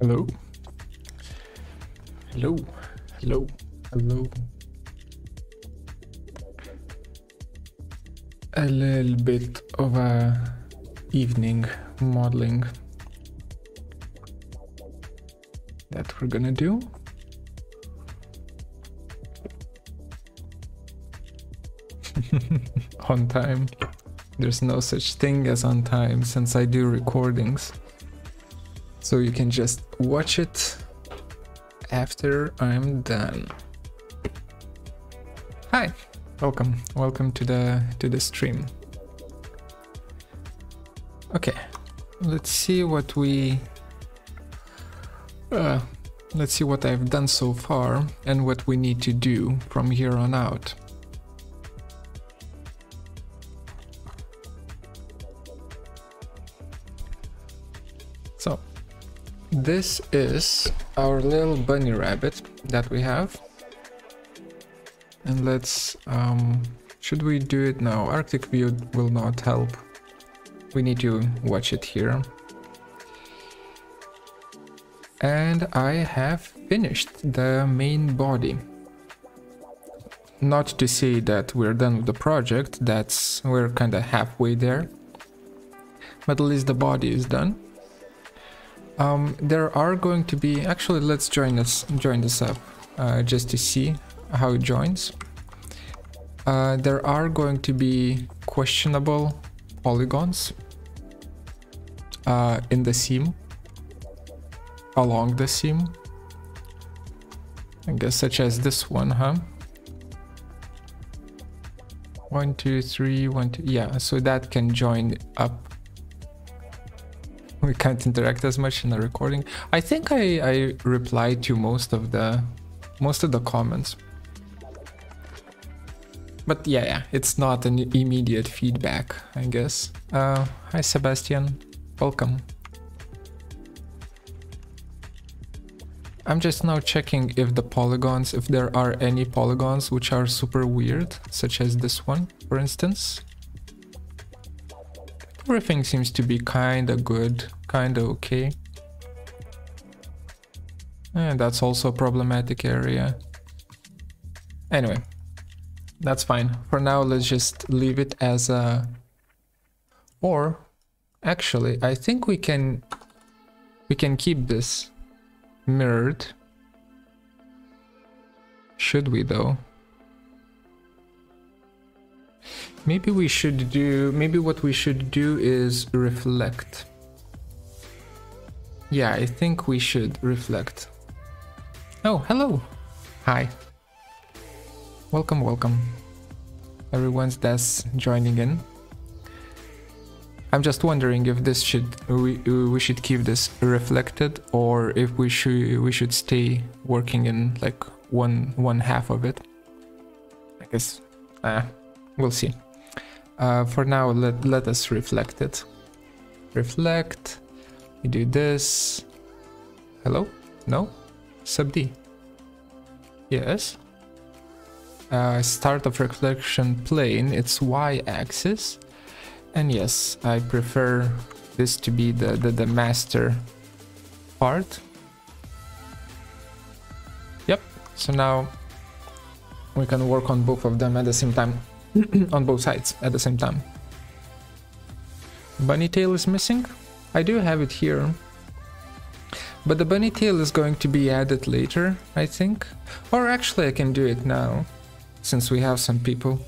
Hello. Hello. Hello. Hello. A little bit of a evening modeling that we're gonna do. on time. There's no such thing as on time since I do recordings. So you can just watch it after I'm done. Hi, welcome, welcome to the to the stream. Okay, let's see what we. Uh, let's see what I've done so far and what we need to do from here on out. This is our little bunny rabbit that we have. And let's, um, should we do it now? Arctic view will not help. We need to watch it here. And I have finished the main body. Not to say that we're done with the project, that's, we're kinda halfway there. But at least the body is done. Um, there are going to be actually let's join this join this up uh, just to see how it joins. Uh, there are going to be questionable polygons uh, in the seam along the seam. I guess such as this one, huh? One, two, three, one, two. Yeah, so that can join up we can't interact as much in the recording. I think I, I replied to most of the most of the comments. But yeah, yeah, it's not an immediate feedback, I guess. Uh, hi Sebastian, welcome. I'm just now checking if the polygons, if there are any polygons which are super weird, such as this one, for instance. Everything seems to be kinda good, kinda okay. And that's also a problematic area. Anyway, that's fine. For now, let's just leave it as a... Or, actually, I think we can... We can keep this mirrored. Should we, though? Maybe we should do, maybe what we should do is reflect. Yeah, I think we should reflect. Oh, hello. Hi. Welcome, welcome. Everyone's that's joining in. I'm just wondering if this should we we should keep this reflected or if we should we should stay working in like one one half of it. I guess uh, we'll see. Uh, for now, let, let us reflect it. Reflect. We do this. Hello? No? Sub D. Yes. Uh, start of reflection plane, it's y-axis. And yes, I prefer this to be the, the, the master part. Yep, so now we can work on both of them at the same time. on both sides at the same time. Bunny tail is missing. I do have it here. But the bunny tail is going to be added later, I think. Or actually I can do it now, since we have some people.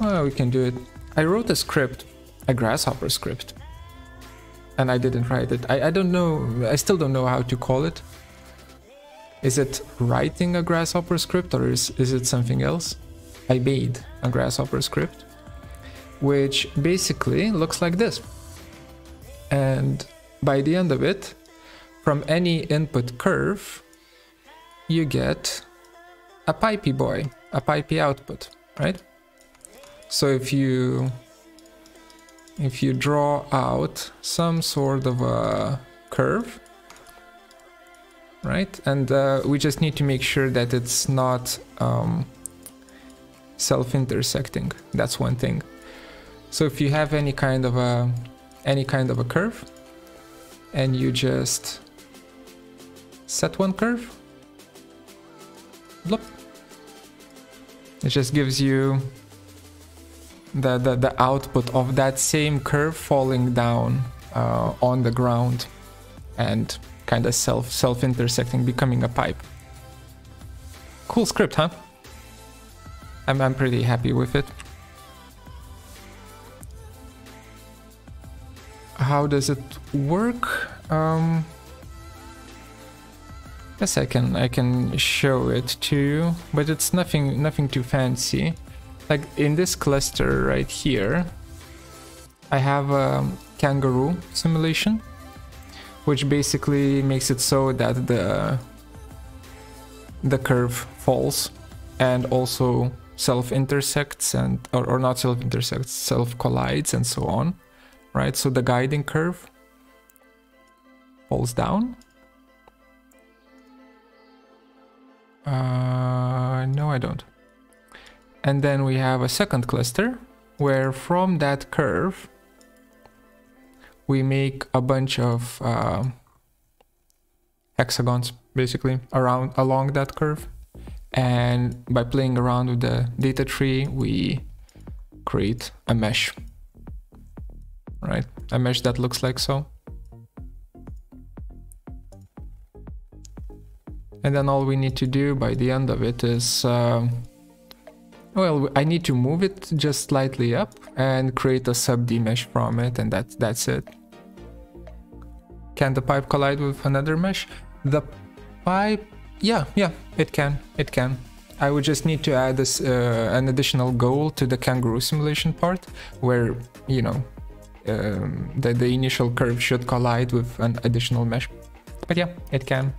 Oh, we can do it. I wrote a script, a grasshopper script. And I didn't write it. I, I don't know, I still don't know how to call it. Is it writing a grasshopper script or is, is it something else? I made a grasshopper script, which basically looks like this. And by the end of it, from any input curve, you get a pipey boy, a pipey output, right? So if you if you draw out some sort of a curve, right? And uh, we just need to make sure that it's not um, self-intersecting. That's one thing. So if you have any kind of a any kind of a curve and you just set one curve. Look. It just gives you the, the, the output of that same curve falling down uh, on the ground and kind of self self intersecting, becoming a pipe. Cool script, huh? I'm, I'm pretty happy with it. How does it work? Um, Yes, I can I can show it to you, but it's nothing nothing too fancy. Like in this cluster right here, I have a kangaroo simulation, which basically makes it so that the the curve falls and also self intersects and or, or not self intersects, self collides and so on. Right? So the guiding curve falls down Uh, no, I don't. And then we have a second cluster where from that curve we make a bunch of uh, hexagons basically around along that curve and by playing around with the data tree we create a mesh. Right? A mesh that looks like so. And then all we need to do by the end of it is uh, well I need to move it just slightly up and create a sub D mesh from it and that, that's it. Can the pipe collide with another mesh? The pipe yeah yeah it can it can I would just need to add this, uh, an additional goal to the kangaroo simulation part where you know um, the, the initial curve should collide with an additional mesh but yeah it can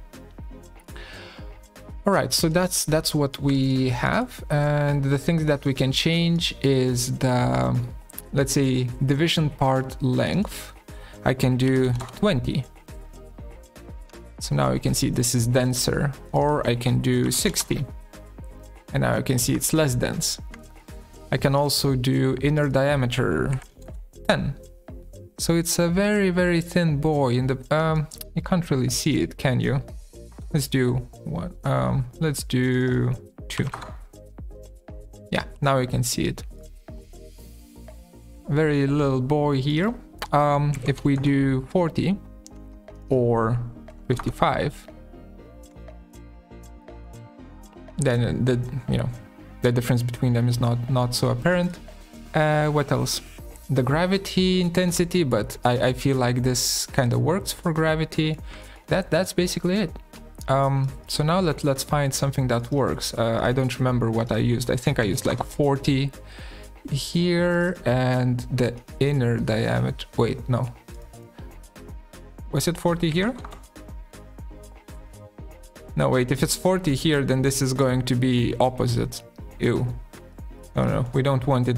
all right, so that's that's what we have, and the things that we can change is the, let's say, division part length. I can do 20. So now you can see this is denser, or I can do 60. And now you can see it's less dense. I can also do inner diameter 10. So it's a very, very thin boy in the, um, you can't really see it, can you? Let's do what? Um, let's do two. Yeah, now you can see it. Very little boy here. Um, if we do 40 or 55, then the you know the difference between them is not not so apparent. Uh, what else? The gravity intensity, but I, I feel like this kind of works for gravity. That that's basically it. Um, so now let, let's find something that works. Uh, I don't remember what I used. I think I used like 40 here and the inner diameter. Wait, no. Was it 40 here? No, wait, if it's 40 here, then this is going to be opposite. Ew. No, no, we don't want it.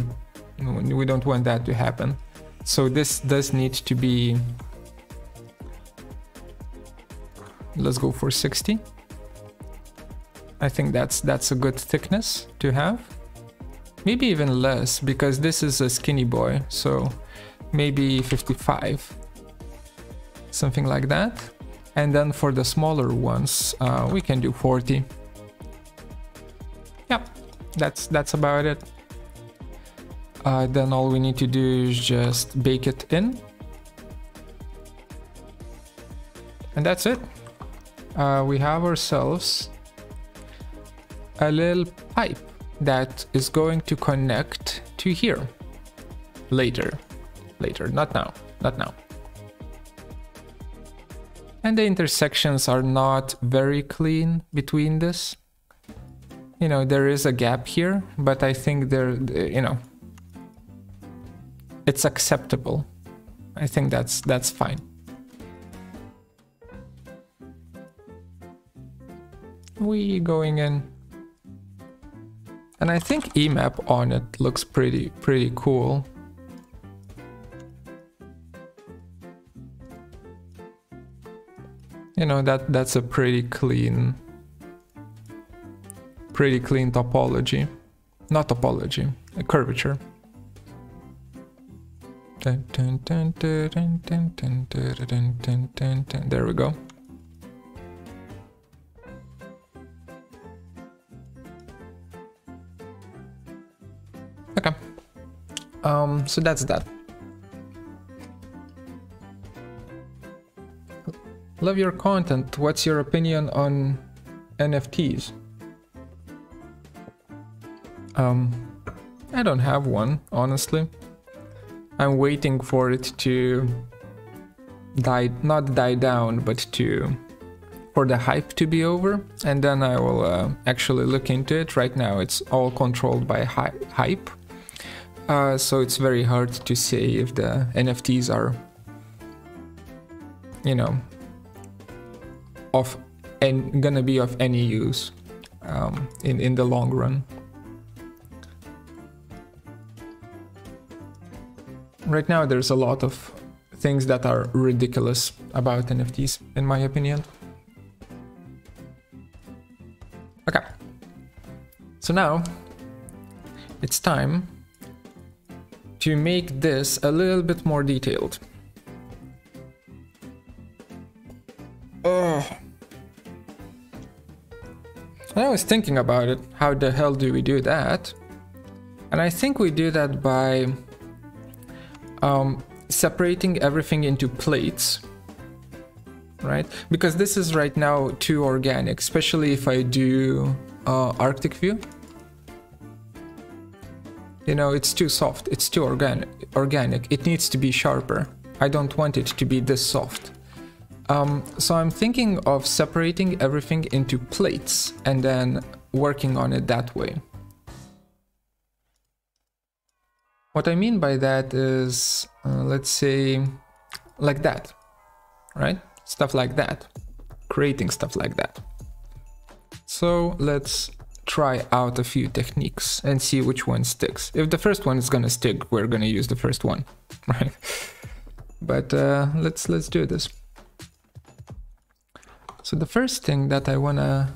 We don't want that to happen. So this does need to be let's go for 60 I think that's that's a good thickness to have maybe even less because this is a skinny boy so maybe 55 something like that and then for the smaller ones uh, we can do 40 yeah that's that's about it. Uh, then all we need to do is just bake it in. And that's it. Uh, we have ourselves a little pipe that is going to connect to here. Later. Later. Not now. Not now and the intersections are not very clean between this you know there is a gap here but i think there you know it's acceptable i think that's that's fine we going in. And I think EMAP on it looks pretty, pretty cool. you know, that that's a pretty clean, pretty clean topology. Not topology, a curvature. There we go. Okay. Um, so that's that. Love your content. What's your opinion on NFTs? Um, I don't have one, honestly. I'm waiting for it to die, not die down, but to for the hype to be over, and then I will uh, actually look into it. Right now, it's all controlled by hy hype, uh, so it's very hard to say if the NFTs are, you know, of and gonna be of any use um, in in the long run. Right now, there's a lot of things that are ridiculous about NFTs, in my opinion. Okay. So now it's time to make this a little bit more detailed. Oh. I was thinking about it. How the hell do we do that? And I think we do that by um, separating everything into plates right because this is right now too organic especially if I do uh, Arctic view you know it's too soft it's too organic organic it needs to be sharper I don't want it to be this soft um, so I'm thinking of separating everything into plates and then working on it that way What I mean by that is, uh, let's say, like that, right? Stuff like that, creating stuff like that. So let's try out a few techniques and see which one sticks. If the first one is gonna stick, we're gonna use the first one, right? But uh, let's let's do this. So the first thing that I wanna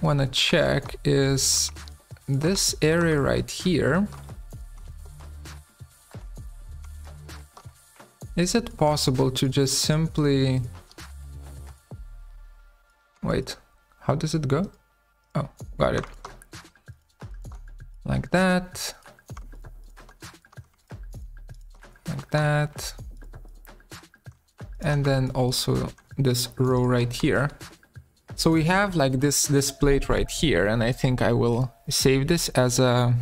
wanna check is this area right here. Is it possible to just simply wait how does it go? Oh got it. Like that. Like that. And then also this row right here so we have like this this plate right here and I think I will save this as a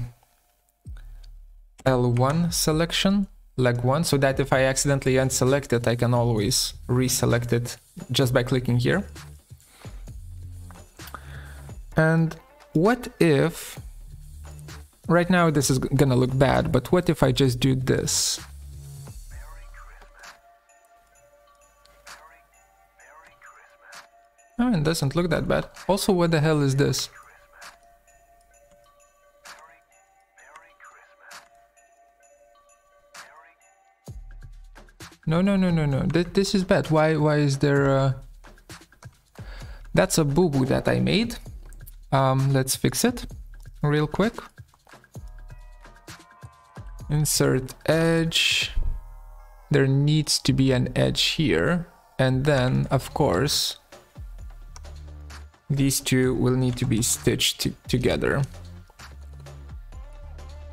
L1 selection leg 1 so that if I accidentally unselect it I can always reselect it just by clicking here. And what if right now this is gonna look bad but what if I just do this It doesn't look that bad. Also, what the hell is this? No, no, no, no, no. Th this is bad. Why, why is there a... That's a boo-boo that I made. Um, let's fix it real quick. Insert edge. There needs to be an edge here. And then, of course, these two will need to be stitched together.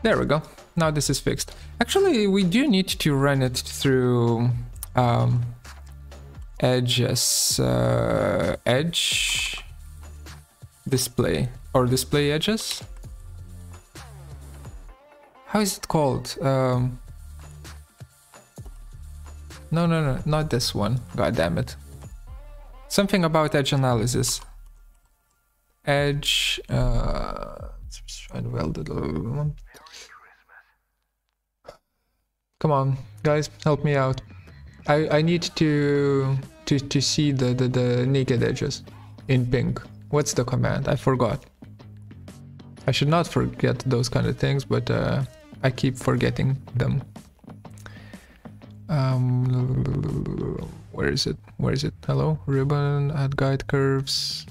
There we go. Now this is fixed. Actually, we do need to run it through um, edges, uh, edge display or display edges. How is it called? Um, no, no, no, not this one. God damn it. Something about edge analysis edge uh and welded one. Come on, guys, help me out. I I need to to to see the the, the naked edges in pink. What's the command? I forgot. I should not forget those kind of things, but uh, I keep forgetting them. Um, where is it? Where is it? Hello, ribbon, add guide curves.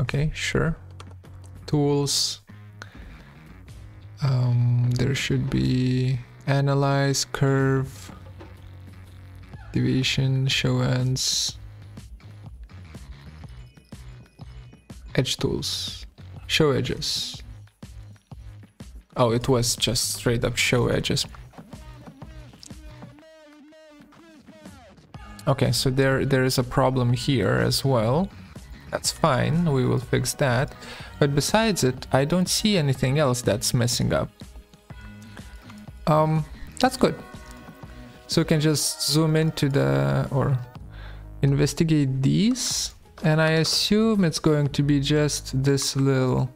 Okay, sure. Tools. Um, there should be analyze, curve, deviation, show ends, edge tools, show edges. Oh, it was just straight up show edges. Okay, so there there is a problem here as well. That's fine, we will fix that. But besides it, I don't see anything else that's messing up. Um, that's good. So we can just zoom into the, or investigate these. And I assume it's going to be just this little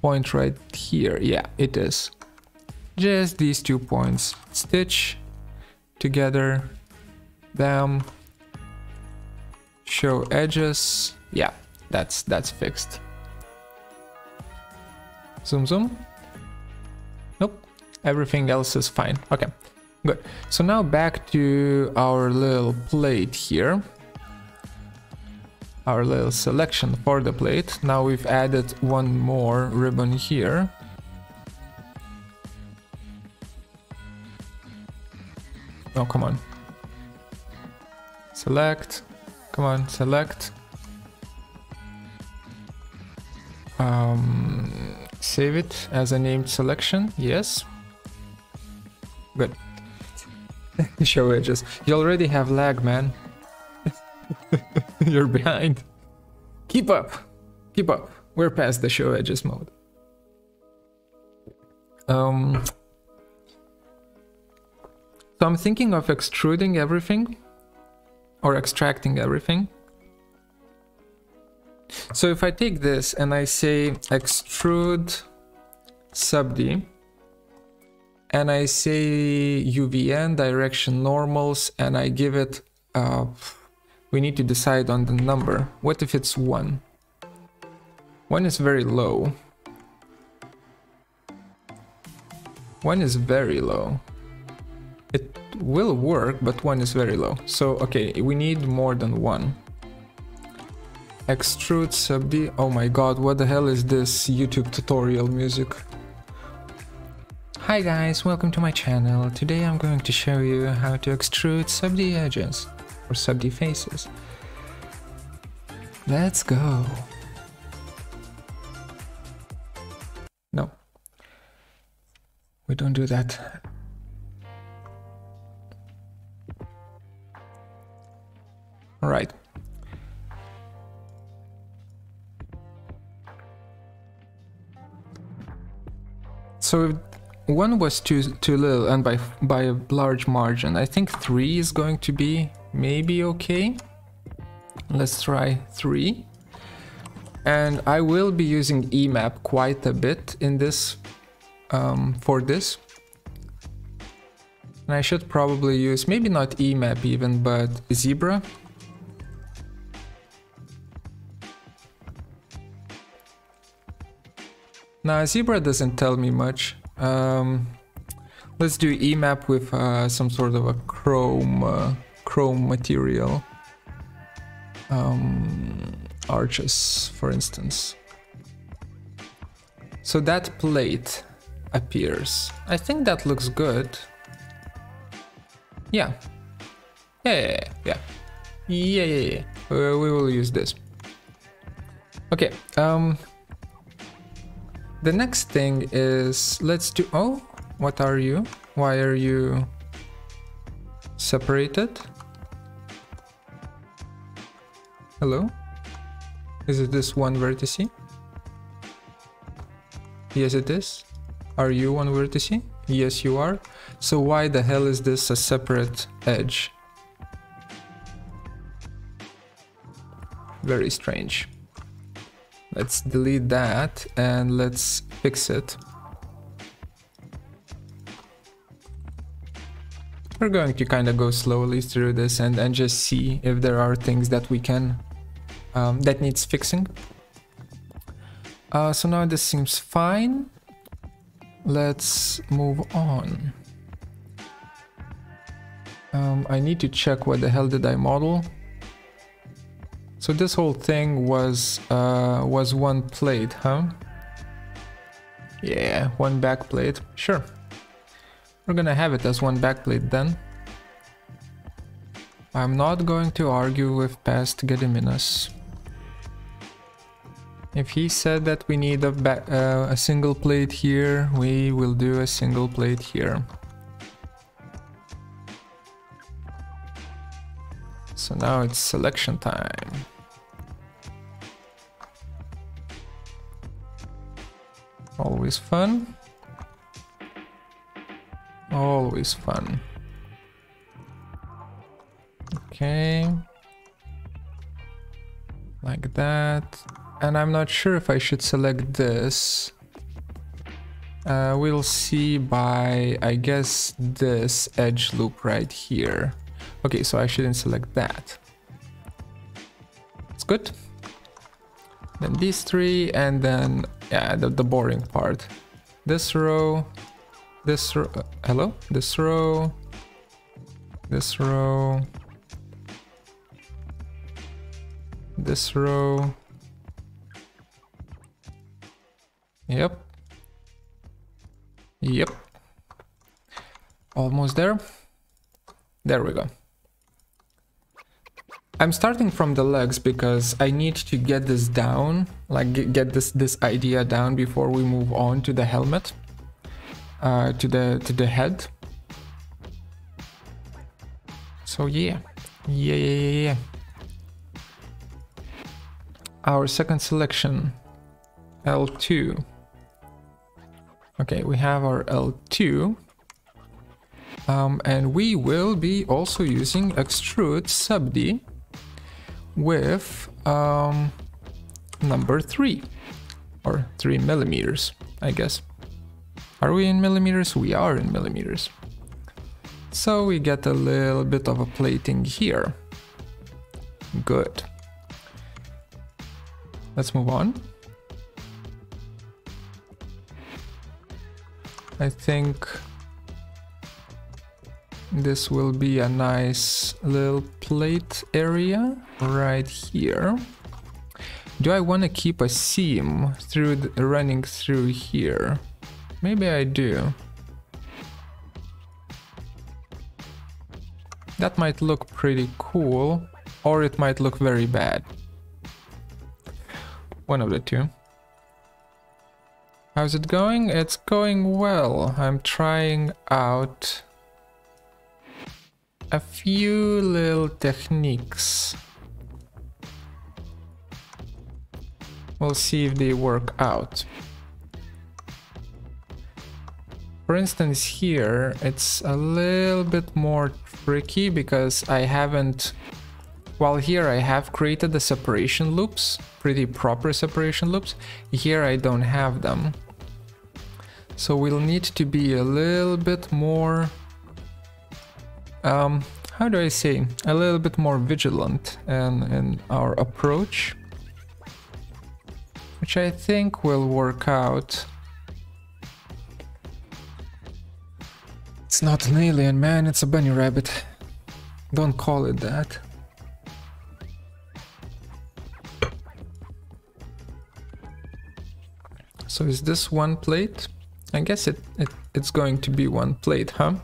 point right here. Yeah, it is. Just these two points. Stitch together. Bam show edges. Yeah that's that's fixed. Zoom zoom. Nope everything else is fine. Okay good. So now back to our little plate here. Our little selection for the plate. Now we've added one more ribbon here. Oh come on. Select Come on, select. Um, save it as a named selection. Yes. Good. Show edges. You already have lag, man. You're behind. Keep up. Keep up. We're past the show edges mode. Um, so I'm thinking of extruding everything or extracting everything. So if I take this and I say extrude sub D and I say UVN direction normals and I give it uh, we need to decide on the number. What if it's 1? 1 is very low. 1 is very low. It will work, but one is very low. So, okay, we need more than one. Extrude sub D. Oh my god, what the hell is this YouTube tutorial music? Hi guys, welcome to my channel. Today I'm going to show you how to extrude sub D edges or sub D faces. Let's go. No. We don't do that. All right. So one was too too little and by by a large margin. I think three is going to be maybe okay. Let's try three. And I will be using EMAP quite a bit in this um, for this. And I should probably use maybe not EMAP even, but Zebra Nah, Zebra doesn't tell me much. Um, let's do EMAP with uh, some sort of a chrome, uh, chrome material. Um, arches, for instance. So that plate appears. I think that looks good. Yeah. Yeah, yeah, yeah. Yeah, yeah, yeah. Uh, we will use this. Okay, um, the next thing is let's do oh what are you? Why are you separated? Hello? Is it this one vertex yes it is. Are you one vertex yes you are. So why the hell is this a separate edge? Very strange Let's delete that and let's fix it. We're going to kind of go slowly through this and, and just see if there are things that we can, um, that needs fixing. Uh, so now this seems fine. Let's move on. Um, I need to check what the hell did I model. So this whole thing was uh, was one plate, huh? Yeah, one back plate. Sure. We're gonna have it as one back plate then. I'm not going to argue with past Gediminas. If he said that we need a, uh, a single plate here, we will do a single plate here. So now it's selection time. Always fun. Always fun. Okay. Like that. And I'm not sure if I should select this. Uh, we'll see by, I guess, this edge loop right here. Okay, so I shouldn't select that. It's good. Then these three, and then, yeah, the, the boring part. This row, this row, uh, hello? This row, this row, this row. Yep. Yep. Almost there. There we go. I'm starting from the legs because I need to get this down, like get this this idea down before we move on to the helmet, uh, to the to the head. So yeah, yeah, yeah, yeah. yeah. Our second selection, L2. Okay, we have our L2. Um, and we will be also using extrude sub D with um, number 3 or 3 millimeters, I guess. Are we in millimeters? We are in millimeters. So we get a little bit of a plating here. Good. Let's move on. I think this will be a nice little plate area right here. Do I want to keep a seam through the, running through here? Maybe I do. That might look pretty cool, or it might look very bad. One of the two. How's it going? It's going well. I'm trying out a few little techniques. We'll see if they work out. For instance here, it's a little bit more tricky because I haven't... While here I have created the separation loops, pretty proper separation loops, here I don't have them. So we'll need to be a little bit more um, how do I say, a little bit more vigilant in, in our approach, which I think will work out. It's not an alien, man, it's a bunny rabbit. Don't call it that. So is this one plate? I guess it, it it's going to be one plate, huh?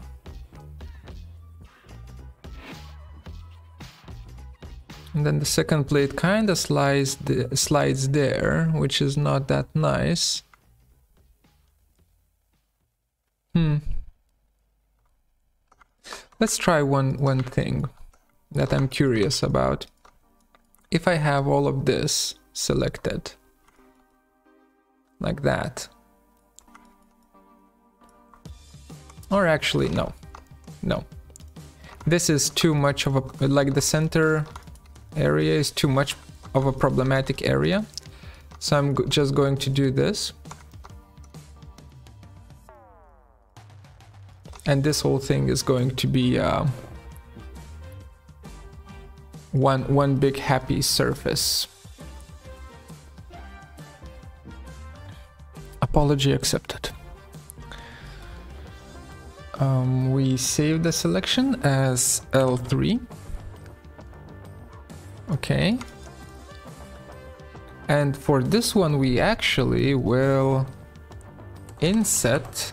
And then the second plate kind of slides, the, slides there, which is not that nice. Hmm. Let's try one, one thing that I'm curious about. If I have all of this selected, like that. Or actually, no, no. This is too much of a, like the center area is too much of a problematic area. So I'm just going to do this. And this whole thing is going to be uh, one, one big happy surface. Apology accepted. Um, we save the selection as L3. Okay. And for this one, we actually will inset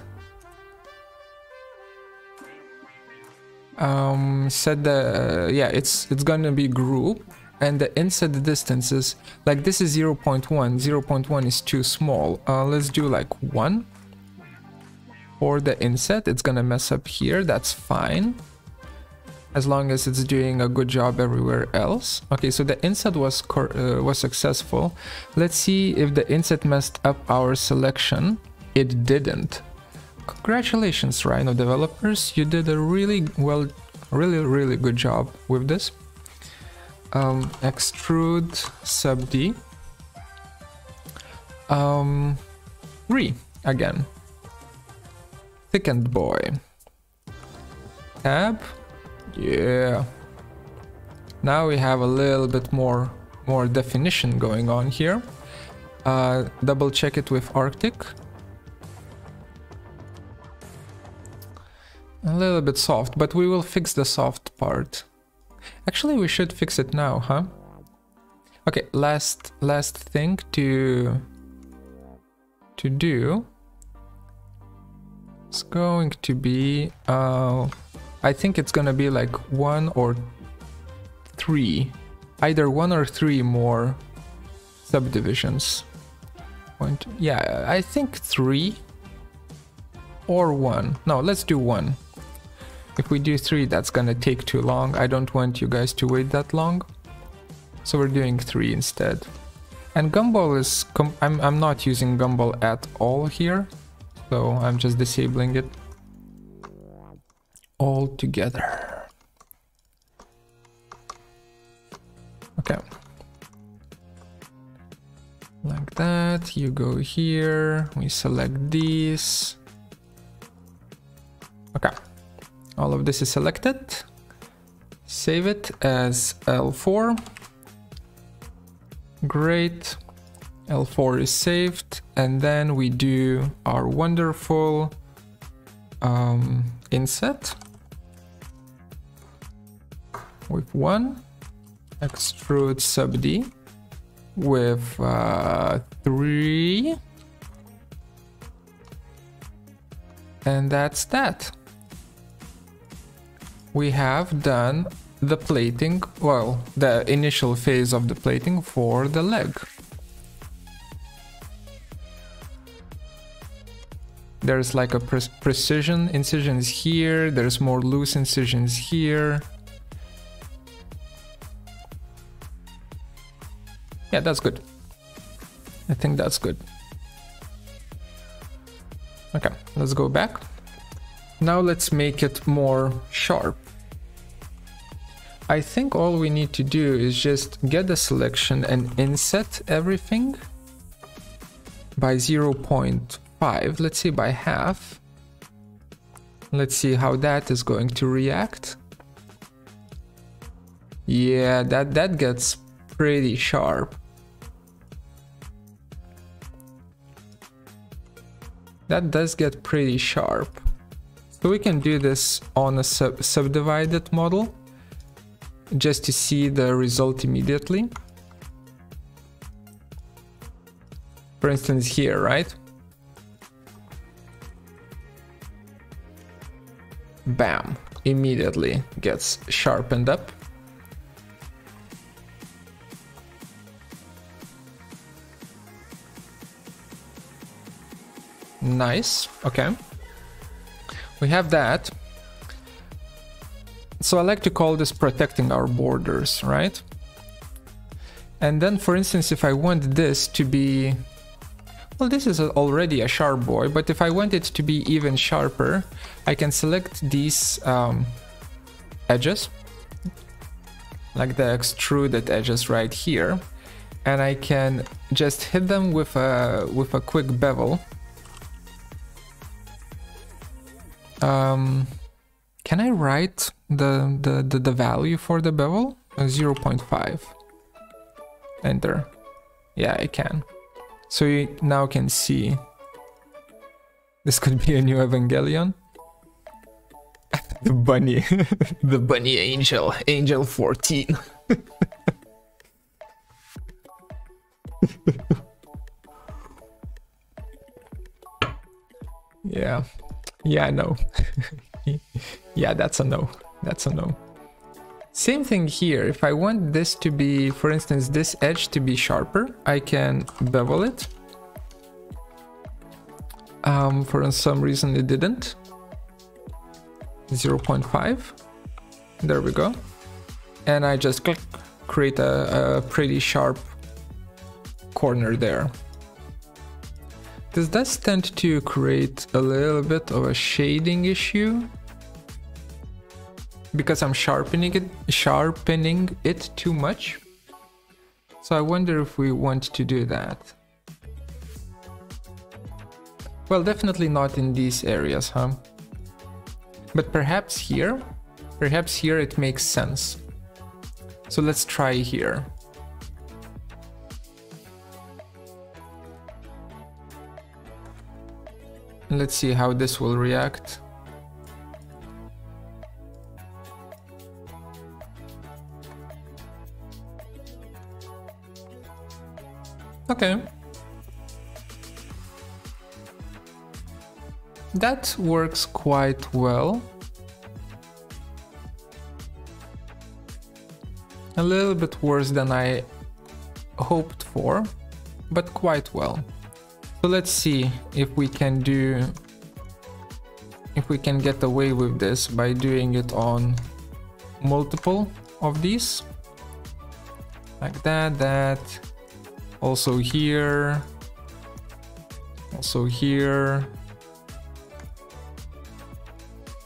um set the uh, yeah it's it's gonna be group and the inset distances, like this is 0 0.1, 0 0.1 is too small. Uh, let's do like 1 for the inset. It's gonna mess up here, that's fine. As long as it's doing a good job everywhere else. Okay, so the inset was uh, was successful. Let's see if the inset messed up our selection. It didn't. Congratulations, Rhino developers. You did a really well, really, really good job with this um, extrude sub D. Um, re again. Thickened boy. Tab. Yeah. Now we have a little bit more more definition going on here. Uh, double check it with Arctic. A little bit soft, but we will fix the soft part. Actually, we should fix it now, huh? Okay, last last thing to to do is going to be uh I think it's gonna be like one or three either one or three more subdivisions point yeah I think three or one no let's do one if we do three, that's gonna take too long. I don't want you guys to wait that long. So we're doing three instead. And Gumball is... I'm, I'm not using Gumball at all here. So I'm just disabling it all together. Okay. Like that, you go here, we select this. Okay. All of this is selected. Save it as L4. Great. L4 is saved. And then we do our wonderful um, inset with one extrude sub D with uh, three and that's that we have done the plating, well, the initial phase of the plating for the leg. There's like a pre precision incisions here, there's more loose incisions here. Yeah, that's good. I think that's good. Okay, let's go back. Now let's make it more sharp. I think all we need to do is just get the selection and inset everything by 0.5, let's see by half. Let's see how that is going to react. Yeah, that, that gets pretty sharp. That does get pretty sharp. So we can do this on a sub subdivided model just to see the result immediately. For instance here, right? Bam, immediately gets sharpened up. Nice, okay. We have that. So I like to call this protecting our borders, right? And then, for instance, if I want this to be... Well, this is already a sharp boy, but if I want it to be even sharper, I can select these um, edges, like the extruded edges right here, and I can just hit them with a, with a quick bevel. Um, can I write the, the, the, the value for the bevel? Uh, 0 0.5. Enter. Yeah, I can. So you now can see. This could be a new Evangelion. the bunny. the bunny angel. Angel 14. yeah. Yeah, I know. yeah, that's a no. That's a no. Same thing here. If I want this to be, for instance, this edge to be sharper, I can bevel it. Um, for some reason it didn't. 0.5. There we go. And I just click, create a, a pretty sharp corner there. This does tend to create a little bit of a shading issue because I'm sharpening it sharpening it too much. So I wonder if we want to do that. Well, definitely not in these areas, huh? But perhaps here, perhaps here it makes sense. So let's try here. Let's see how this will react. Okay. That works quite well. A little bit worse than I hoped for, but quite well. So let's see if we can do if we can get away with this by doing it on multiple of these. Like that that also here also here.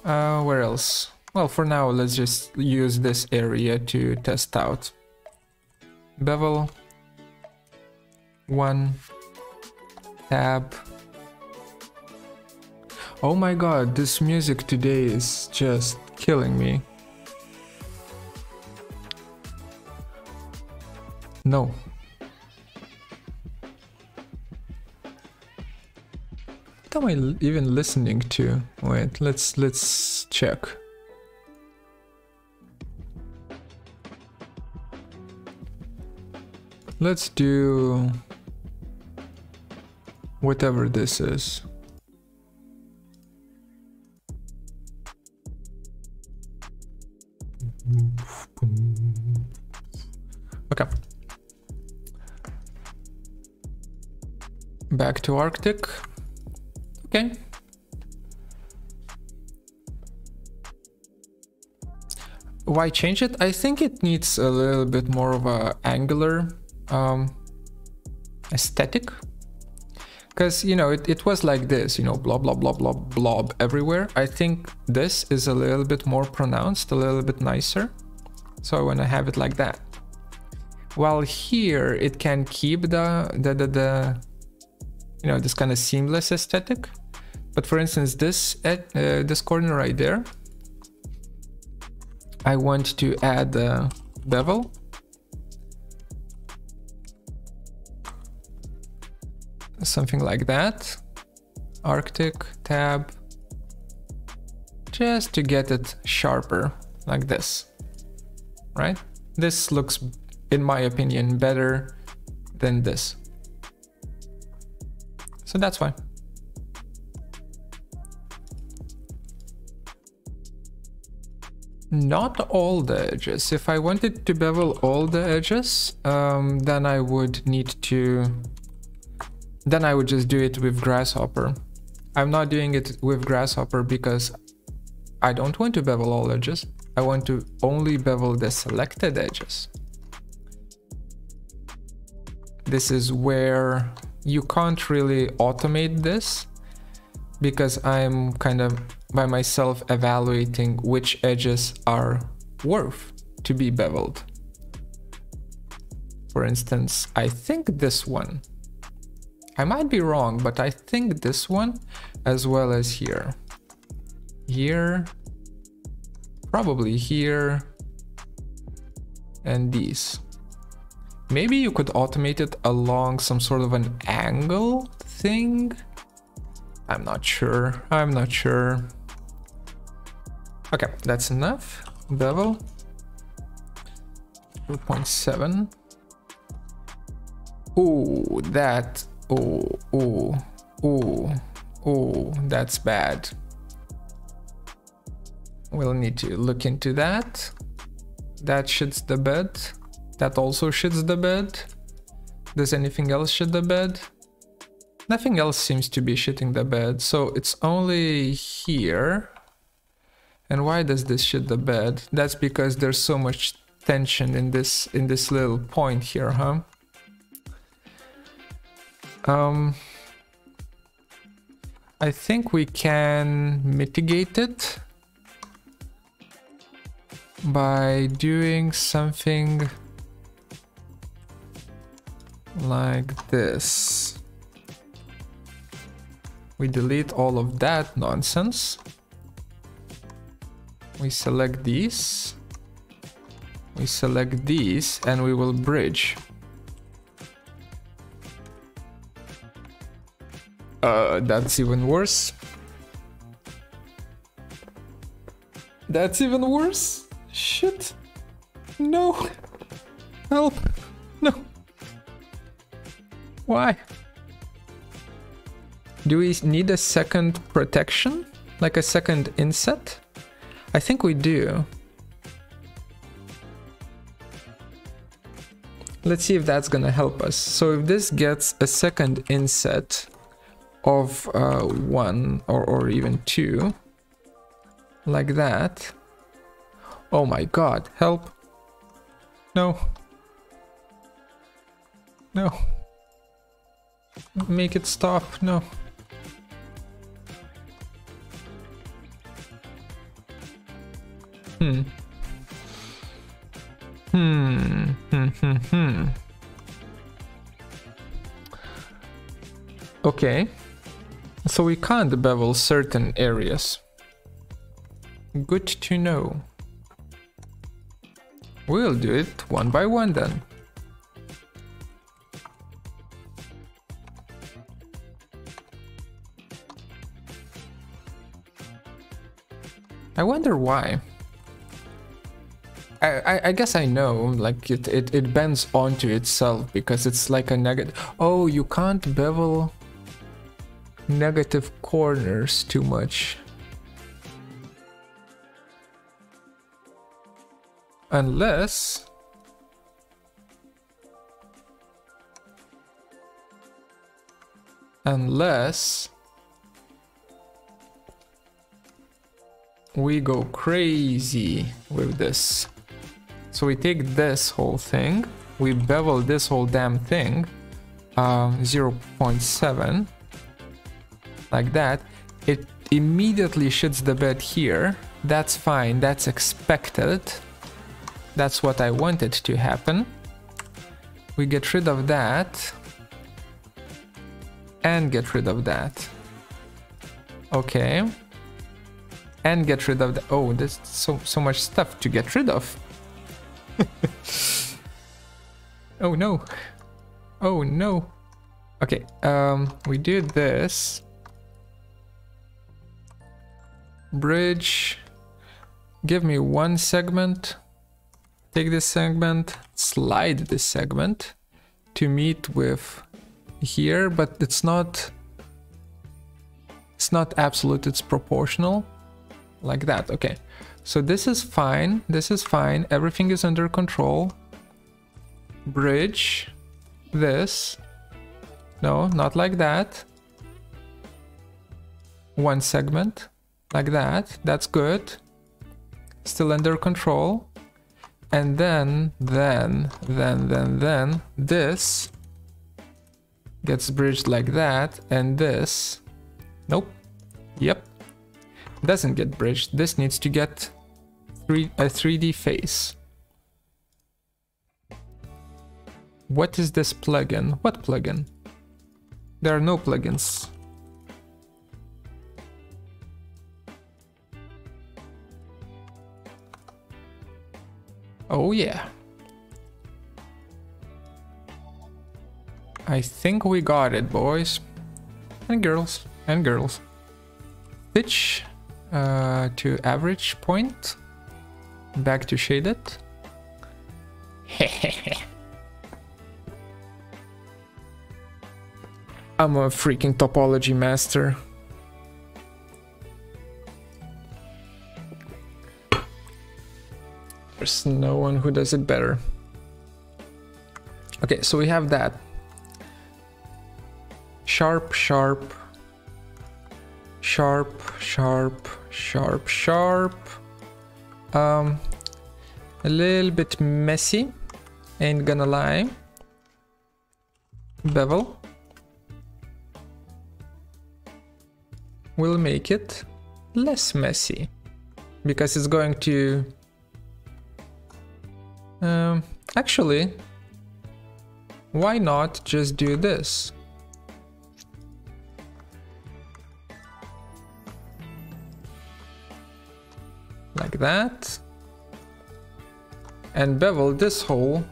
Uh, where else? Well for now let's just use this area to test out. Bevel one tab oh my god this music today is just killing me no What am I even listening to? Wait, let's let's check. Let's do whatever this is. Okay. Back to Arctic. Okay. Why change it? I think it needs a little bit more of a angular um, aesthetic. Because, you know, it, it was like this, you know, blob, blob, blob, blob, blob everywhere. I think this is a little bit more pronounced, a little bit nicer. So I want to have it like that. While here, it can keep the, the, the, the you know, this kind of seamless aesthetic. But for instance, this at, uh, this corner right there, I want to add a bevel. Something like that. Arctic tab. Just to get it sharper, like this. Right? This looks, in my opinion, better than this. So that's why. Not all the edges. If I wanted to bevel all the edges, um, then I would need to... Then I would just do it with Grasshopper. I'm not doing it with Grasshopper because I don't want to bevel all edges. I want to only bevel the selected edges. This is where you can't really automate this because I'm kind of by myself evaluating which edges are worth to be beveled. For instance, I think this one. I might be wrong, but I think this one as well as here. Here, probably here, and these. Maybe you could automate it along some sort of an angle thing? I'm not sure. I'm not sure. Okay, that's enough. Bevel. 2.7. Oh, that. Oh, oh, oh, oh, that's bad. We'll need to look into that. That shits the bed. That also shits the bed. Does anything else shit the bed? Nothing else seems to be shitting the bed, so it's only here. And why does this shit the bed? That's because there's so much tension in this in this little point here, huh? Um I think we can mitigate it by doing something like this. We delete all of that nonsense. We select these. We select these and we will bridge. Uh, that's even worse. That's even worse. Shit. No. Help. No. Why? Do we need a second protection? Like a second inset? I think we do. Let's see if that's gonna help us. So if this gets a second inset of uh, one or, or even two, like that. Oh my god, help. No. No. Make it stop, no. Hmm. Hmm. Hmm. Hmm. Hmm. Okay. So we can't bevel certain areas. Good to know. We'll do it one by one then. I wonder why. I, I, I guess I know, like it, it, it bends onto itself because it's like a negative. Oh, you can't bevel negative corners too much. Unless... Unless... We go crazy with this. So we take this whole thing, we bevel this whole damn thing, um, 0.7, like that. It immediately shits the bed here. That's fine, that's expected. That's what I wanted to happen. We get rid of that. And get rid of that. Okay. And get rid of the- oh, there's so, so much stuff to get rid of. oh no. Oh no. Okay, um, we do this. Bridge. Give me one segment. Take this segment, slide this segment to meet with here, but it's not it's not absolute, it's proportional like that. Okay. So this is fine. This is fine. Everything is under control. Bridge. This. No, not like that. One segment. Like that. That's good. Still under control. And then, then, then, then, then, this gets bridged like that. And this. Nope. Yep doesn't get bridged. This needs to get three, a 3D face. What is this plugin? What plugin? There are no plugins. Oh yeah. I think we got it, boys. And girls. And girls. Stitch uh, to average point. Back to shaded. I'm a freaking topology master. There's no one who does it better. Okay, so we have that. Sharp, sharp, sharp, sharp, sharp, sharp. Um, a little bit messy, ain't gonna lie. Bevel. will make it less messy because it's going to um, actually why not just do this? Like that. And bevel this hole.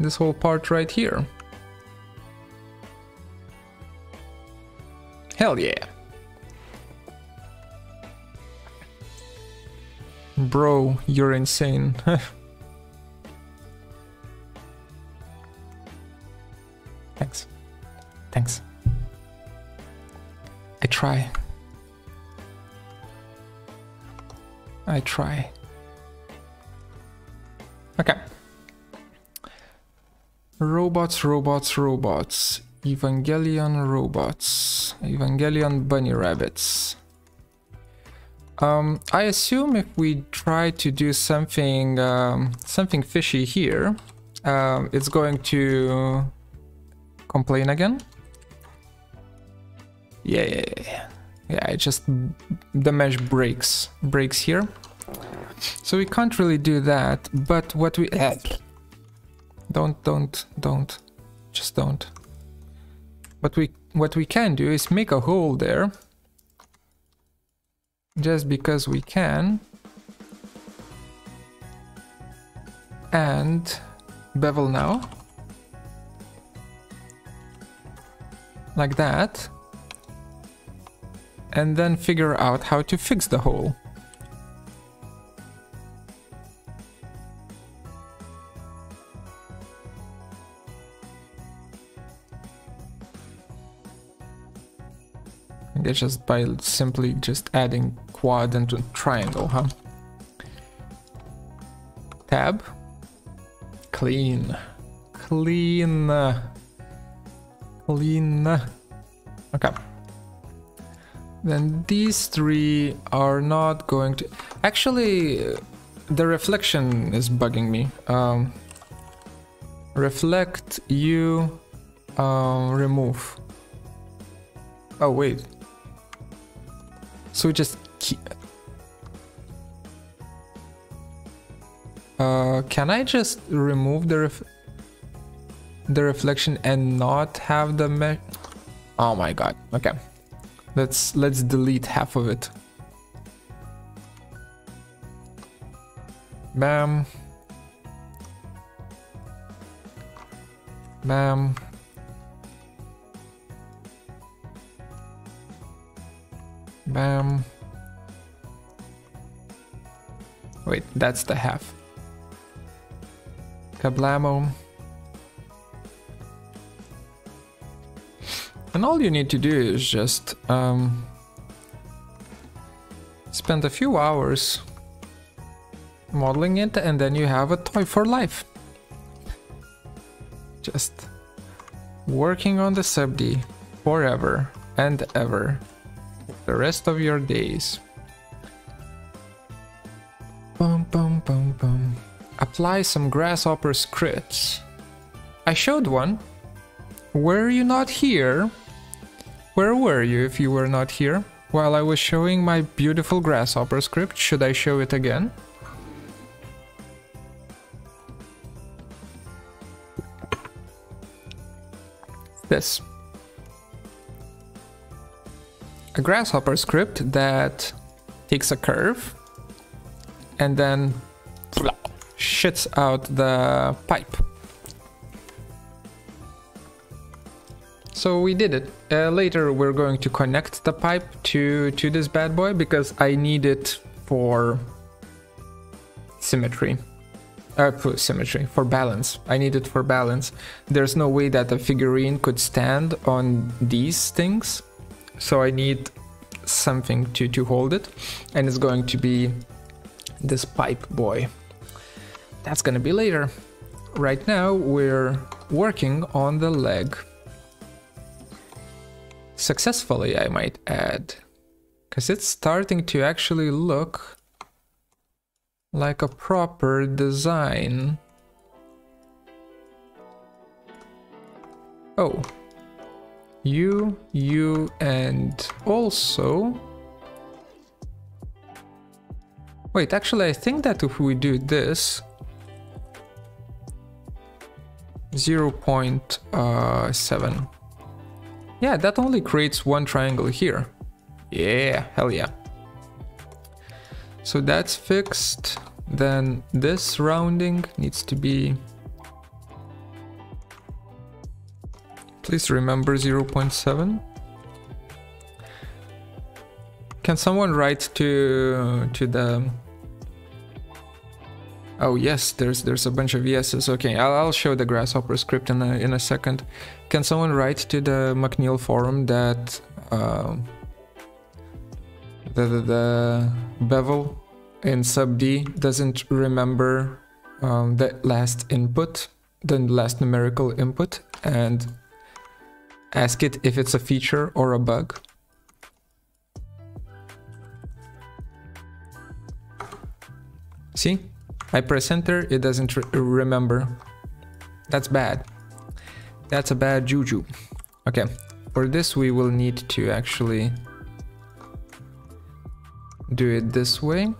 This whole part right here. Hell yeah. Bro, you're insane. Thanks. Thanks. I try. I try. Okay. Robots, robots, robots. Evangelion robots. Evangelion bunny rabbits. Um, I assume if we try to do something um, something fishy here, um, it's going to complain again. Yeah, yeah, yeah, yeah. It just the mesh breaks breaks here, so we can't really do that. But what we don't don't don't just don't. What we what we can do is make a hole there. Just because we can. And bevel now. Like that. And then figure out how to fix the hole. just by simply just adding quad and triangle, huh? Tab. Clean. Clean. Clean. Okay. Then these three are not going to... Actually, the reflection is bugging me. Um, reflect, you, uh, remove. Oh, wait. So we just keep... Uh, can I just remove the ref the reflection and not have the mesh? Oh my god. Okay. Let's let's delete half of it. Bam. Bam. Bam. Wait, that's the half. Kablamo. And all you need to do is just um, spend a few hours modeling it and then you have a toy for life. Just working on the sub-D forever and ever the rest of your days. Apply some grasshopper scripts. I showed one. Were you not here? Where were you if you were not here? While I was showing my beautiful grasshopper script, should I show it again? This. a grasshopper script that takes a curve and then shits out the pipe. So we did it. Uh, later we're going to connect the pipe to, to this bad boy because I need it for symmetry. Uh, for symmetry, for balance. I need it for balance. There's no way that a figurine could stand on these things so I need something to, to hold it. And it's going to be this pipe boy. That's gonna be later. Right now we're working on the leg. Successfully, I might add. Because it's starting to actually look like a proper design. Oh. You, you, and also... Wait, actually I think that if we do this... 0 uh, 0.7. Yeah, that only creates one triangle here. Yeah, hell yeah. So that's fixed. Then this rounding needs to be... Please remember 0.7. Can someone write to to the Oh yes, there's there's a bunch of yeses. Okay, I'll, I'll show the grasshopper script in a, in a second. Can someone write to the McNeel forum that uh, the, the, the bevel in sub D doesn't remember um, the last input, the last numerical input, and ask it if it's a feature or a bug. See? I press enter, it doesn't re remember. That's bad. That's a bad juju. Okay, for this we will need to actually do it this way.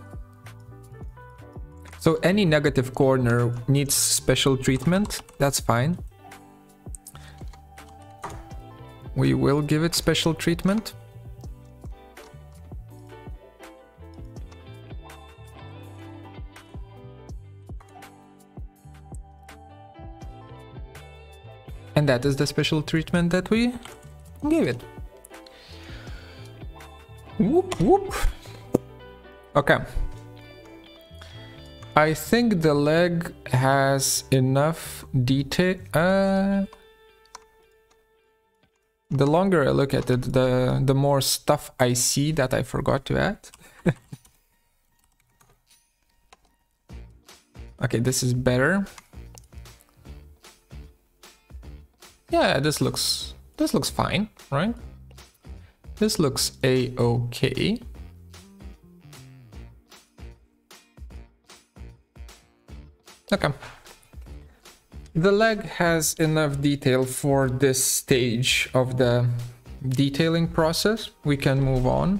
So any negative corner needs special treatment, that's fine. We will give it special treatment. And that is the special treatment that we give it. Whoop whoop. Okay. I think the leg has enough detail. Uh, the longer I look at it, the, the more stuff I see that I forgot to add. okay, this is better. Yeah, this looks this looks fine, right? This looks a-okay. Okay. The leg has enough detail for this stage of the detailing process. We can move on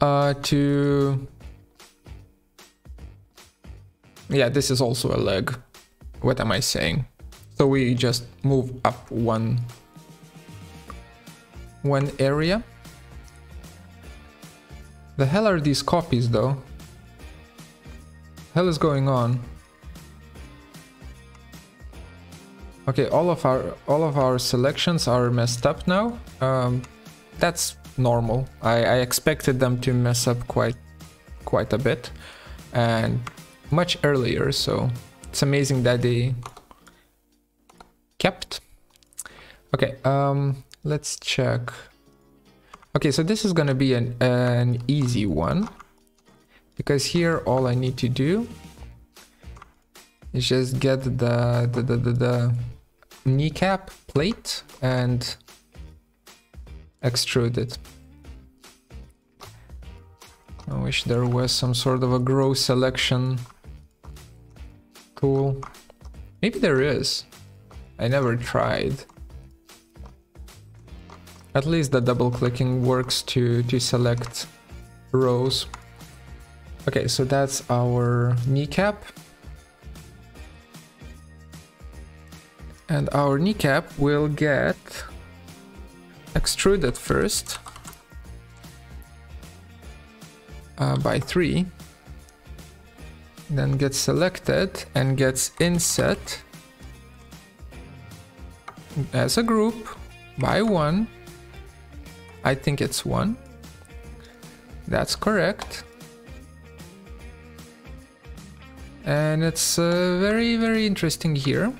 uh, to... Yeah, this is also a leg. What am I saying? So we just move up one, one area. The hell are these copies though? hell is going on? Okay, all of our all of our selections are messed up now. Um, that's normal. I, I expected them to mess up quite quite a bit and much earlier. So it's amazing that they kept. Okay, um, let's check. Okay, so this is gonna be an, an easy one because here all I need to do is just get the, the, the, the, the kneecap plate and extrude it. I wish there was some sort of a grow selection tool. Maybe there is. I never tried. At least the double clicking works to, to select rows. Okay, so that's our kneecap. And our kneecap will get extruded first uh, by 3 then gets selected and gets inset as a group by one. I think it's one. That's correct. And it's uh, very, very interesting here.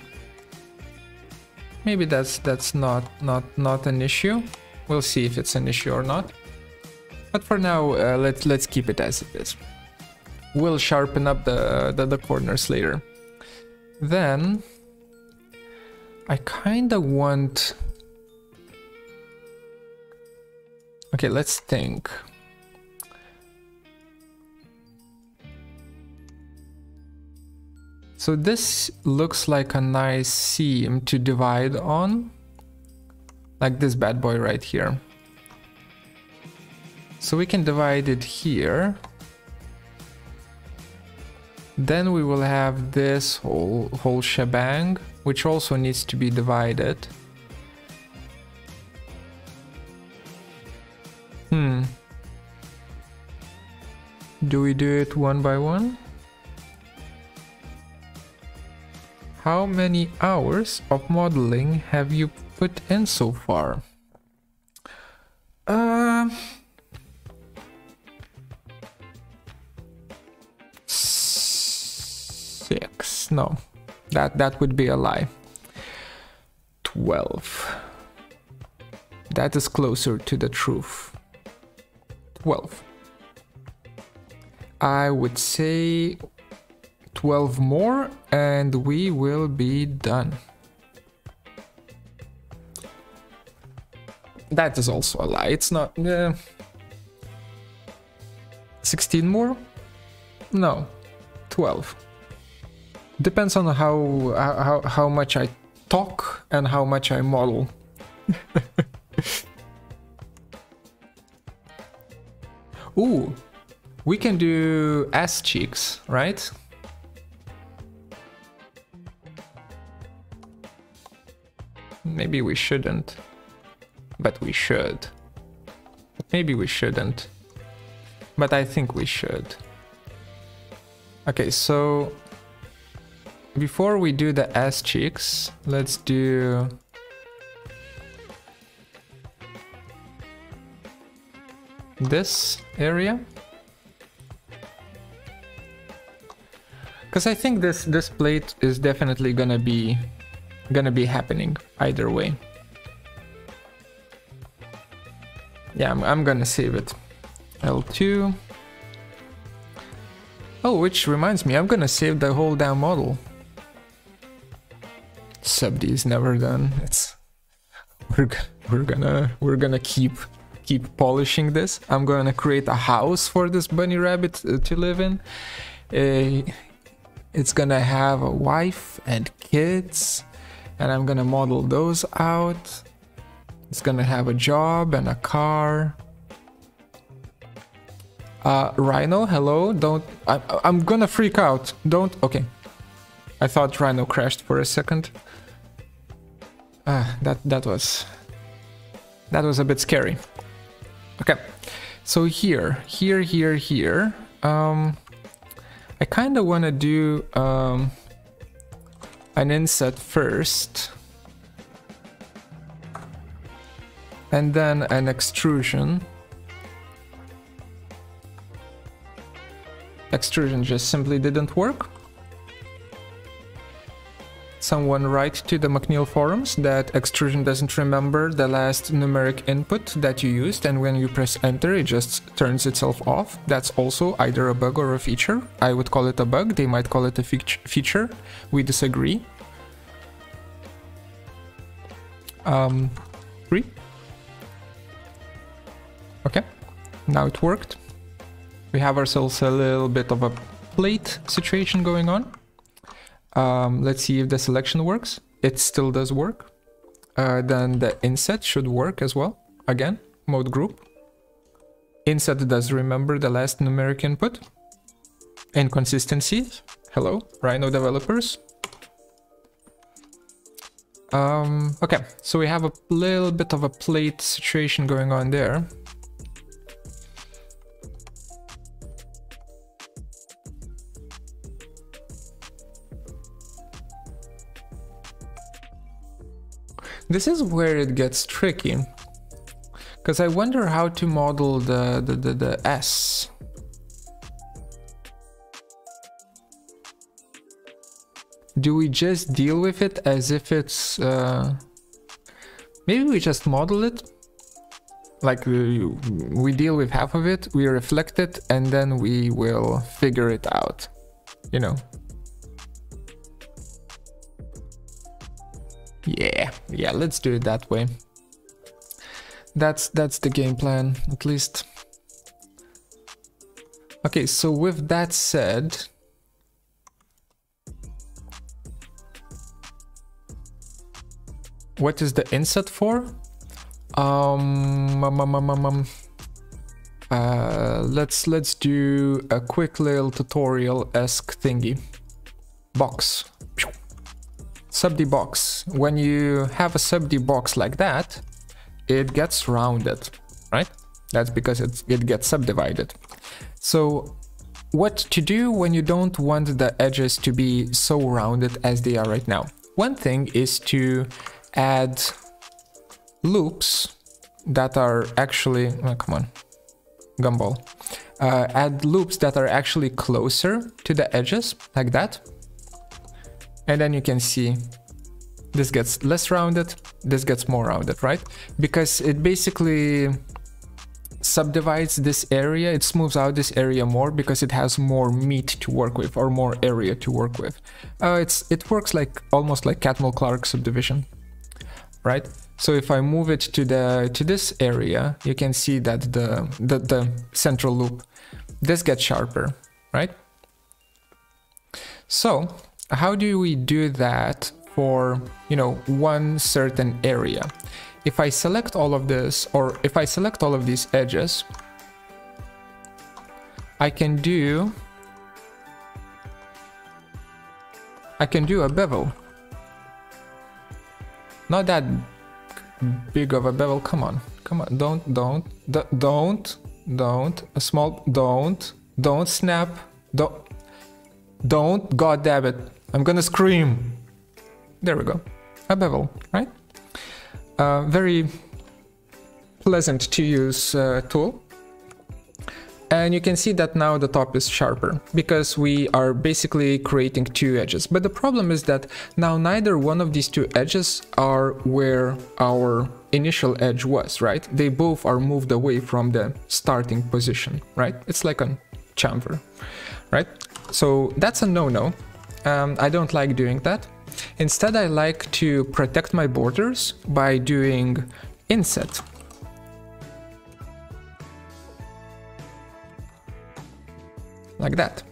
Maybe that's that's not not not an issue. We'll see if it's an issue or not. But for now, uh, let's let's keep it as it is. We'll sharpen up the, the, the corners later. Then I kind of want... Okay, let's think. So this looks like a nice seam to divide on. Like this bad boy right here. So we can divide it here. Then we will have this whole, whole shebang, which also needs to be divided. Hmm. Do we do it one by one? How many hours of modeling have you put in so far? Uh, six. No, that that would be a lie. Twelve. That is closer to the truth. Twelve. I would say 12 more and we will be done. That is also a lie. It's not... Uh, 16 more? No. 12. Depends on how, how, how much I talk and how much I model. Ooh, we can do ass cheeks, right? Maybe we shouldn't. But we should. Maybe we shouldn't. But I think we should. Okay, so before we do the ass cheeks, let's do this area. Because I think this this plate is definitely gonna be gonna be happening either way. Yeah, I'm, I'm gonna save it. L2. Oh, which reminds me, I'm gonna save the whole damn model. Sub D is never done. It's we're we're gonna we're gonna keep keep polishing this. I'm gonna create a house for this bunny rabbit uh, to live in. Uh, it's gonna have a wife and kids, and I'm gonna model those out. It's gonna have a job and a car. Uh, Rhino, hello. Don't. I, I'm gonna freak out. Don't. Okay. I thought Rhino crashed for a second. Ah, that that was that was a bit scary. Okay, so here, here, here, here. Um, I kind of want to do um, an inset first. And then an extrusion. Extrusion just simply didn't work. Someone write to the McNeel forums that extrusion doesn't remember the last numeric input that you used and when you press enter it just turns itself off. That's also either a bug or a feature. I would call it a bug, they might call it a feature. We disagree. Um, three. Okay, now it worked. We have ourselves a little bit of a plate situation going on. Um, let's see if the selection works. It still does work. Uh, then the inset should work as well. Again, mode group. Inset does remember the last numeric input. Inconsistencies. Hello, Rhino developers. Um, okay, so we have a little bit of a plate situation going on there. This is where it gets tricky. Because I wonder how to model the, the, the, the S. Do we just deal with it as if it's... Uh... Maybe we just model it? Like we, we deal with half of it, we reflect it, and then we will figure it out. You know. Yeah, yeah, let's do it that way. That's that's the game plan, at least. Okay, so with that said, what is the inset for? Um, um, um, um, uh, let's let's do a quick little tutorial esque thingy. Box. Subd box. When you have a subd box like that, it gets rounded, right? That's because it, it gets subdivided. So what to do when you don't want the edges to be so rounded as they are right now? One thing is to add loops that are actually, oh, come on, gumball. Uh, add loops that are actually closer to the edges, like that. And then you can see this gets less rounded, this gets more rounded, right? Because it basically subdivides this area, it smooths out this area more because it has more meat to work with or more area to work with. Uh, it's It works like almost like Catmull-Clark subdivision right? So if I move it to the to this area, you can see that the, the, the central loop, this gets sharper, right? So how do we do that for, you know, one certain area? If I select all of this, or if I select all of these edges, I can do, I can do a bevel, not that big of a bevel. Come on, come on. Don't, don't, don't, don't. A small, don't, don't snap. Don't, don't. God damn it! I'm gonna scream. There we go. A bevel, right? Uh, very pleasant to use uh, tool. And you can see that now the top is sharper because we are basically creating two edges. But the problem is that now neither one of these two edges are where our initial edge was, right? They both are moved away from the starting position, right? It's like a chamfer, right? So that's a no-no. Um, I don't like doing that. Instead, I like to protect my borders by doing inset. like that.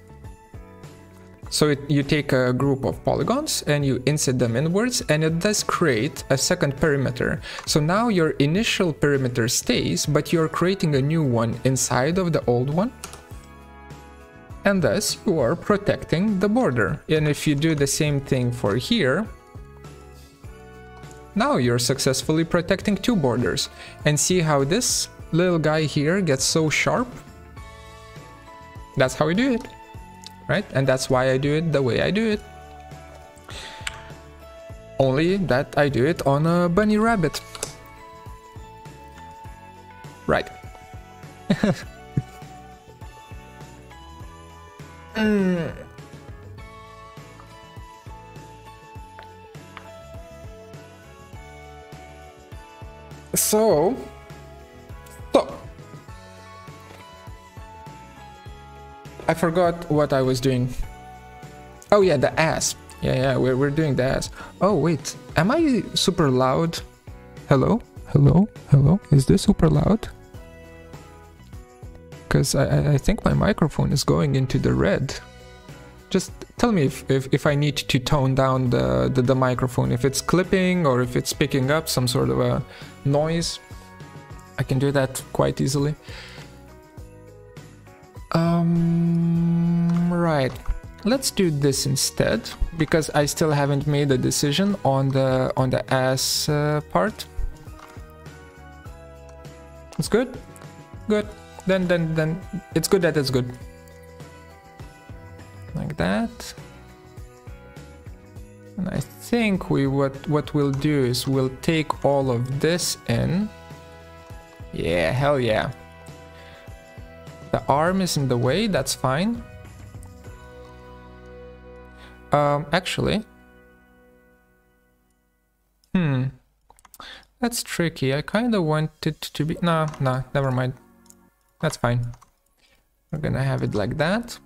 So it, you take a group of polygons and you inset them inwards and it does create a second perimeter. So now your initial perimeter stays, but you're creating a new one inside of the old one. And thus you are protecting the border. And if you do the same thing for here, now you're successfully protecting two borders. And see how this little guy here gets so sharp that's how we do it, right? And that's why I do it the way I do it. Only that I do it on a bunny rabbit. Right. mm. So, I forgot what I was doing. Oh yeah, the ass. Yeah, yeah, we're, we're doing the ass. Oh wait, am I super loud? Hello? Hello? Hello? Is this super loud? Because I, I think my microphone is going into the red. Just tell me if, if, if I need to tone down the, the, the microphone, if it's clipping or if it's picking up some sort of a noise. I can do that quite easily. Um, right. Let's do this instead because I still haven't made a decision on the on the ass uh, part. It's good. Good. Then then then it's good that it's good. Like that. And I think we what what we'll do is we'll take all of this in. Yeah, hell yeah. The arm is in the way, that's fine. Um, actually... Hmm. That's tricky. I kind of want it to be... No, no, never mind. That's fine. We're gonna have it like that.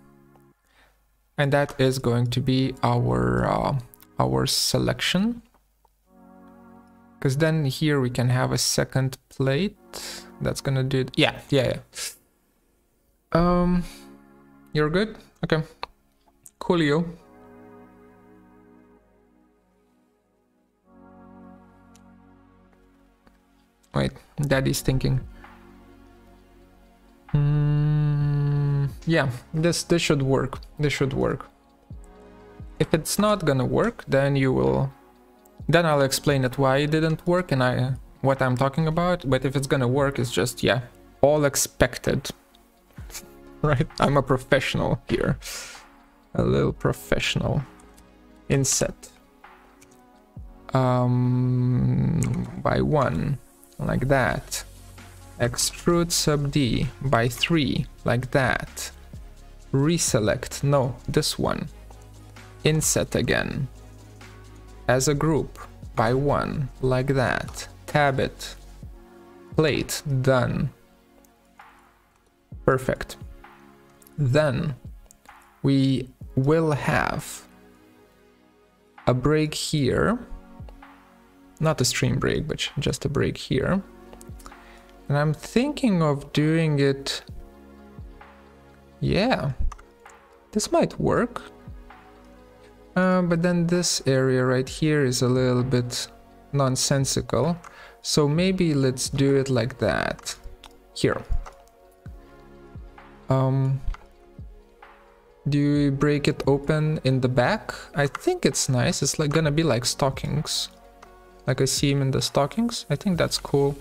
And that is going to be our, uh, our selection. Because then here we can have a second plate. That's gonna do it. Yeah, yeah, yeah. Um, you're good? Okay. Coolio. Wait, daddy's thinking. Yeah, this this should work. This should work. If it's not gonna work, then you will... Then I'll explain it why it didn't work and I what I'm talking about. But if it's gonna work, it's just, yeah, all expected. right? I'm a professional here. A little professional. Inset. Um, by one like that. Extrude sub D by 3, like that. Reselect, no, this one. Inset again. As a group, by 1, like that. Tab it. Plate, done. Perfect. Then we will have a break here not a stream break, but just a break here. And I'm thinking of doing it... Yeah, this might work. Uh, but then this area right here is a little bit nonsensical. So maybe let's do it like that. Here. Um, do you break it open in the back? I think it's nice. It's like gonna be like stockings like I see him in the stockings. I think that's cool.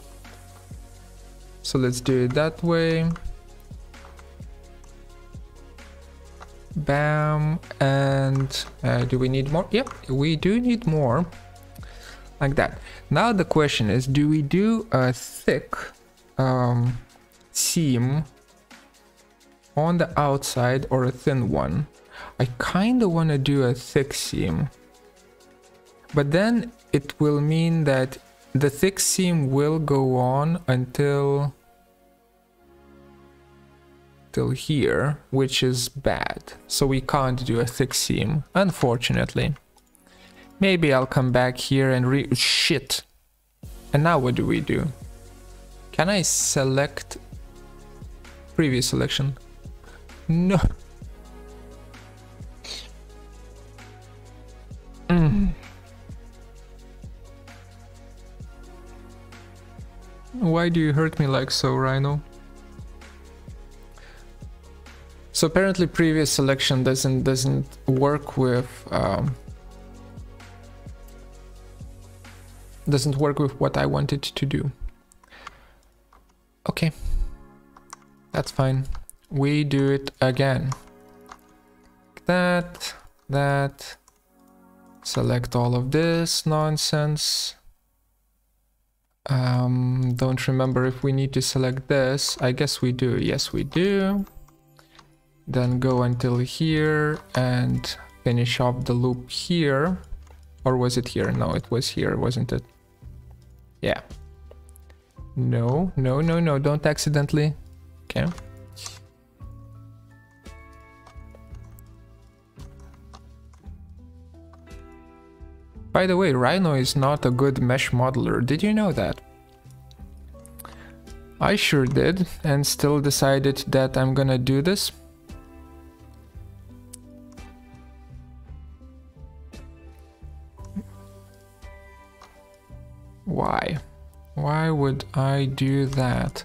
So let's do it that way. Bam. And uh, do we need more? Yep, we do need more. Like that. Now the question is, do we do a thick um, seam on the outside or a thin one? I kind of want to do a thick seam. But then it will mean that the thick seam will go on until till here, which is bad. So we can't do a thick seam, unfortunately. Maybe I'll come back here and re- shit. And now what do we do? Can I select previous selection? No. Mm. Why do you hurt me like so, Rhino? So apparently previous selection doesn't doesn't work with um, doesn't work with what I wanted to do. Okay, that's fine. We do it again. That, that, select all of this nonsense. Um, don't remember if we need to select this. I guess we do. Yes, we do. Then go until here and finish off the loop here. Or was it here? No, it was here, wasn't it? Yeah. No, no, no, no, don't accidentally. Okay. By the way, Rhino is not a good mesh modeler, did you know that? I sure did, and still decided that I'm gonna do this. Why? Why would I do that?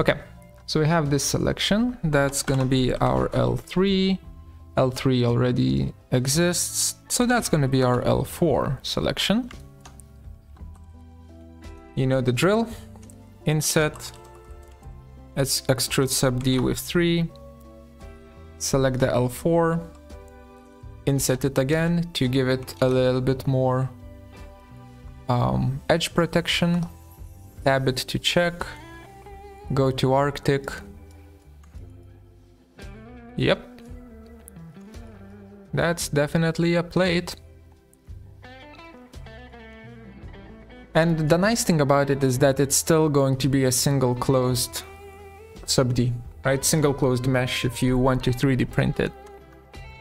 Okay, so we have this selection. That's gonna be our L3. L3 already exists, so that's to be our L4 selection. You know the drill. Inset, let's extrude sub D with 3, select the L4, inset it again to give it a little bit more um, edge protection, tab it to check, go to Arctic. Yep, that's definitely a plate. And the nice thing about it is that it's still going to be a single closed sub-D, right? Single closed mesh if you want to 3D print it.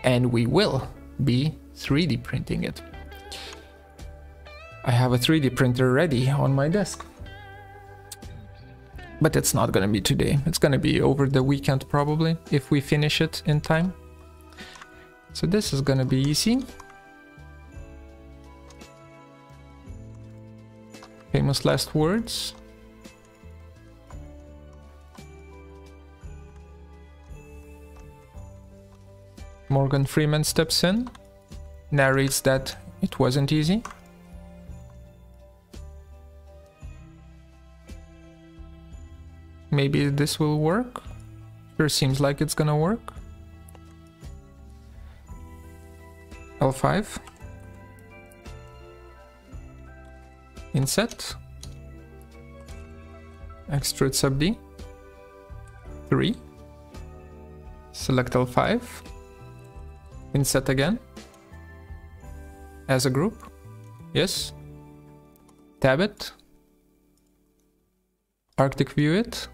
And we will be 3D printing it. I have a 3D printer ready on my desk. But it's not gonna be today. It's gonna be over the weekend probably, if we finish it in time. So this is gonna be easy. Famous last words. Morgan Freeman steps in, narrates that it wasn't easy. Maybe this will work. Sure seems like it's gonna work. L5. Inset. Extrude sub D. 3. Select L5. Inset again. As a group. Yes. Tab it. Arctic view it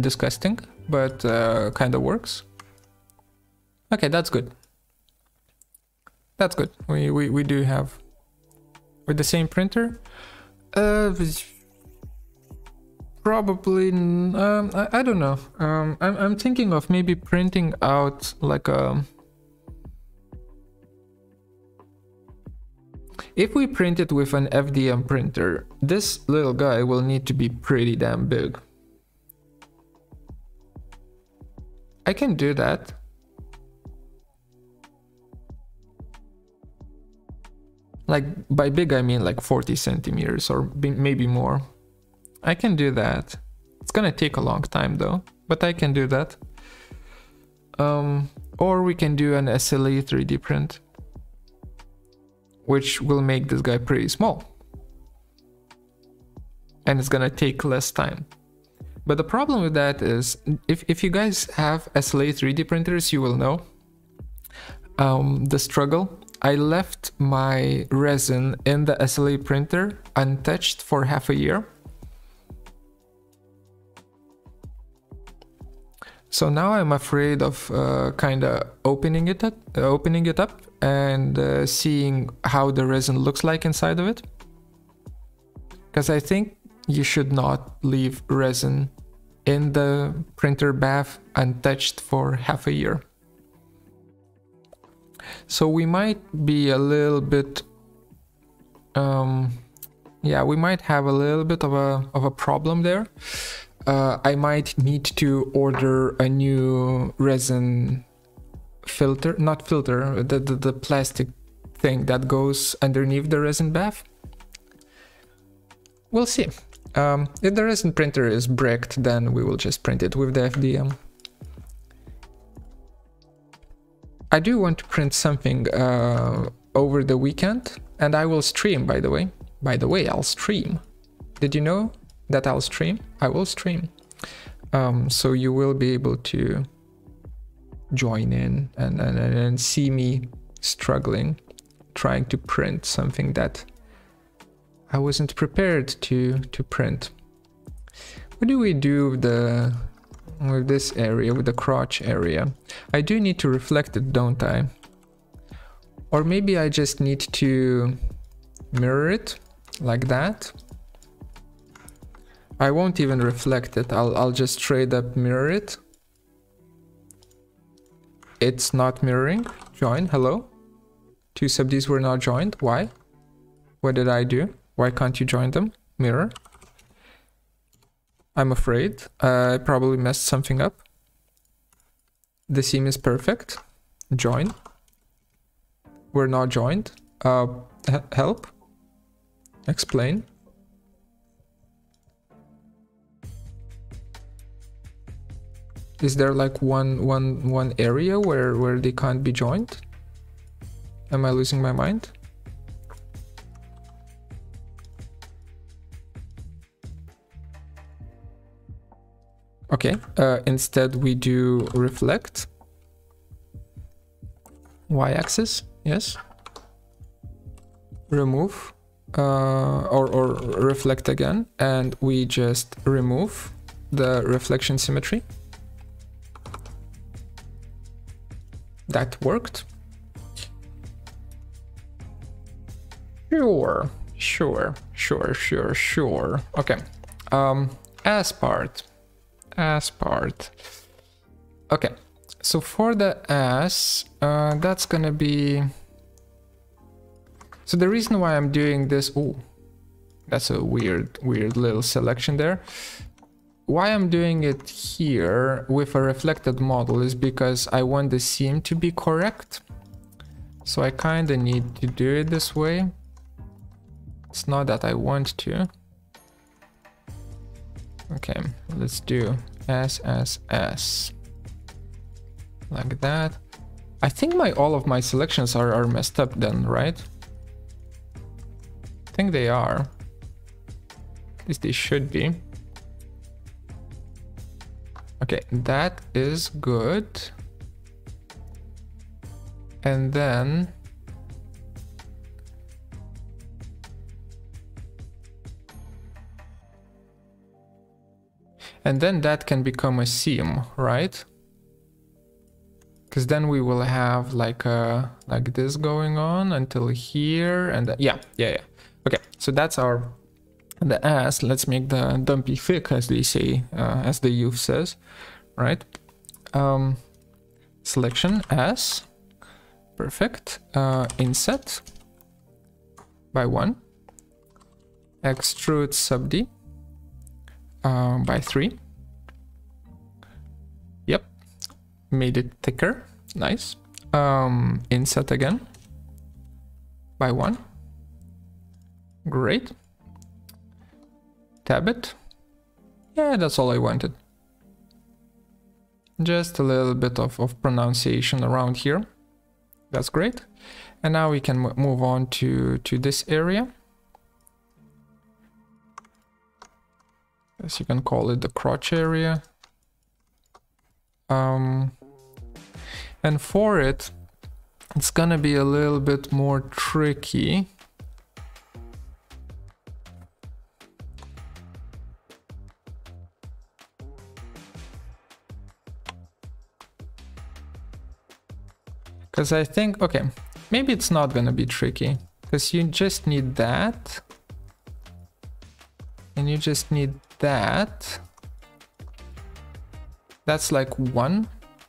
disgusting, but uh, kind of works. Okay, that's good. That's good. We, we, we do have with the same printer. Uh, probably um, I, I don't know. Um, I'm I'm thinking of maybe printing out like a. If we print it with an FDM printer, this little guy will need to be pretty damn big. I can do that. Like by big I mean like 40 centimeters or maybe more. I can do that. It's gonna take a long time though, but I can do that. Um, or we can do an SLA 3D print, which will make this guy pretty small. And it's gonna take less time. But the problem with that is, if, if you guys have SLA 3D printers, you will know um, the struggle. I left my resin in the SLA printer untouched for half a year. So now I'm afraid of uh, kind of opening it up, uh, opening it up and uh, seeing how the resin looks like inside of it. Because I think you should not leave resin in the printer bath untouched for half a year. So we might be a little bit, um, yeah, we might have a little bit of a of a problem there. Uh, I might need to order a new resin filter, not filter, the, the, the plastic thing that goes underneath the resin bath. We'll see. Um, if the resin printer is bricked, then we will just print it with the FDM. I do want to print something uh, over the weekend, and I will stream, by the way. By the way, I'll stream. Did you know that I'll stream? I will stream. Um, so you will be able to join in and, and, and see me struggling, trying to print something that I wasn't prepared to to print. What do we do with the with this area, with the crotch area? I do need to reflect it, don't I? Or maybe I just need to mirror it like that. I won't even reflect it. I'll I'll just straight up mirror it. It's not mirroring. Join. Hello. Two sub-Ds were not joined. Why? What did I do? Why can't you join them? Mirror. I'm afraid. I probably messed something up. The seam is perfect. Join. We're not joined. Uh, help. Explain. Is there like one one one area where where they can't be joined? Am I losing my mind? Okay, uh, instead we do reflect. Y-axis, yes. Remove. uh, or, or reflect again and we just remove the reflection symmetry. That worked. Sure, sure, sure, sure, sure. Okay. Um, as part, as part. Okay, so for the as, uh, that's gonna be so the reason why I'm doing this, oh, that's a weird, weird little selection there. Why I'm doing it here with a reflected model is because I want the seam to be correct. So I kind of need to do it this way. It's not that I want to. Okay, let's do S, S, S. Like that. I think my all of my selections are, are messed up then, right? I think they are. At least they should be. Okay, that is good. And then... And then that can become a seam, right? Because then we will have like a like this going on until here and yeah, yeah, yeah. Okay, so that's our the as. Let's make the dumpy thick, as they say, uh, as the youth says, right? Um, selection as, perfect. Uh, inset by one. Extrude sub D uh, by three. Yep, made it thicker. Nice. Um, inset again by one Great. Tab it. Yeah, that's all I wanted. Just a little bit of, of pronunciation around here. That's great. And now we can move on to, to this area. As you can call it the crotch area. Um, and for it, it's gonna be a little bit more tricky Because I think, okay, maybe it's not gonna be tricky. Because you just need that. And you just need that. That's like one,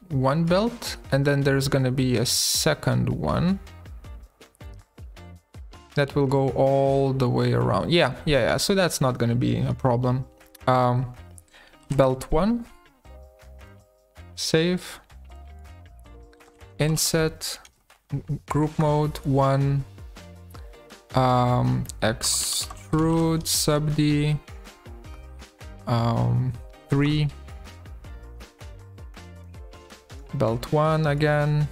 one belt. And then there's gonna be a second one. That will go all the way around. Yeah, yeah, yeah. So that's not gonna be a problem. Um, belt one. Save inset group mode one um, extrude sub D um, three belt one again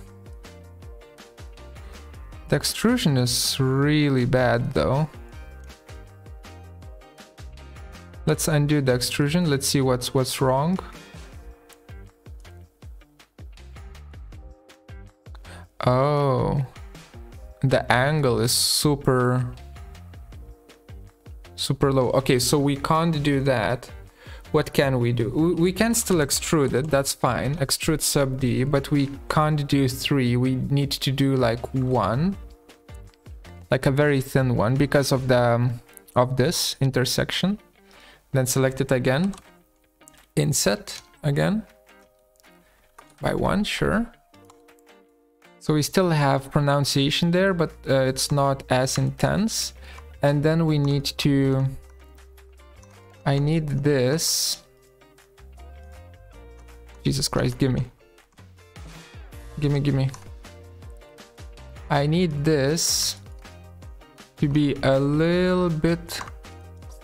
the extrusion is really bad though let's undo the extrusion let's see what's what's wrong Oh. The angle is super super low. Okay, so we can't do that. What can we do? We can still extrude it, that's fine. Extrude sub D, but we can't do three. We need to do like one. Like a very thin one because of the of this intersection. Then select it again. Inset again. By one, sure. So we still have pronunciation there, but uh, it's not as intense. And then we need to... I need this. Jesus Christ, gimme. Gimme, gimme. I need this to be a little bit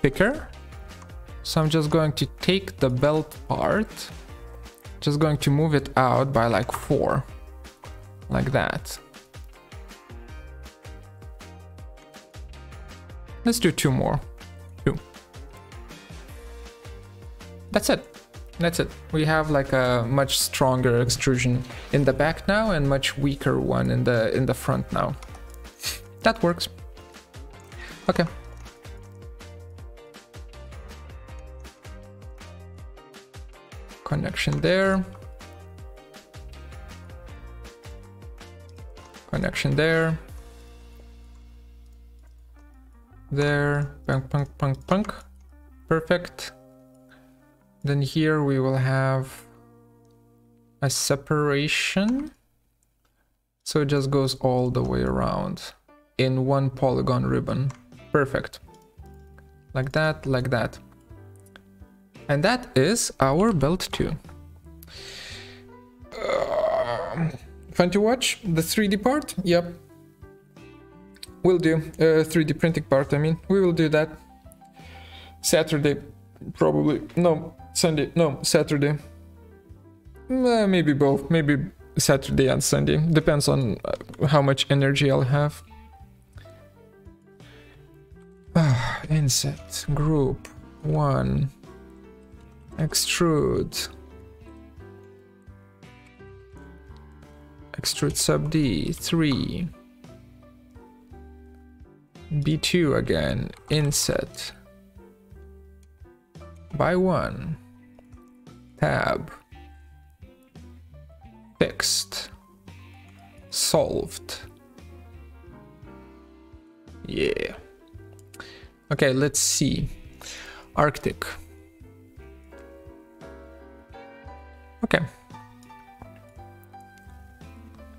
thicker. So I'm just going to take the belt part, just going to move it out by like four like that. Let's do two more. That's it. That's it. We have like a much stronger extrusion in the back now and much weaker one in the in the front now. That works. Okay. Connection there. Connection there. There. Punk, punk, punk, punk. Perfect. Then here we will have a separation. So it just goes all the way around in one polygon ribbon. Perfect. Like that, like that. And that is our belt too. Uh, fun to watch? The 3D part? Yep. We'll do. Uh, 3D printing part, I mean. We will do that. Saturday, probably. No, Sunday. No, Saturday. Uh, maybe both. Maybe Saturday and Sunday. Depends on uh, how much energy I'll have. Ah, inset group one extrude extrude sub D three B2 again inset by one tab. Fixed solved. Yeah. Okay let's see. Arctic. Okay.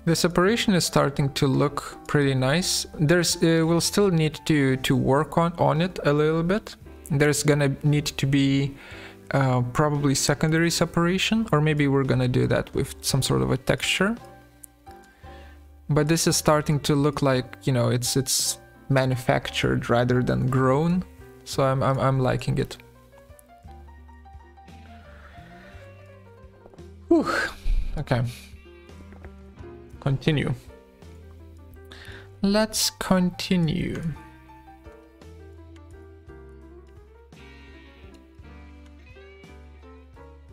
This operation is starting to look pretty nice. There's uh, we'll still need to to work on on it a little bit. There's gonna need to be uh, probably secondary separation or maybe we're gonna do that with some sort of a texture. But this is starting to look like you know it's it's manufactured rather than grown. So I'm, I'm, I'm liking it. Whew. okay. Continue. Let's continue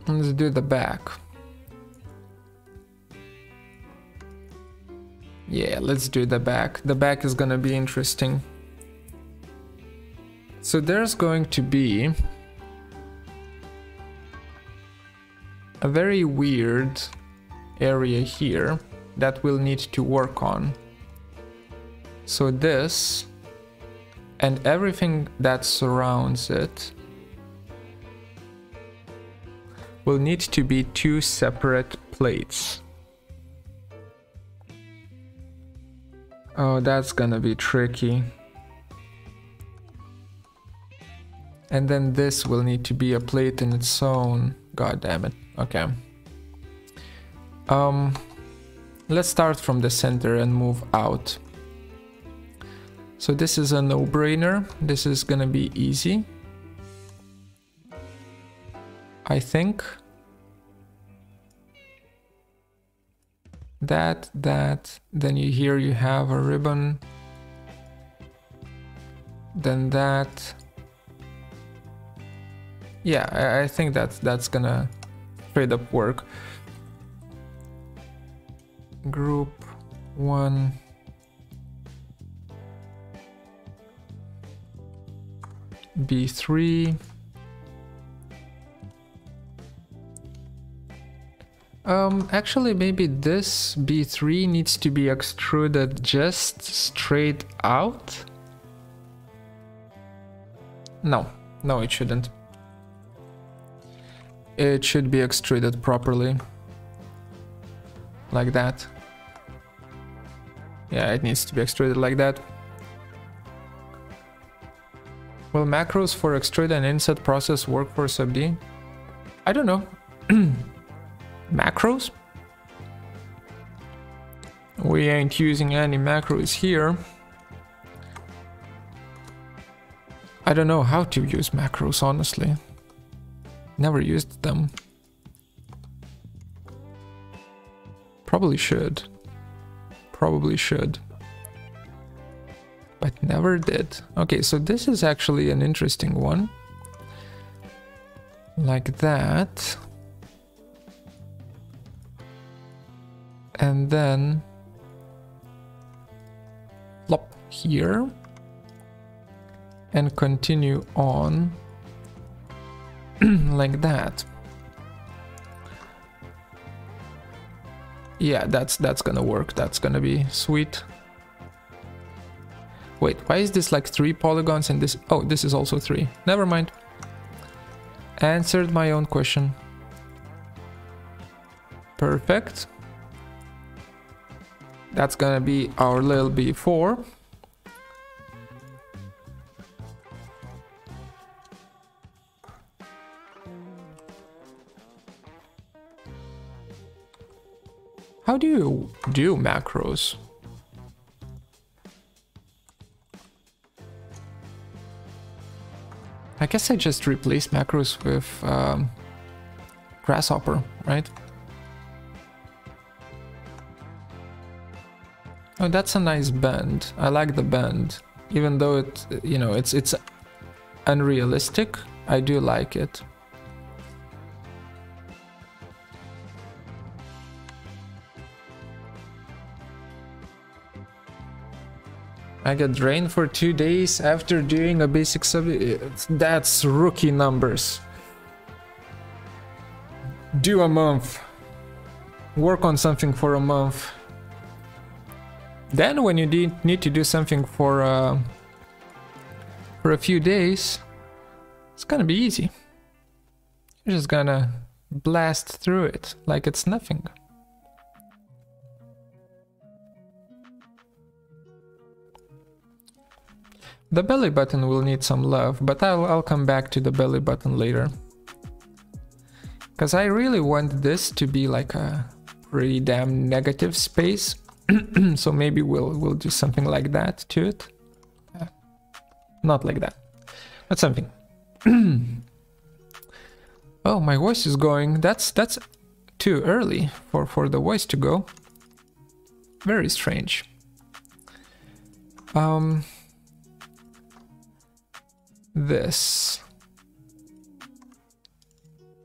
Let's do the back. Yeah, let's do the back. The back is gonna be interesting. So there's going to be a very weird area here that we'll need to work on. So this and everything that surrounds it will need to be two separate plates. Oh, that's gonna be tricky. And then this will need to be a plate in its own. God damn it. Okay. Um, let's start from the center and move out. So this is a no-brainer. This is gonna be easy. I think that that then you here you have a ribbon. Then that. Yeah I, I think that's that's gonna straight up work. Group one. B3 Um, actually, maybe this B3 needs to be extruded just straight out. No, no, it shouldn't. It should be extruded properly. Like that. Yeah, it needs to be extruded like that. Will macros for extrude and inset process work for sub D? I don't know. macros. We ain't using any macros here. I don't know how to use macros, honestly. Never used them. Probably should. Probably should. But never did. Okay, so this is actually an interesting one. Like that. And then plop here and continue on like that. Yeah, that's that's gonna work. That's gonna be sweet. Wait, why is this like three polygons and this... Oh, this is also three. Never mind. Answered my own question. Perfect. That's gonna be our little B4. How do you do macros? I guess I just replaced macros with um, grasshopper, right? Oh, that's a nice bend. I like the bend. Even though it, you know, it's it's unrealistic, I do like it. I get drained for two days after doing a basic sub. That's rookie numbers. Do a month. Work on something for a month. Then when you need to do something for uh, for a few days, it's gonna be easy. You're just gonna blast through it like it's nothing. The belly button will need some love, but I'll, I'll come back to the belly button later. Because I really want this to be like a pretty damn negative space. so maybe we'll, we'll do something like that to it. Uh, not like that, but something. oh, my voice is going. That's that's too early for, for the voice to go. Very strange. Um, this.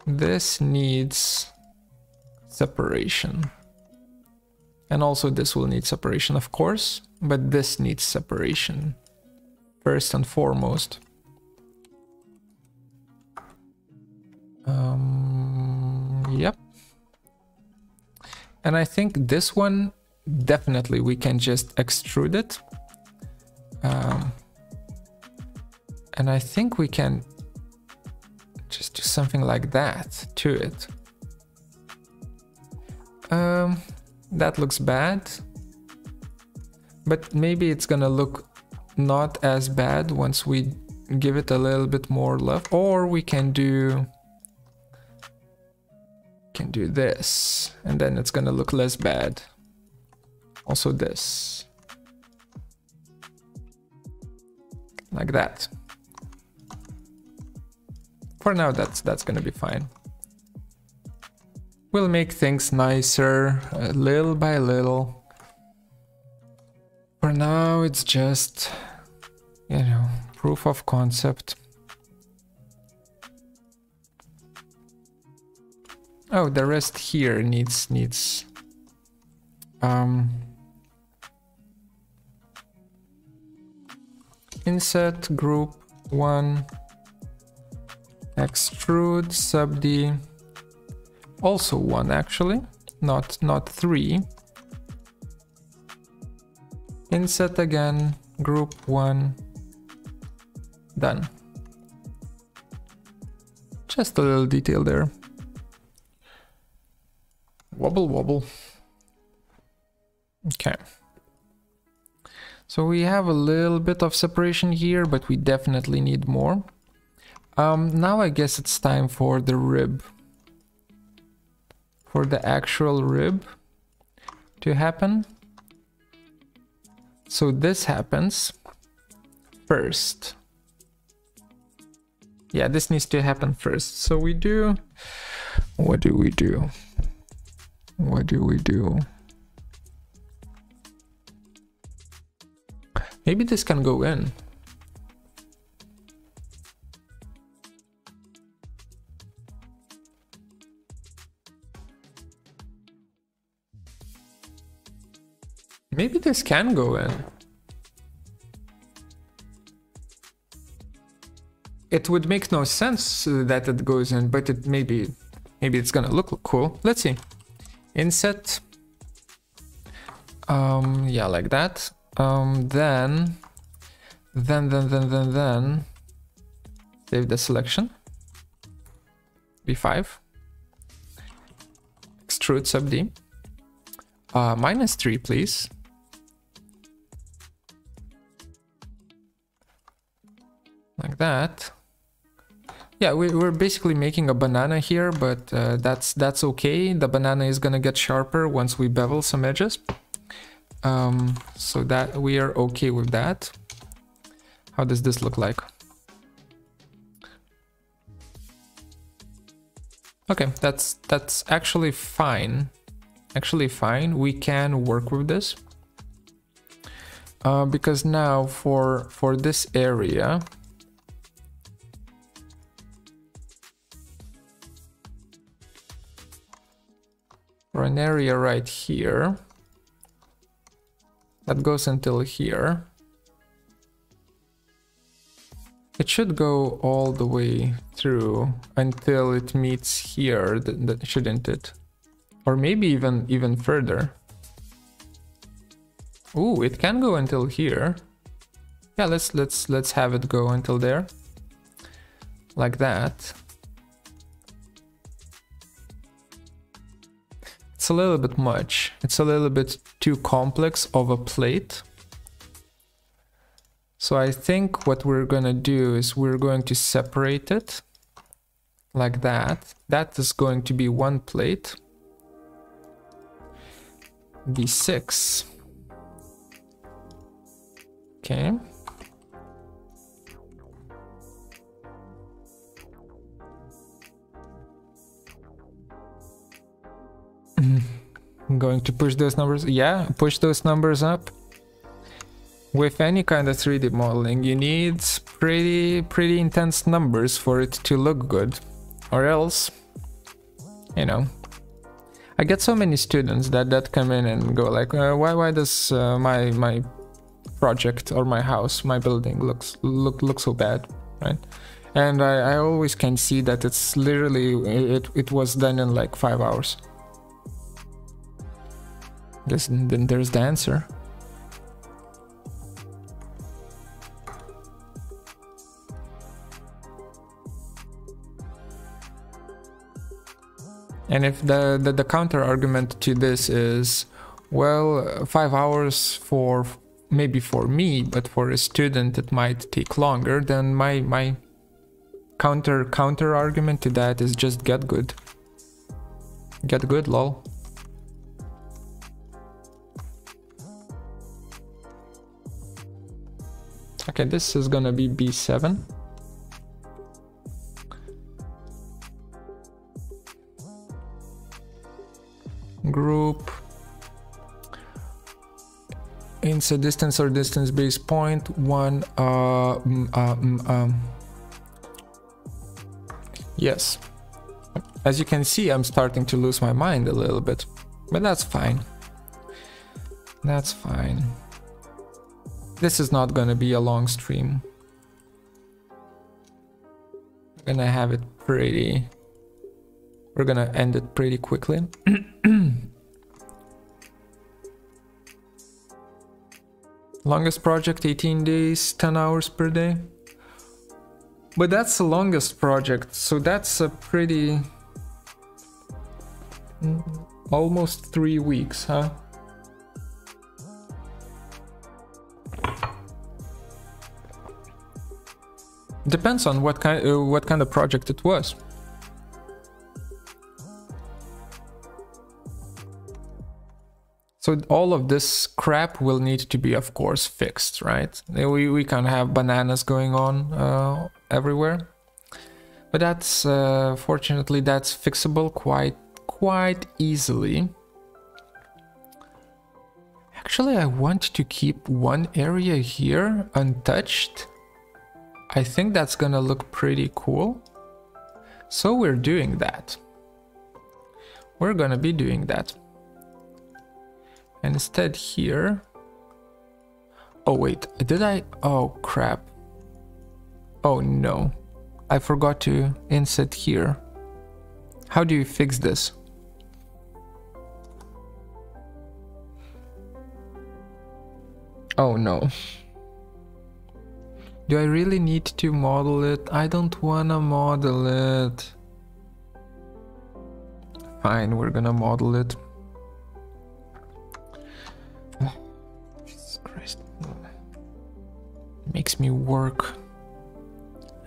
This needs separation. And also this will need separation, of course, but this needs separation first and foremost. Um, yep. And I think this one, definitely we can just extrude it. Um, and I think we can just do something like that to it. Um, that looks bad. But maybe it's gonna look not as bad once we give it a little bit more love. Or we can do can do this and then it's gonna look less bad. Also this. Like that. For now, that's that's gonna be fine. We'll make things nicer, uh, little by little. For now, it's just, you know, proof of concept. Oh, the rest here needs needs um insert group one extrude sub D also one actually. Not not three. Inset again group one. Done. Just a little detail there. Wobble wobble. Okay. So we have a little bit of separation here but we definitely need more. Um, now I guess it's time for the rib. For the actual rib to happen. So this happens first. Yeah, this needs to happen first. So we do... What do we do? What do we do? Maybe this can go in. Maybe this can go in. it would make no sense that it goes in, but it maybe maybe it's gonna look cool. Let's see. Inset. Um, yeah, like that. Um, then, then, then, then, then, then, save the selection. B5. Extrude sub D. Uh, minus three, please. Like that. Yeah, we, we're basically making a banana here, but uh, that's that's okay. The banana is gonna get sharper once we bevel some edges. Um, so that we are okay with that. How does this look like? Okay, that's that's actually fine. Actually fine. We can work with this. Uh, because now for for this area, an area right here that goes until here. It should go all the way through until it meets here, shouldn't it? Or maybe even even further. Ooh, it can go until here. Yeah, let's let's let's have it go until there. Like that. A little bit much. It's a little bit too complex of a plate. So I think what we're gonna do is we're going to separate it like that. That is going to be one plate. B6. Okay. I'm going to push those numbers. Yeah, push those numbers up. With any kind of 3D modeling, you need pretty, pretty intense numbers for it to look good. Or else, you know, I get so many students that, that come in and go like, uh, why, why does uh, my, my project or my house, my building looks, look, look so bad, right? And I, I always can see that it's literally, it, it was done in like five hours. Guess then there's the answer. And if the, the, the counter argument to this is, well, five hours for maybe for me, but for a student it might take longer, then my my counter counter argument to that is just get good. Get good, lol. Okay, this is gonna be B7. Group. Inset distance or distance base point one. Uh, mm, um, yes. As you can see, I'm starting to lose my mind a little bit, but that's fine. That's fine. This is not gonna be a long stream. Gonna have it pretty... We're gonna end it pretty quickly. Longest project 18 days, 10 hours per day. But that's the longest project, so that's a pretty... Mm, almost three weeks, huh? Depends on what kind uh, what kind of project it was. So all of this crap will need to be, of course, fixed, right? We, we can't have bananas going on uh, everywhere. But that's, uh, fortunately, that's fixable quite, quite easily. Actually, I want to keep one area here untouched I think that's gonna look pretty cool. So we're doing that. We're gonna be doing that. Instead here... Oh wait, did I... Oh crap. Oh no. I forgot to insert here. How do you fix this? Oh no. Do I really need to model it? I don't wanna model it. Fine, we're gonna model it. Jesus Christ. Makes me work.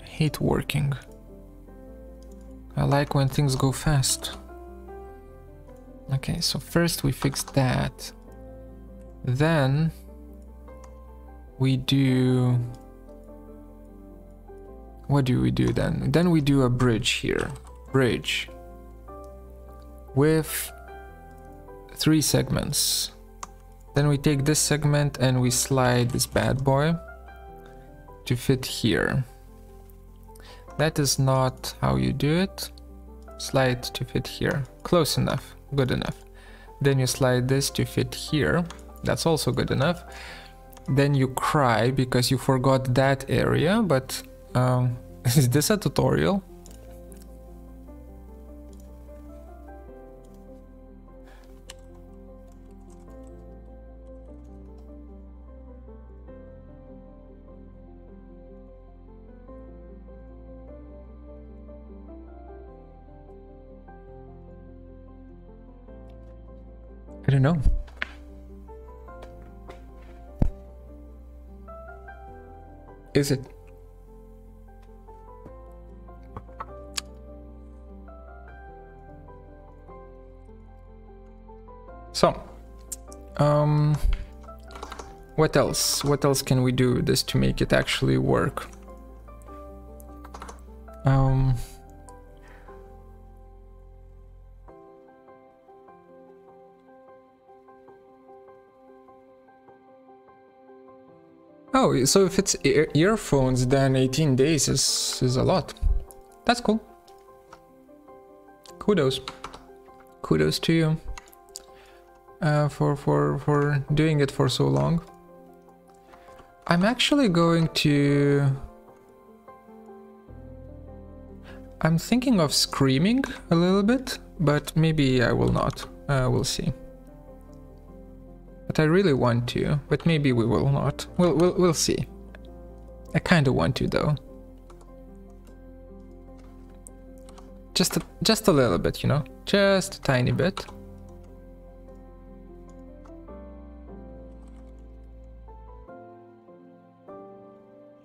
I hate working. I like when things go fast. Okay, so first we fix that. Then we do... What do we do then? Then we do a bridge here. Bridge. With three segments. Then we take this segment and we slide this bad boy to fit here. That is not how you do it. Slide to fit here. Close enough. Good enough. Then you slide this to fit here. That's also good enough. Then you cry because you forgot that area, but um, is this a tutorial? I don't know. Is it? So, um, what else? What else can we do this to make it actually work? Um, So if it's ear earphones, then 18 days is, is a lot. That's cool. Kudos. Kudos to you uh, for, for, for doing it for so long. I'm actually going to... I'm thinking of screaming a little bit, but maybe I will not. Uh, we'll see. But I really want to, but maybe we will not. We'll, we'll, we'll see. I kinda want to though. Just a, just a little bit, you know? Just a tiny bit.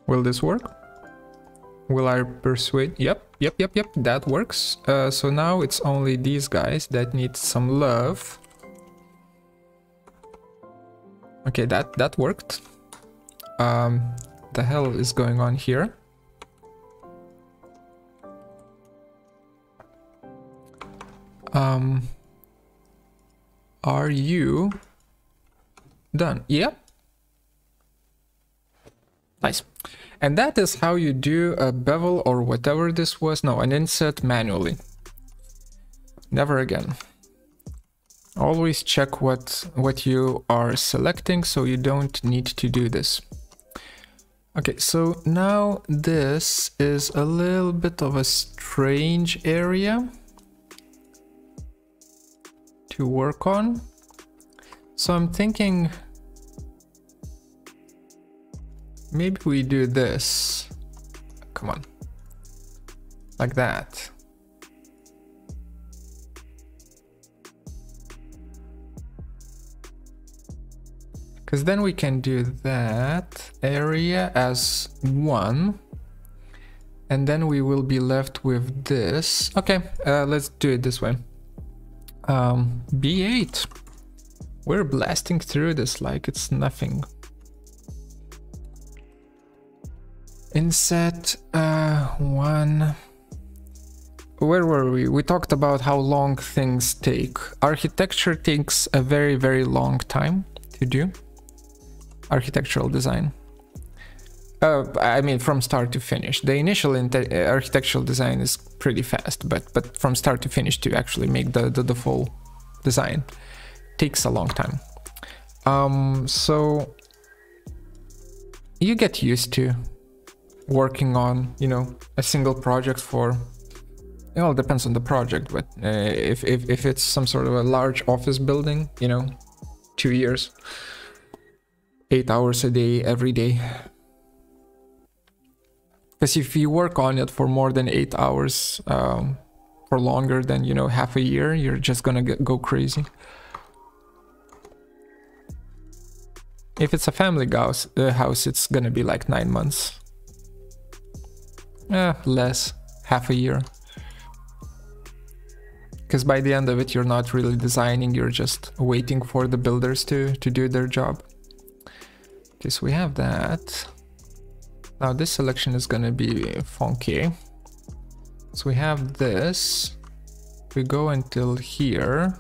Will this work? Will I persuade? Yep, yep, yep, yep, that works. Uh, so now it's only these guys that need some love. Okay, that, that worked. Um, the hell is going on here? Um, are you done? Yep. Nice. And that is how you do a bevel or whatever this was. No, an inset manually. Never again. Always check what, what you are selecting so you don't need to do this. Okay, so now this is a little bit of a strange area to work on. So I'm thinking maybe we do this. Come on. Like that. Because then we can do that area as one. And then we will be left with this. Okay, uh, let's do it this way. Um, B8. We're blasting through this like it's nothing. Inset uh, one. Where were we? We talked about how long things take. Architecture takes a very, very long time to do architectural design. Uh, I mean, from start to finish. The initial architectural design is pretty fast, but but from start to finish to actually make the the, the full design takes a long time. Um, so you get used to working on, you know, a single project for it all depends on the project, but uh, if, if if it's some sort of a large office building, you know, two years, eight hours a day, every day. Because if you work on it for more than eight hours, um, for longer than you know half a year, you're just gonna get, go crazy. If it's a family house, uh, house, it's gonna be like nine months. Eh, less, half a year. Because by the end of it, you're not really designing, you're just waiting for the builders to, to do their job. Okay, so we have that. Now this selection is gonna be funky. So we have this. We go until here.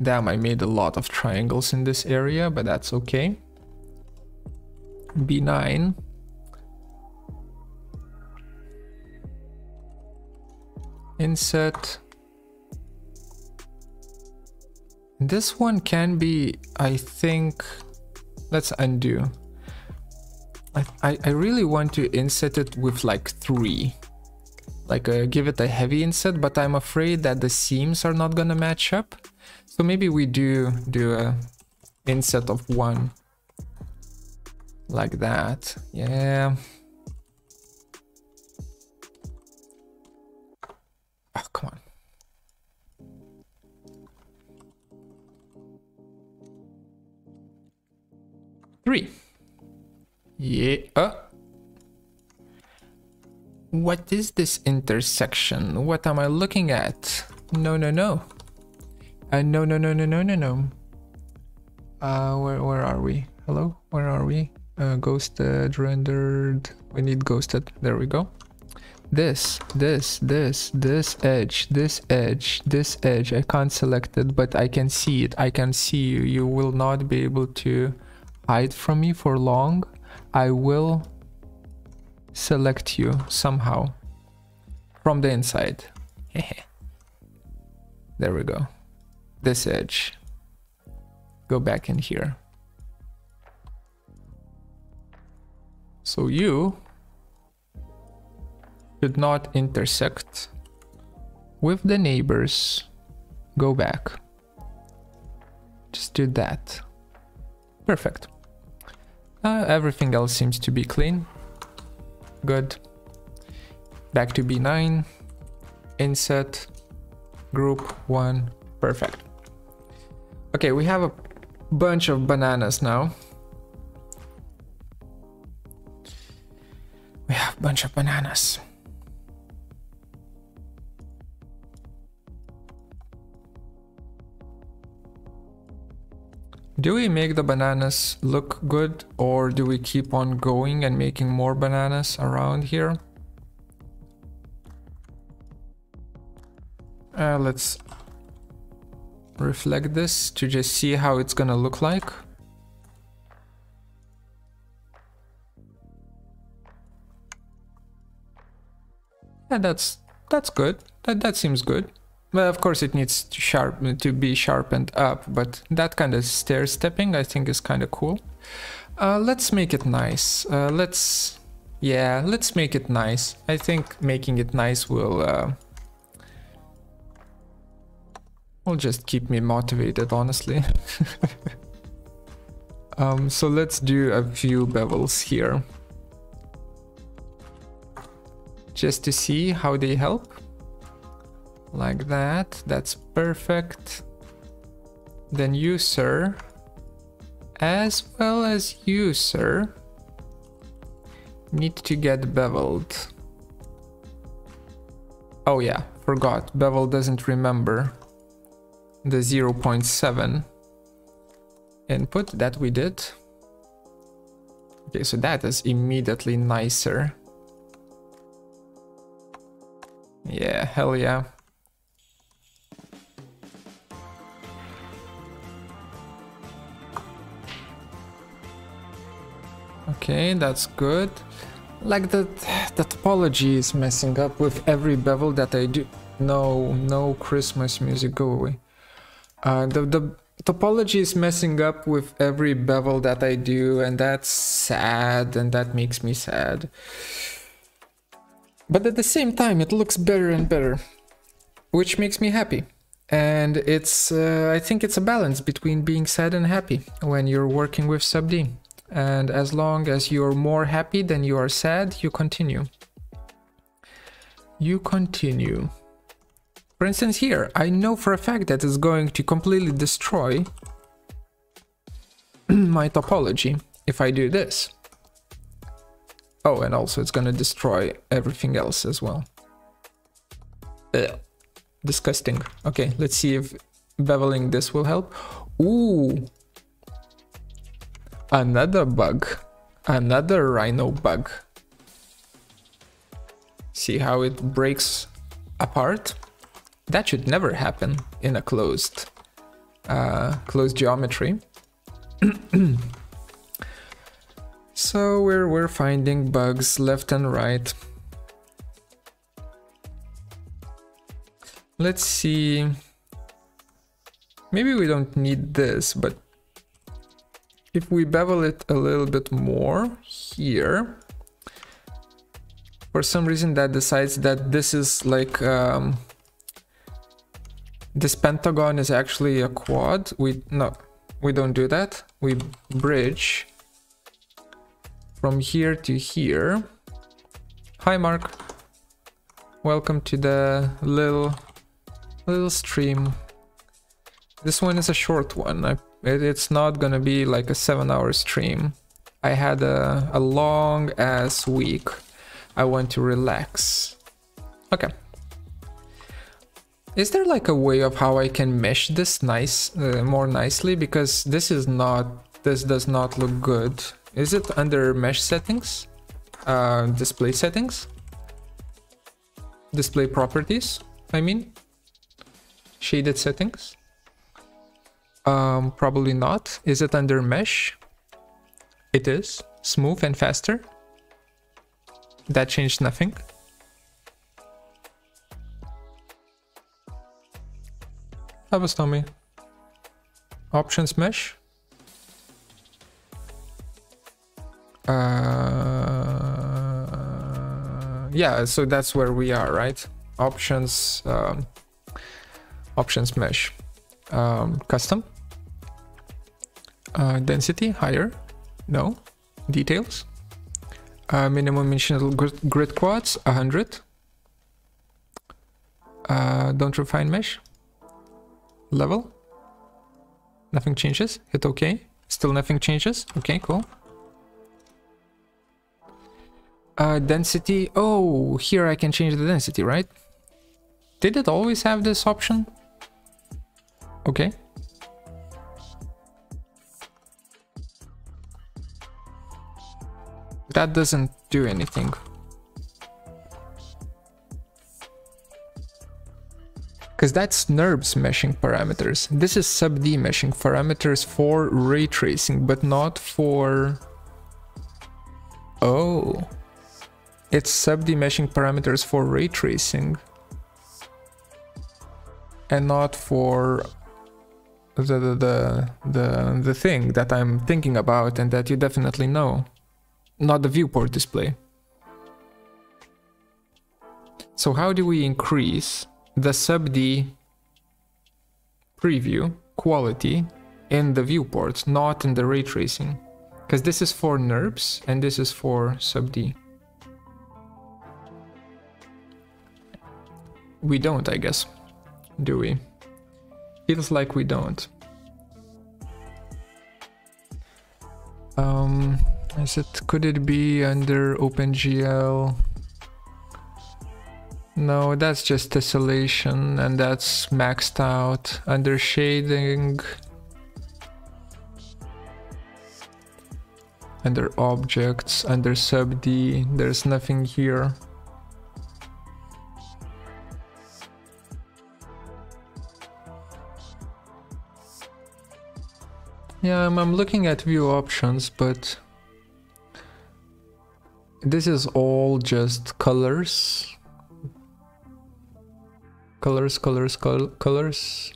Damn, I made a lot of triangles in this area, but that's okay. B9. Inset. This one can be, I think, let's undo. I, I, really want to inset it with like three. Like uh, give it a heavy inset, but I'm afraid that the seams are not gonna match up. So maybe we do do a inset of one. Like that. Yeah. Three. Yeah. Uh. What is this intersection? What am I looking at? No, no, no. Uh, no, no, no, no, no, no, no. Uh, where, where are we? Hello? Where are we? Uh, ghosted, rendered. We need ghosted. There we go. This, this, this, this edge, this edge, this edge. I can't select it, but I can see it. I can see you. You will not be able to hide from me for long. I will select you somehow from the inside. there we go. This edge. Go back in here. So you should not intersect with the neighbors. Go back. Just do that. Perfect. Uh, everything else seems to be clean. Good. Back to B9. Inset. Group 1. Perfect. Okay, we have a bunch of bananas now. We have a bunch of bananas. Do we make the bananas look good or do we keep on going and making more bananas around here? Uh, let's reflect this to just see how it's gonna look like. Yeah, that's that's good. That that seems good. Well, of course, it needs to sharp to be sharpened up, but that kind of stair stepping I think is kind of cool. Uh, let's make it nice. Uh, let's, yeah, let's make it nice. I think making it nice will, uh, will just keep me motivated, honestly. um, so let's do a few bevels here, just to see how they help like that. That's perfect. Then you sir. As well as you sir. Need to get beveled. Oh yeah. Forgot. Bevel doesn't remember the 0.7 input that we did. Okay so that is immediately nicer. Yeah hell yeah Okay, that's good. Like the, the topology is messing up with every bevel that I do. No, no Christmas music, go away. Uh, the, the topology is messing up with every bevel that I do and that's sad and that makes me sad. But at the same time it looks better and better, which makes me happy. And it's, uh, I think it's a balance between being sad and happy when you're working with sub D. And as long as you're more happy than you are sad, you continue. You continue. For instance here, I know for a fact that it's going to completely destroy my topology if I do this. Oh, and also it's gonna destroy everything else as well. Ugh. Disgusting. Okay, let's see if beveling this will help. Ooh. Another bug. Another rhino bug. See how it breaks apart? That should never happen in a closed uh, closed geometry. so we're we're finding bugs left and right. Let's see. Maybe we don't need this, but if we bevel it a little bit more here, for some reason that decides that this is like um, this pentagon is actually a quad. We no, we don't do that. We bridge from here to here. Hi, Mark. Welcome to the little little stream. This one is a short one. I, it, it's not gonna be like a seven hour stream. I had a, a long ass week. I want to relax. Okay. Is there like a way of how I can mesh this nice, uh, more nicely? Because this is not, this does not look good. Is it under mesh settings? Uh, display settings? Display properties, I mean? Shaded settings? Um, probably not. Is it under mesh? It is. Smooth and faster. That changed nothing. Have a Tommy. Options mesh. Uh, yeah, so that's where we are, right? Options. Um, options mesh um, custom uh, density higher. No. Details. Uh, minimum dimensional grid quads 100 uh, don't refine mesh. Level. Nothing changes. Hit ok. Still nothing changes. Okay cool. Uh, density. Oh here I can change the density right? Did it always have this option? Okay. That doesn't do anything. Because that's NURBS meshing parameters. This is sub-D meshing parameters for ray tracing, but not for... Oh. It's sub-D meshing parameters for ray tracing. And not for the, the, the, the, the thing that I'm thinking about and that you definitely know, not the viewport display. So how do we increase the sub-D preview quality in the viewport, not in the ray tracing? Because this is for NURBS and this is for sub-D. We don't, I guess, do we? Feels like we don't. Um, is it, could it be under OpenGL? No, that's just tessellation and that's maxed out. Under shading, under objects, under sub D, there's nothing here. Yeah, I'm, I'm looking at view options, but this is all just colors. Colors, colors, col colors.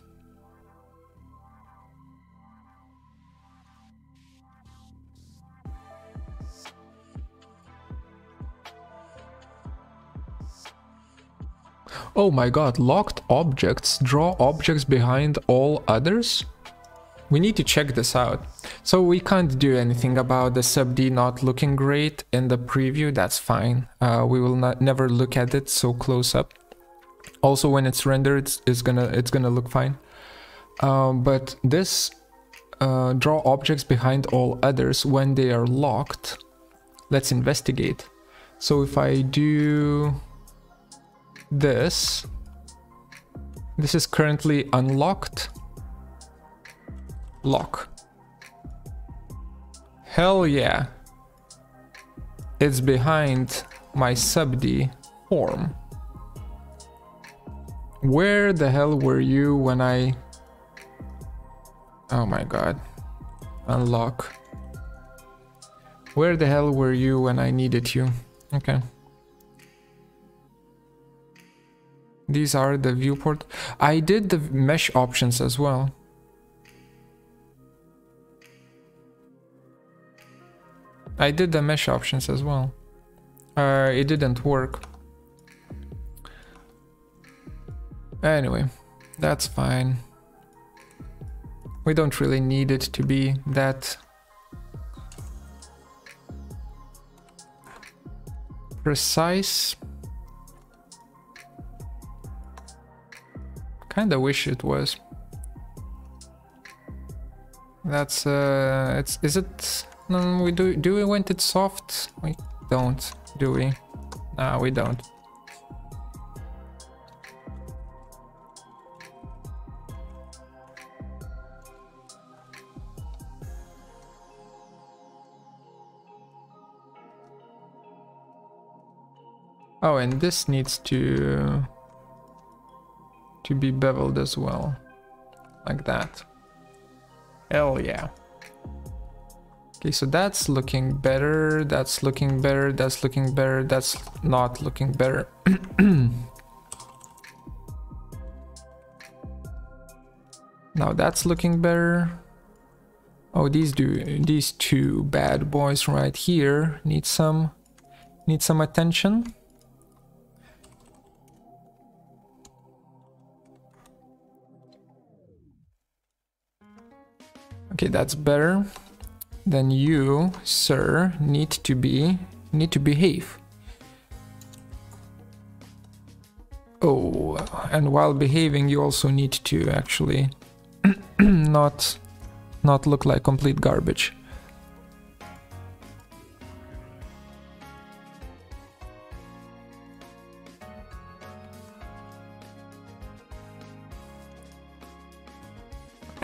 Oh my god, locked objects draw objects behind all others? We need to check this out. So we can't do anything about the sub D not looking great in the preview, that's fine. Uh, we will not never look at it so close up. Also when it's rendered, it's, it's gonna it's gonna look fine. Um, but this uh, draw objects behind all others when they are locked. Let's investigate. So if I do this, this is currently unlocked. Lock. Hell yeah. It's behind my sub D form. Where the hell were you when I... Oh my god. Unlock. Where the hell were you when I needed you? Okay. These are the viewport. I did the mesh options as well. I did the mesh options as well. Uh, it didn't work. Anyway, that's fine. We don't really need it to be that precise. Kinda wish it was. That's uh it's is it we do do we want it soft? We don't, do we? No, we don't. Oh, and this needs to to be beveled as well. Like that. Hell yeah. Okay, so that's looking better, that's looking better, that's looking better, that's not looking better. now that's looking better. Oh, these do these two bad boys right here need some need some attention. Okay, that's better. Then you, sir, need to be need to behave. Oh, and while behaving, you also need to actually not not look like complete garbage.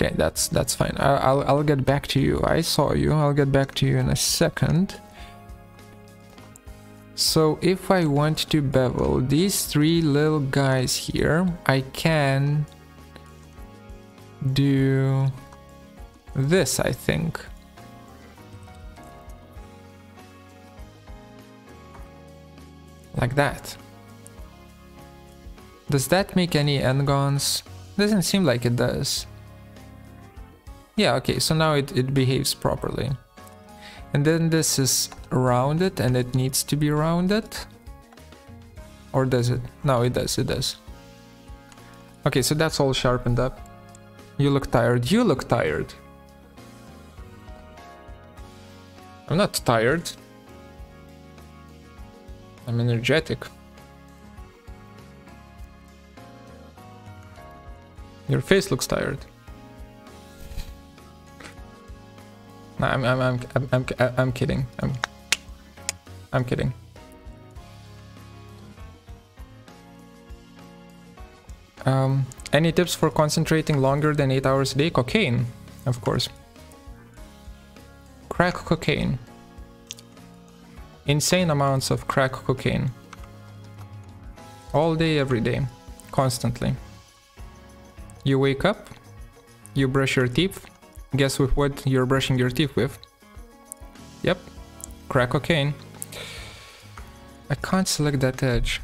Okay, that's that's fine. I'll I'll get back to you. I saw you. I'll get back to you in a second. So if I want to bevel these three little guys here, I can do this, I think. Like that. Does that make any n-gons? Doesn't seem like it does. Yeah, okay, so now it, it behaves properly. And then this is rounded and it needs to be rounded. Or does it? No, it does, it does. Okay, so that's all sharpened up. You look tired. You look tired. I'm not tired. I'm energetic. Your face looks tired. No, I'm, I'm, I'm, I'm, I'm, I'm kidding. I'm, I'm kidding. Um, any tips for concentrating longer than 8 hours a day? Cocaine, of course. Crack cocaine. Insane amounts of crack cocaine. All day, every day. Constantly. You wake up, you brush your teeth, Guess with what you're brushing your teeth with? Yep, crack cocaine. I can't select that edge.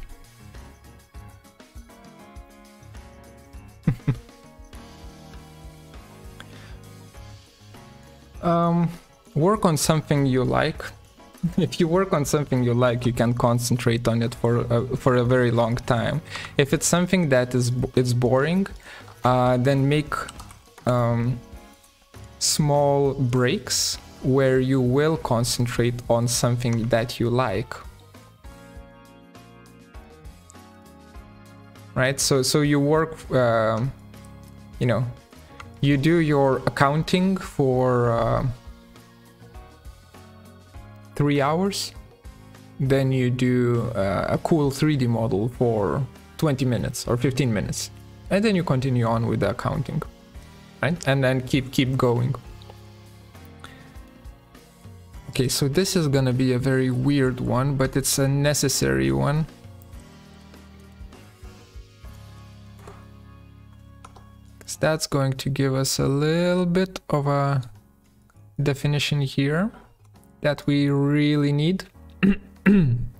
um, work on something you like. if you work on something you like, you can concentrate on it for a, for a very long time. If it's something that is it's boring, uh, then make um, small breaks where you will concentrate on something that you like. Right. So so you work. Uh, you know, you do your accounting for. Uh, three hours. Then you do uh, a cool 3D model for 20 minutes or 15 minutes. And then you continue on with the accounting. Right? And then keep keep going. Okay, so this is gonna be a very weird one, but it's a necessary one. Because that's going to give us a little bit of a definition here that we really need.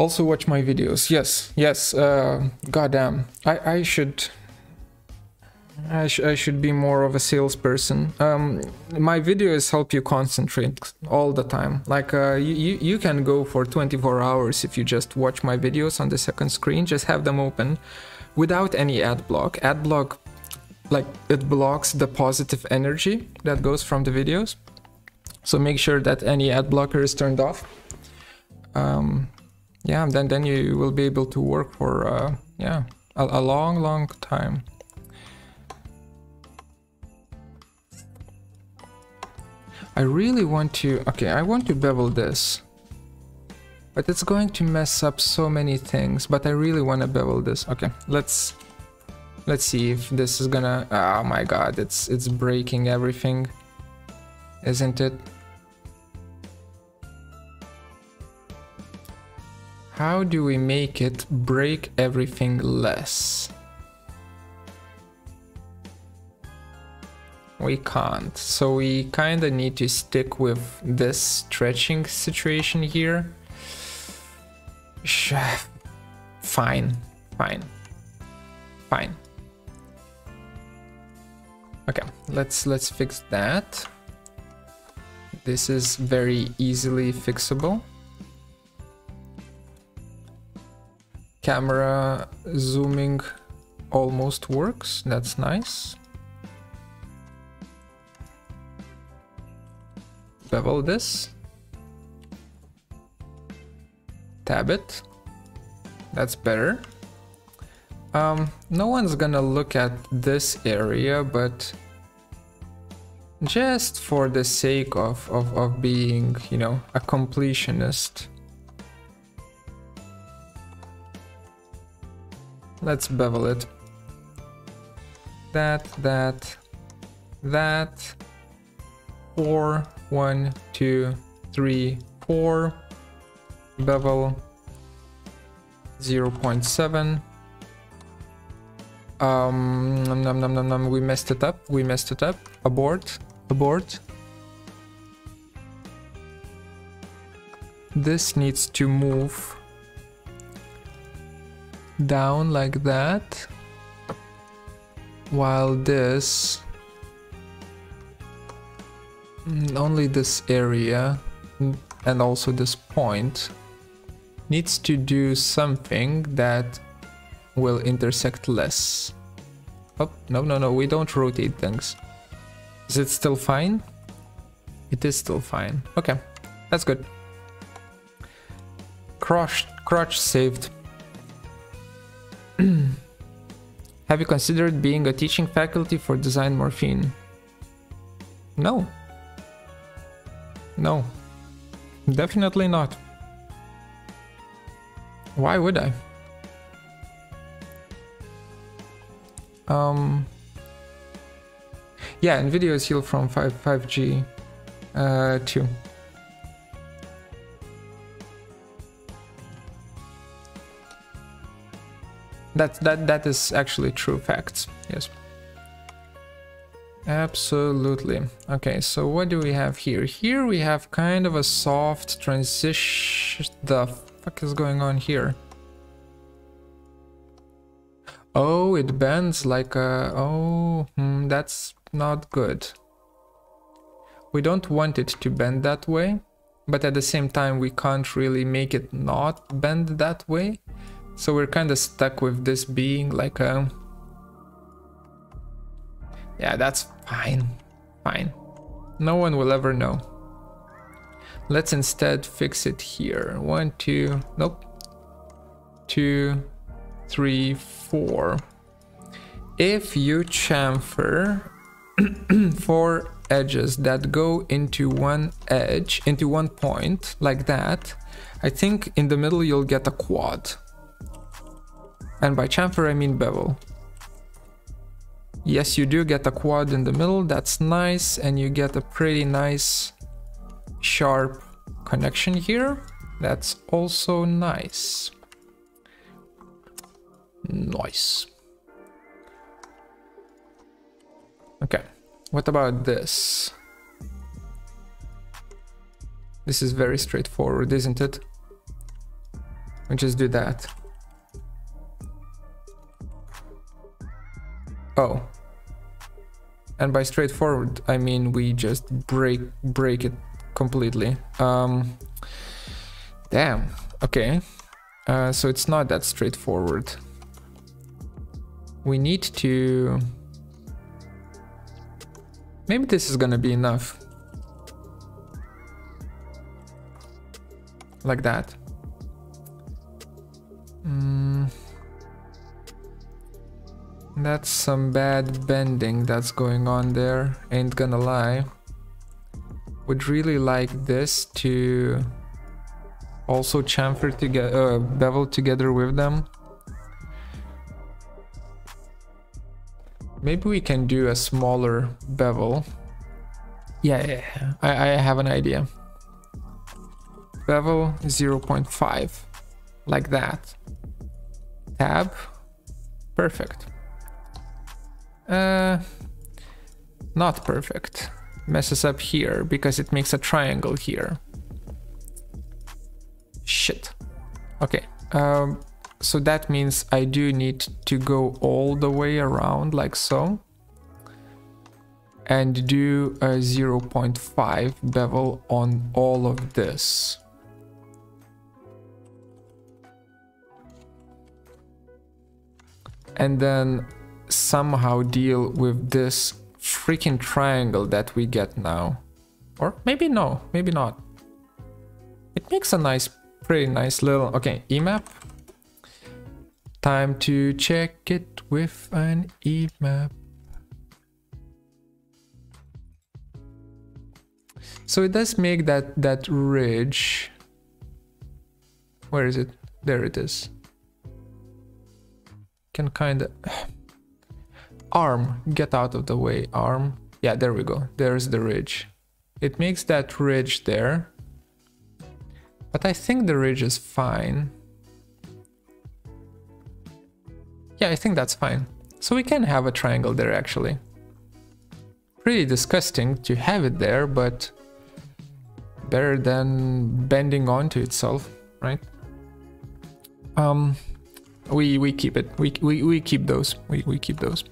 also watch my videos. Yes, yes. Uh, goddamn, I I should I, sh I, should be more of a salesperson. Um, my videos help you concentrate all the time. Like uh, you, you can go for 24 hours if you just watch my videos on the second screen. Just have them open without any ad block. Ad block, like it blocks the positive energy that goes from the videos. So make sure that any ad blocker is turned off. Um, yeah, then then you will be able to work for uh, yeah a, a long long time. I really want to... Okay, I want to bevel this. But it's going to mess up so many things. But I really want to bevel this. Okay, let's... Let's see if this is gonna... Oh my god, it's, it's breaking everything. Isn't it? How do we make it break everything less? we can't. So we kind of need to stick with this stretching situation here. Fine, fine, fine. Okay, let's let's fix that. This is very easily fixable. Camera zooming almost works, that's nice. bevel this. Tab it. That's better. Um, no one's gonna look at this area, but just for the sake of, of, of being, you know, a completionist. Let's bevel it. That, that, that, four, one, two, three, four. Bevel 0 0.7. Um, num, num, num, we messed it up. We messed it up. Abort. Abort. This needs to move down like that. While this Mm, only this area and also this point needs to do something that will intersect less. Oh, no, no, no, we don't rotate things. Is it still fine? It is still fine. Okay, that's good. Crotch, crotch saved. Have you considered being a teaching faculty for DesignMorphine? No. No. Definitely not. Why would I? Um, yeah, NVIDIA is healed from 5, 5G uh, 2. That, that, that is actually true facts, yes. Absolutely. Okay, so what do we have here? Here we have kind of a soft transition. The fuck is going on here? Oh, it bends like a... Oh, hmm, that's not good. We don't want it to bend that way, but at the same time we can't really make it not bend that way. So we're kind of stuck with this being like a... Yeah, that's fine. Fine. No one will ever know. Let's instead fix it here. One, two, nope. Two, three, four. If you chamfer four edges that go into one edge, into one point, like that, I think in the middle you'll get a quad. And by chamfer I mean bevel. Yes, you do get a quad in the middle, that's nice, and you get a pretty nice sharp connection here. That's also nice. Nice. Okay, what about this? This is very straightforward, isn't it? We just do that. Oh. And by straightforward, I mean we just break break it completely. Um, damn. Okay. Uh, so it's not that straightforward. We need to... Maybe this is gonna be enough. Like that. Mm. That's some bad bending that's going on there, ain't gonna lie. Would really like this to also chamfer together, uh, bevel together with them. Maybe we can do a smaller bevel. Yeah, yeah, I, I have an idea. Bevel 0.5, like that. Tab, perfect. Uh, not perfect. Messes up here because it makes a triangle here. Shit. Okay. Um, so that means I do need to go all the way around like so. And do a 0.5 bevel on all of this. And then somehow deal with this freaking triangle that we get now. Or maybe no, maybe not. It makes a nice, pretty nice little... Okay, EMAP. Time to check it with an EMAP. So it does make that, that ridge... Where is it? There it is. Can kind of... Arm, get out of the way, arm. Yeah, there we go. There's the ridge. It makes that ridge there. But I think the ridge is fine. Yeah, I think that's fine. So we can have a triangle there actually. Pretty disgusting to have it there, but better than bending onto itself, right? Um, we we keep it. We we, we keep those. We we keep those.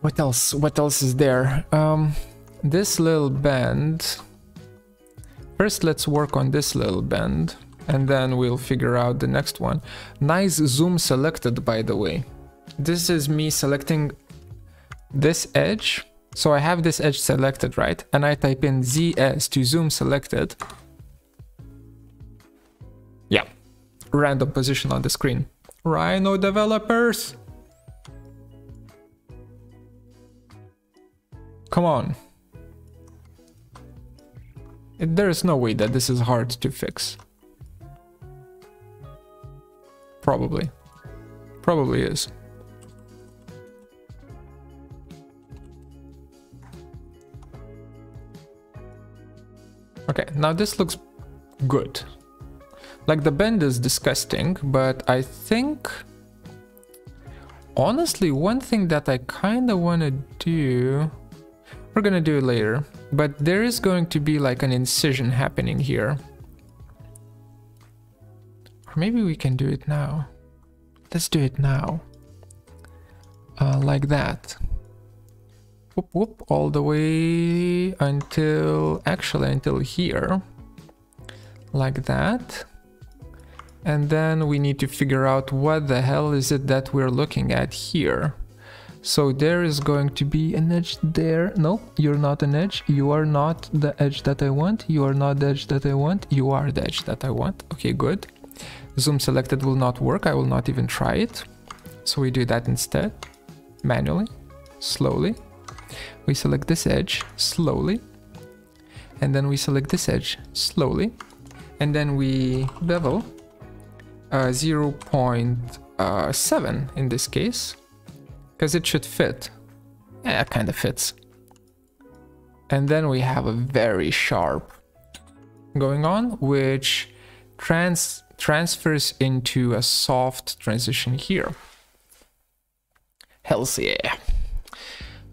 What else? What else is there? Um, this little bend. First, let's work on this little bend, and then we'll figure out the next one. Nice zoom selected, by the way. This is me selecting this edge. So I have this edge selected, right? And I type in ZS to zoom selected. Yeah, random position on the screen. Rhino developers! Come on. There is no way that this is hard to fix. Probably. Probably is. Okay, now this looks good. Like the bend is disgusting, but I think... Honestly, one thing that I kind of want to do... We're gonna do it later, but there is going to be like an incision happening here. Or maybe we can do it now. let's do it now. Uh, like that. Whoop whoop, all the way until, actually until here. Like that. And then we need to figure out what the hell is it that we're looking at here. So there is going to be an edge there. No, you're not an edge. You are not the edge that I want. You are not the edge that I want. You are the edge that I want. Okay, good. Zoom selected will not work. I will not even try it. So we do that instead. Manually. Slowly. We select this edge. Slowly. And then we select this edge. Slowly. And then we bevel. Uh, 0.7 uh, in this case because it should fit. Yeah, it kind of fits. And then we have a very sharp going on, which trans transfers into a soft transition here. Hells yeah.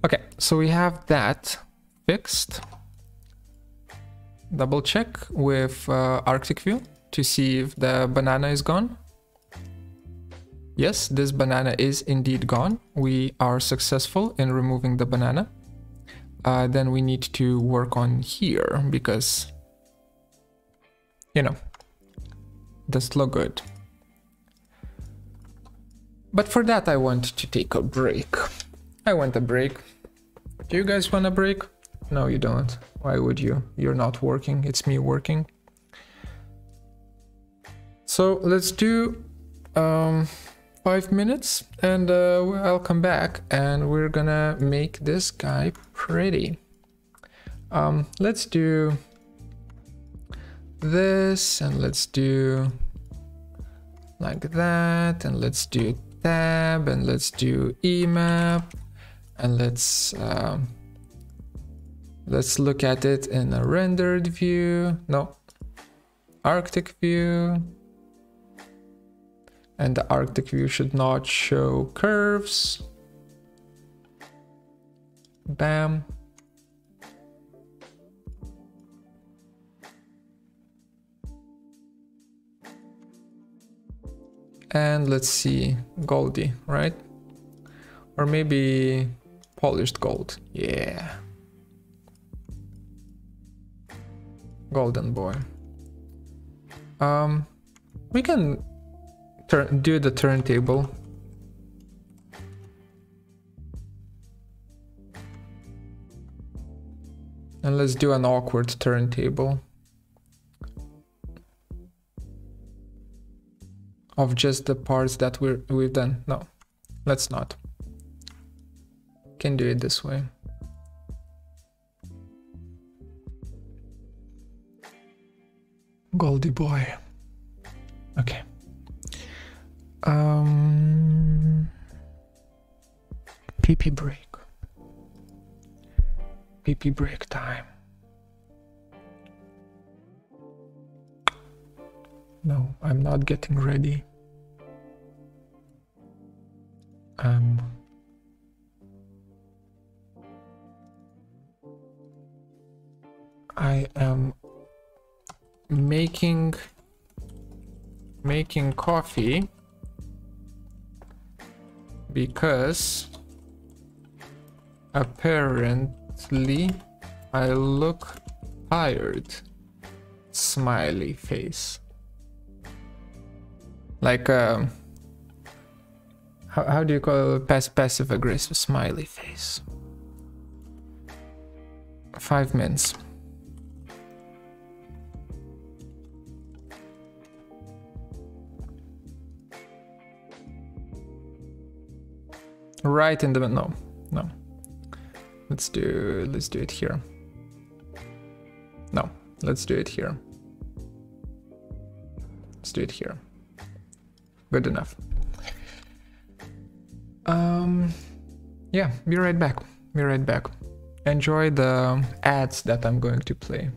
Okay, so we have that fixed. Double check with uh, Arctic View to see if the banana is gone. Yes, this banana is indeed gone. We are successful in removing the banana. Uh, then we need to work on here because, you know, does look good. But for that, I want to take a break. I want a break. Do you guys want a break? No, you don't. Why would you? You're not working. It's me working. So let's do um, five minutes and uh, I'll come back and we're gonna make this guy pretty. Um, let's do this and let's do like that and let's do tab and let's do emap and let's um, let's look at it in a rendered view. No. Arctic view and the Arctic view should not show curves. Bam. And let's see, Goldie, right? Or maybe polished gold. Yeah. Golden boy. Um, we can turn do the turntable. And let's do an awkward turntable. Of just the parts that we're, we've done. No, let's not. Can do it this way. Goldie boy. Okay. Um, PP break. PP break time. No, I'm not getting ready. Um, I am making making coffee because apparently I look tired. Smiley face. Like, um, how, how do you call it? Pass, passive aggressive smiley face? Five minutes. Right in the no no. Let's do let's do it here. No let's do it here. Let's do it here. Good enough. Um yeah be right back be right back. Enjoy the ads that i'm going to play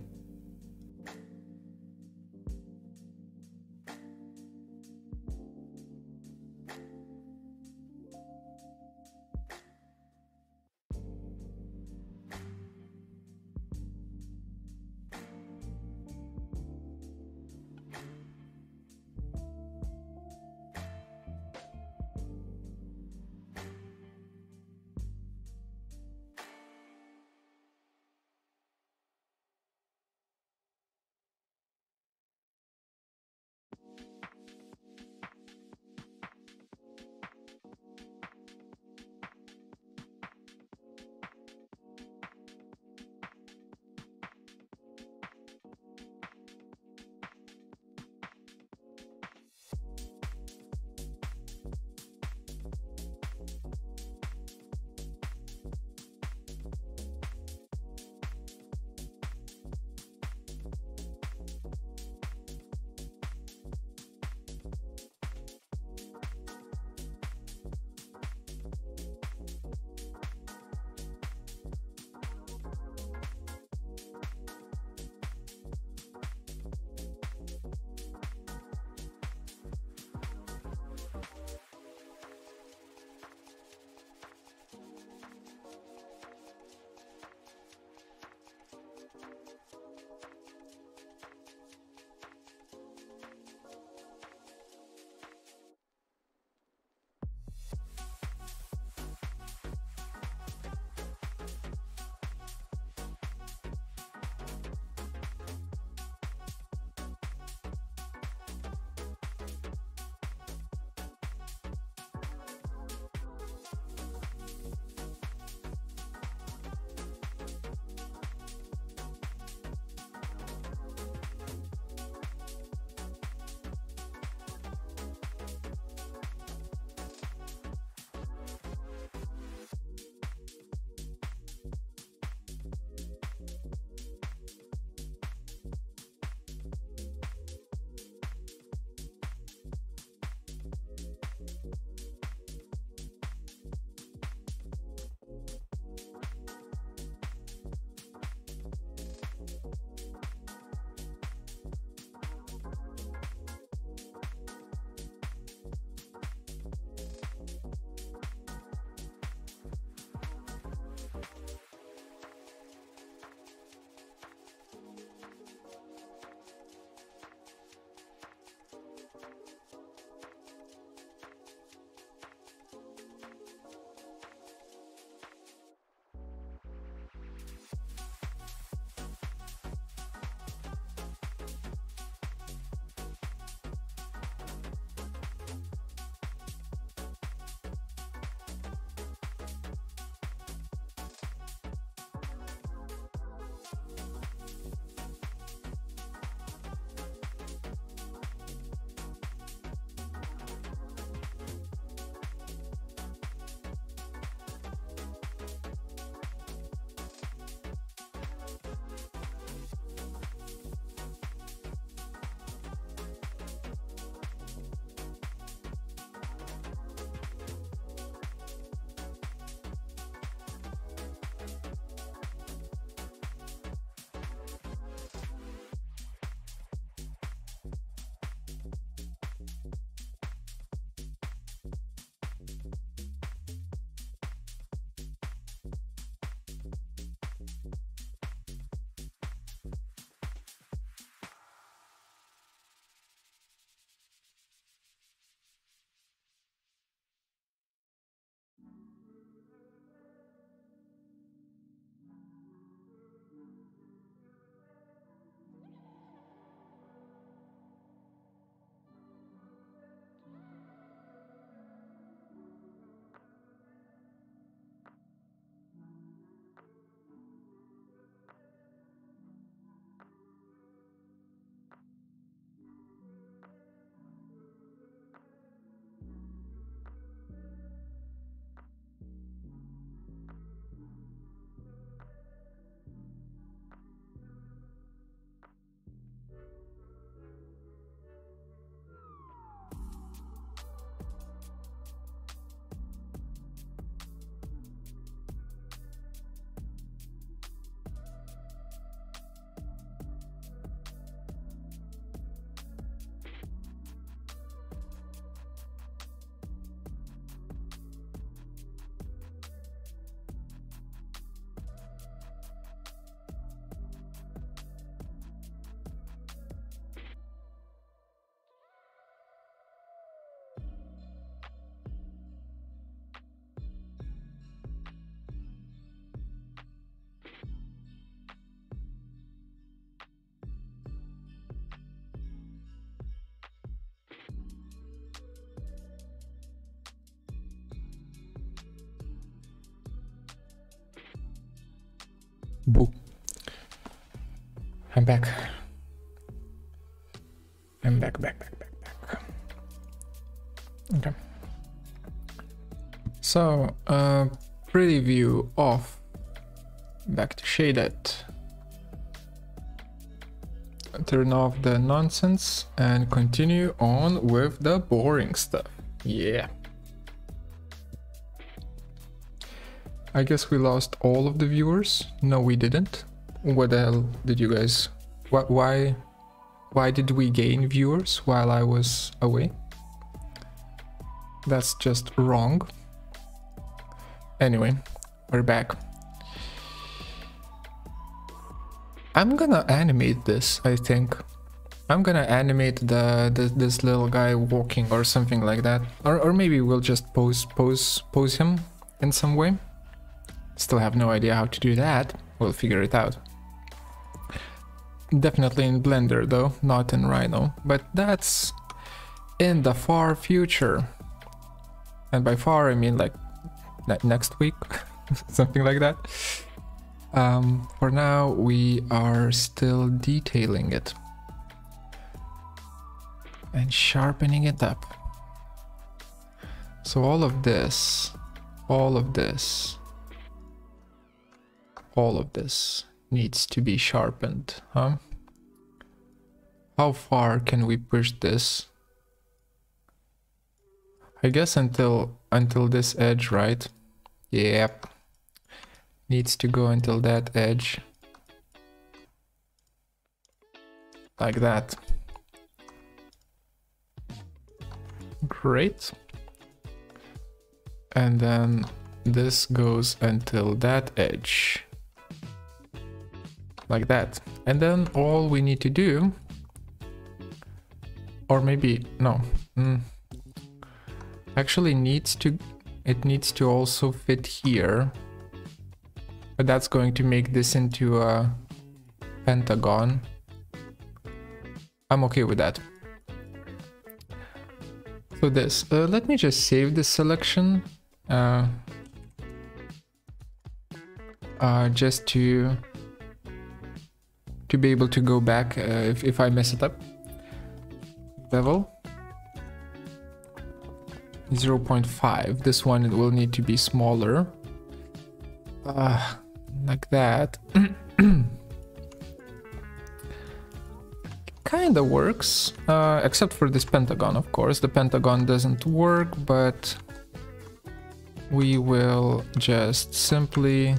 Boo. I'm back. I'm back, back, back, back, back. Okay. So, uh, pretty view off. Back to shaded. Turn off the nonsense and continue on with the boring stuff. Yeah. I guess we lost all of the viewers. No, we didn't. What the hell did you guys... What, why... Why did we gain viewers while I was away? That's just wrong. Anyway, we're back. I'm gonna animate this, I think. I'm gonna animate the, the, this little guy walking or something like that. Or, or maybe we'll just pose pose pose him in some way. Still have no idea how to do that. We'll figure it out. Definitely in Blender though, not in Rhino. But that's in the far future. And by far I mean like ne next week, something like that. Um, for now we are still detailing it and sharpening it up. So all of this, all of this, all of this needs to be sharpened, huh? How far can we push this? I guess until until this edge, right? Yep. Needs to go until that edge. Like that. Great. And then this goes until that edge. Like that. And then all we need to do, or maybe, no, mm, actually needs to, it needs to also fit here. But that's going to make this into a pentagon. I'm okay with that. So this, uh, let me just save this selection. Uh, uh, just to to be able to go back uh, if, if I mess it up. Bevel 0.5. This one will need to be smaller. Uh, like that. Kinda works, uh, except for this pentagon, of course. The pentagon doesn't work, but we will just simply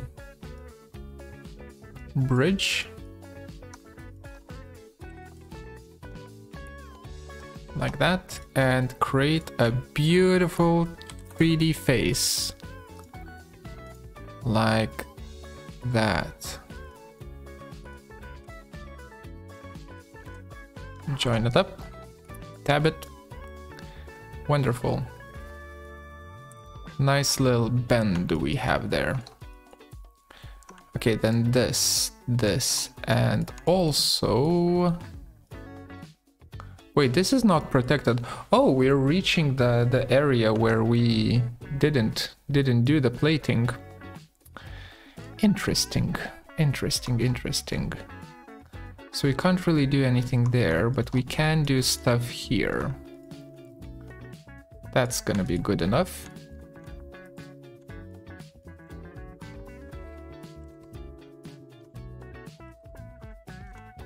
bridge like that and create a beautiful 3D face like that. Join it up, tab it. Wonderful. Nice little bend do we have there. Okay, then this, this, and also... Wait, this is not protected. Oh, we're reaching the, the area where we didn't, didn't do the plating. Interesting, interesting, interesting. So we can't really do anything there, but we can do stuff here. That's gonna be good enough.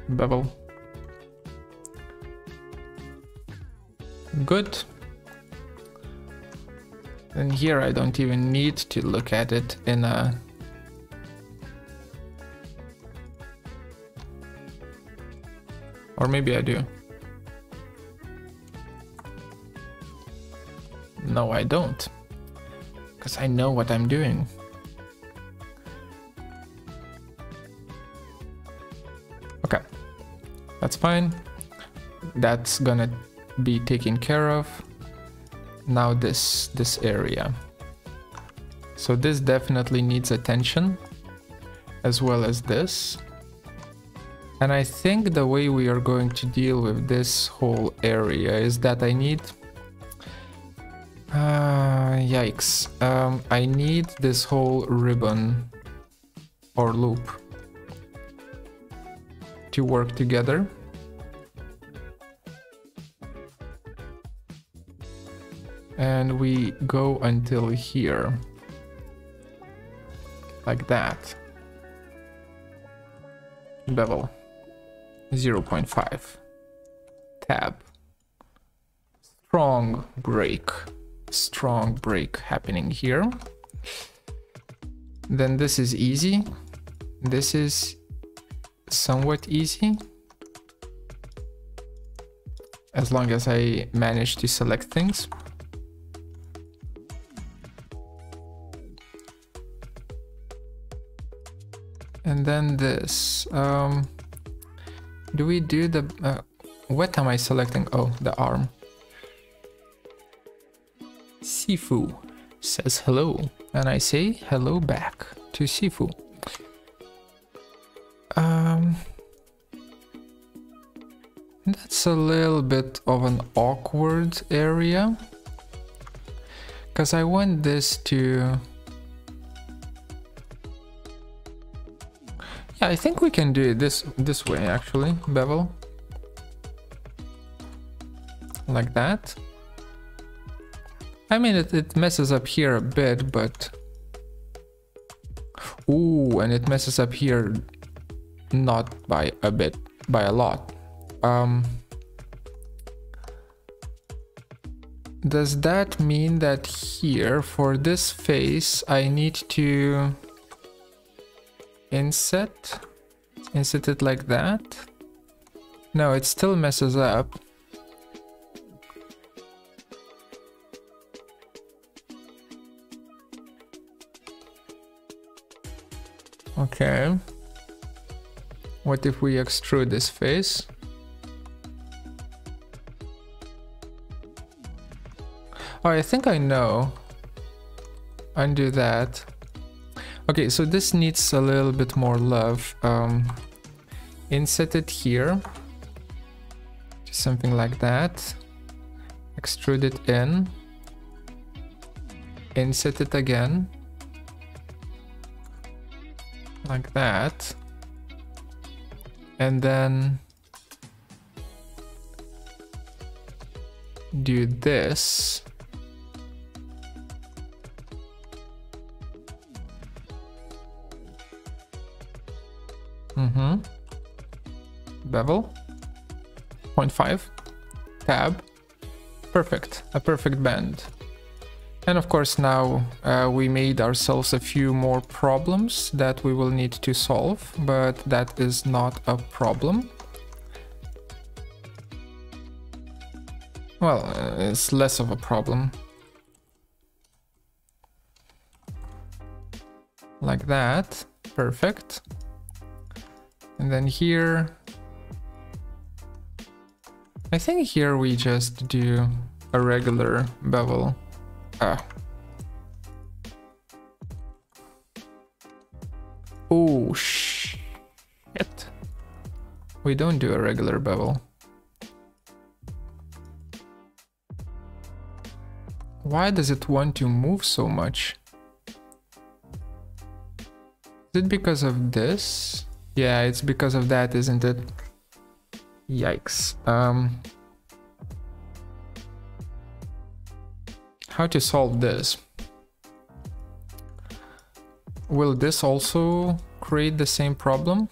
Bevel. Good. And here I don't even need to look at it in a Or maybe I do. No, I don't. Because I know what I'm doing. Okay. That's fine. That's gonna be taken care of. Now this, this area. So this definitely needs attention as well as this. And I think the way we are going to deal with this whole area is that I need... Uh, yikes. Um, I need this whole ribbon or loop to work together. And we go until here. Like that. Bevel. 0.5. Tab. Strong break. Strong break happening here. Then this is easy. This is somewhat easy. As long as I manage to select things. Then this. Um, do we do the... Uh, what am I selecting? Oh, the arm. Sifu says hello. And I say hello back to Sifu. Um, that's a little bit of an awkward area. Because I want this to... Yeah, I think we can do it this, this way actually, bevel. Like that. I mean, it, it messes up here a bit, but... Ooh, and it messes up here not by a bit, by a lot. Um, does that mean that here, for this face, I need to inset? Inset it like that? No, it still messes up. Okay. What if we extrude this face? Oh, I think I know. Undo that. Okay, so this needs a little bit more love. Um, inset it here. Just something like that. Extrude it in. Inset it again. Like that and then do this mm-hmm. Bevel. 0.5 tab. Perfect. A perfect bend and of course now uh, we made ourselves a few more problems that we will need to solve, but that is not a problem. Well, uh, it's less of a problem. Like that, perfect. And then here, I think here we just do a regular bevel Ah. Oh, shit. We don't do a regular bevel. Why does it want to move so much? Is it because of this? Yeah, it's because of that, isn't it? Yikes. Um, how to solve this. Will this also create the same problem?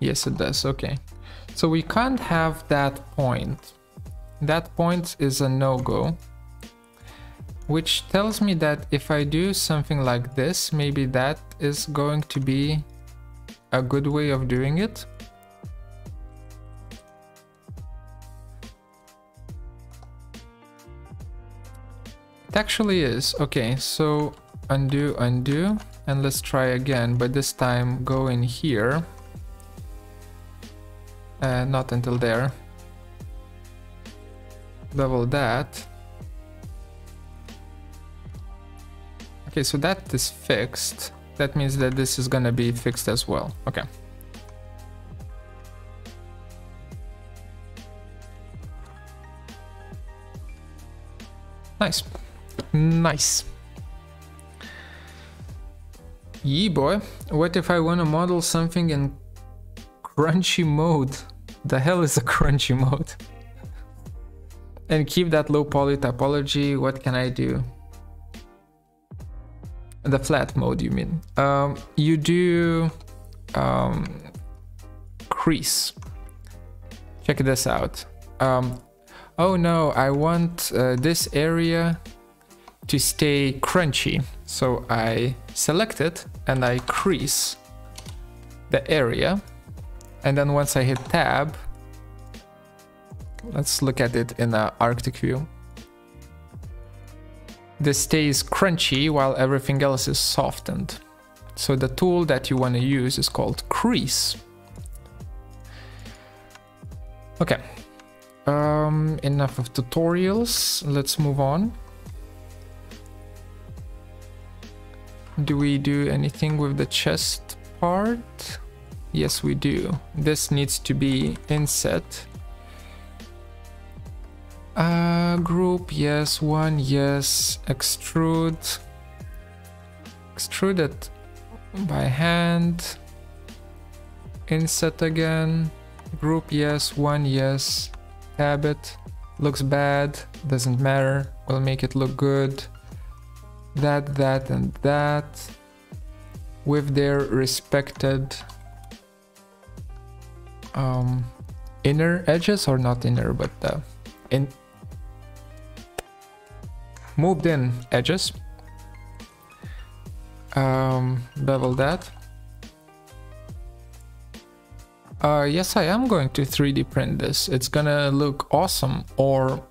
Yes, it does. Okay. So we can't have that point. That point is a no-go. Which tells me that if I do something like this, maybe that is going to be a good way of doing it. It actually is. Okay, so undo, undo, and let's try again, but this time go in here. Uh, not until there. Level that. Okay, so that is fixed. That means that this is gonna be fixed as well. Okay. Nice. Nice. Yee boy, what if I want to model something in crunchy mode? The hell is a crunchy mode? and keep that low poly topology, what can I do? The flat mode, you mean? Um, you do um, crease. Check this out. Um, oh no, I want uh, this area to stay crunchy. So I select it and I crease the area. And then once I hit tab, let's look at it in the Arctic view. This stays crunchy while everything else is softened. So the tool that you want to use is called crease. Okay, um, enough of tutorials, let's move on. Do we do anything with the chest part? Yes, we do. This needs to be inset. Uh, group, yes. One, yes. Extrude. Extrude it by hand. Inset again. Group, yes. One, yes. Tab it. Looks bad. Doesn't matter. We'll make it look good that, that, and that with their respected um, inner edges, or not inner, but uh, in moved in edges. Um, bevel that. Uh, yes, I am going to 3D print this. It's gonna look awesome or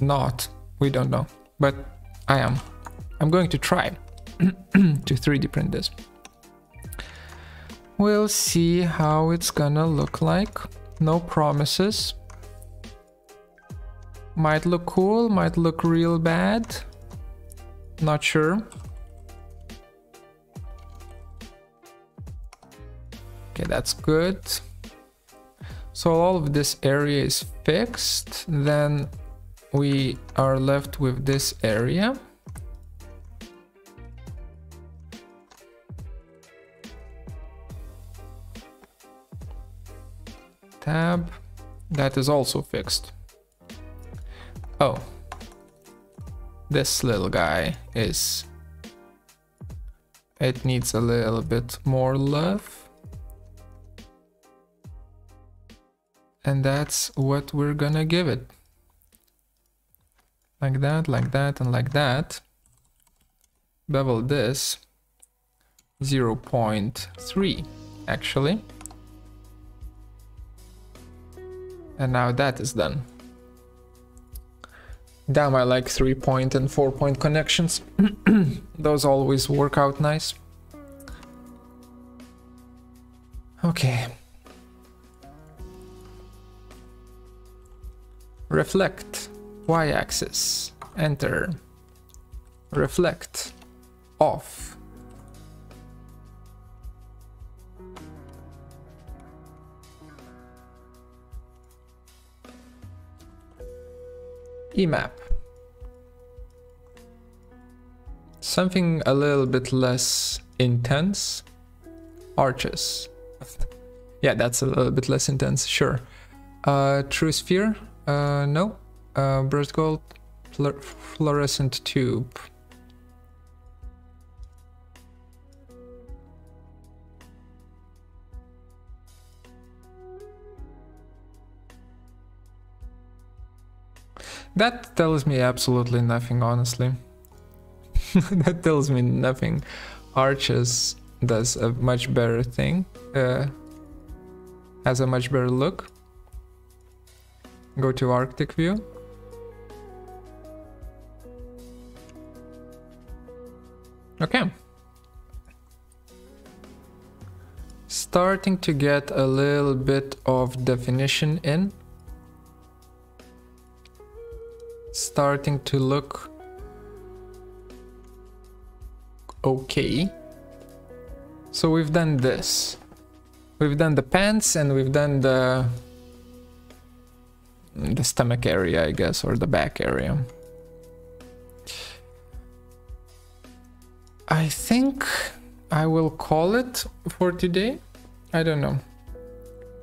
not. We don't know, but I am. I'm going to try to 3D print this. We'll see how it's gonna look like. No promises. Might look cool, might look real bad. Not sure. Okay, that's good. So all of this area is fixed. Then we are left with this area. tab. That is also fixed. Oh. This little guy is... It needs a little bit more love. And that's what we're gonna give it. Like that, like that, and like that. Bevel this 0.3 actually. And now that is done. Damn, I like 3 point and 4 point connections. Those always work out nice. Okay. Reflect. Y-axis. Enter. Reflect. Off. EMAP. Something a little bit less intense. Arches. yeah, that's a little bit less intense, sure. Uh, true sphere? Uh, no. Uh, burst gold, fluorescent tube. That tells me absolutely nothing, honestly. that tells me nothing. Arches does a much better thing. Uh, has a much better look. Go to Arctic view. Okay. Starting to get a little bit of definition in. Starting to look okay. So we've done this. We've done the pants and we've done the the stomach area, I guess, or the back area. I think I will call it for today. I don't know.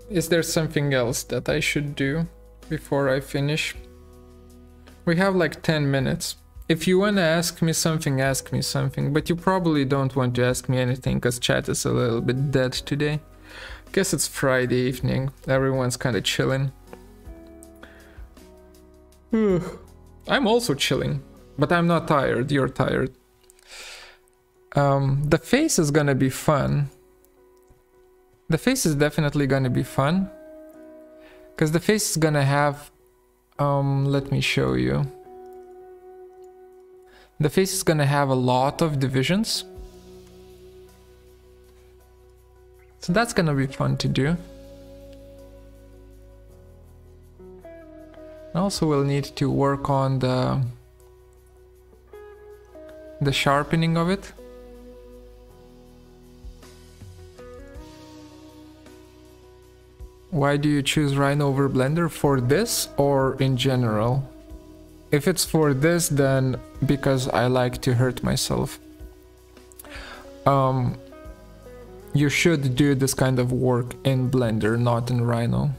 Is there something else that I should do before I finish? We have like 10 minutes. If you want to ask me something, ask me something, but you probably don't want to ask me anything because chat is a little bit dead today. Guess it's Friday evening, everyone's kind of chilling. I'm also chilling, but I'm not tired, you're tired. Um, the face is gonna be fun. The face is definitely gonna be fun. Because the face is gonna have... Um, let me show you. The face is gonna have a lot of divisions. So that's gonna be fun to do. Also we'll need to work on the the sharpening of it. Why do you choose Rhino over Blender? For this or in general? If it's for this, then because I like to hurt myself. Um, you should do this kind of work in Blender, not in Rhino.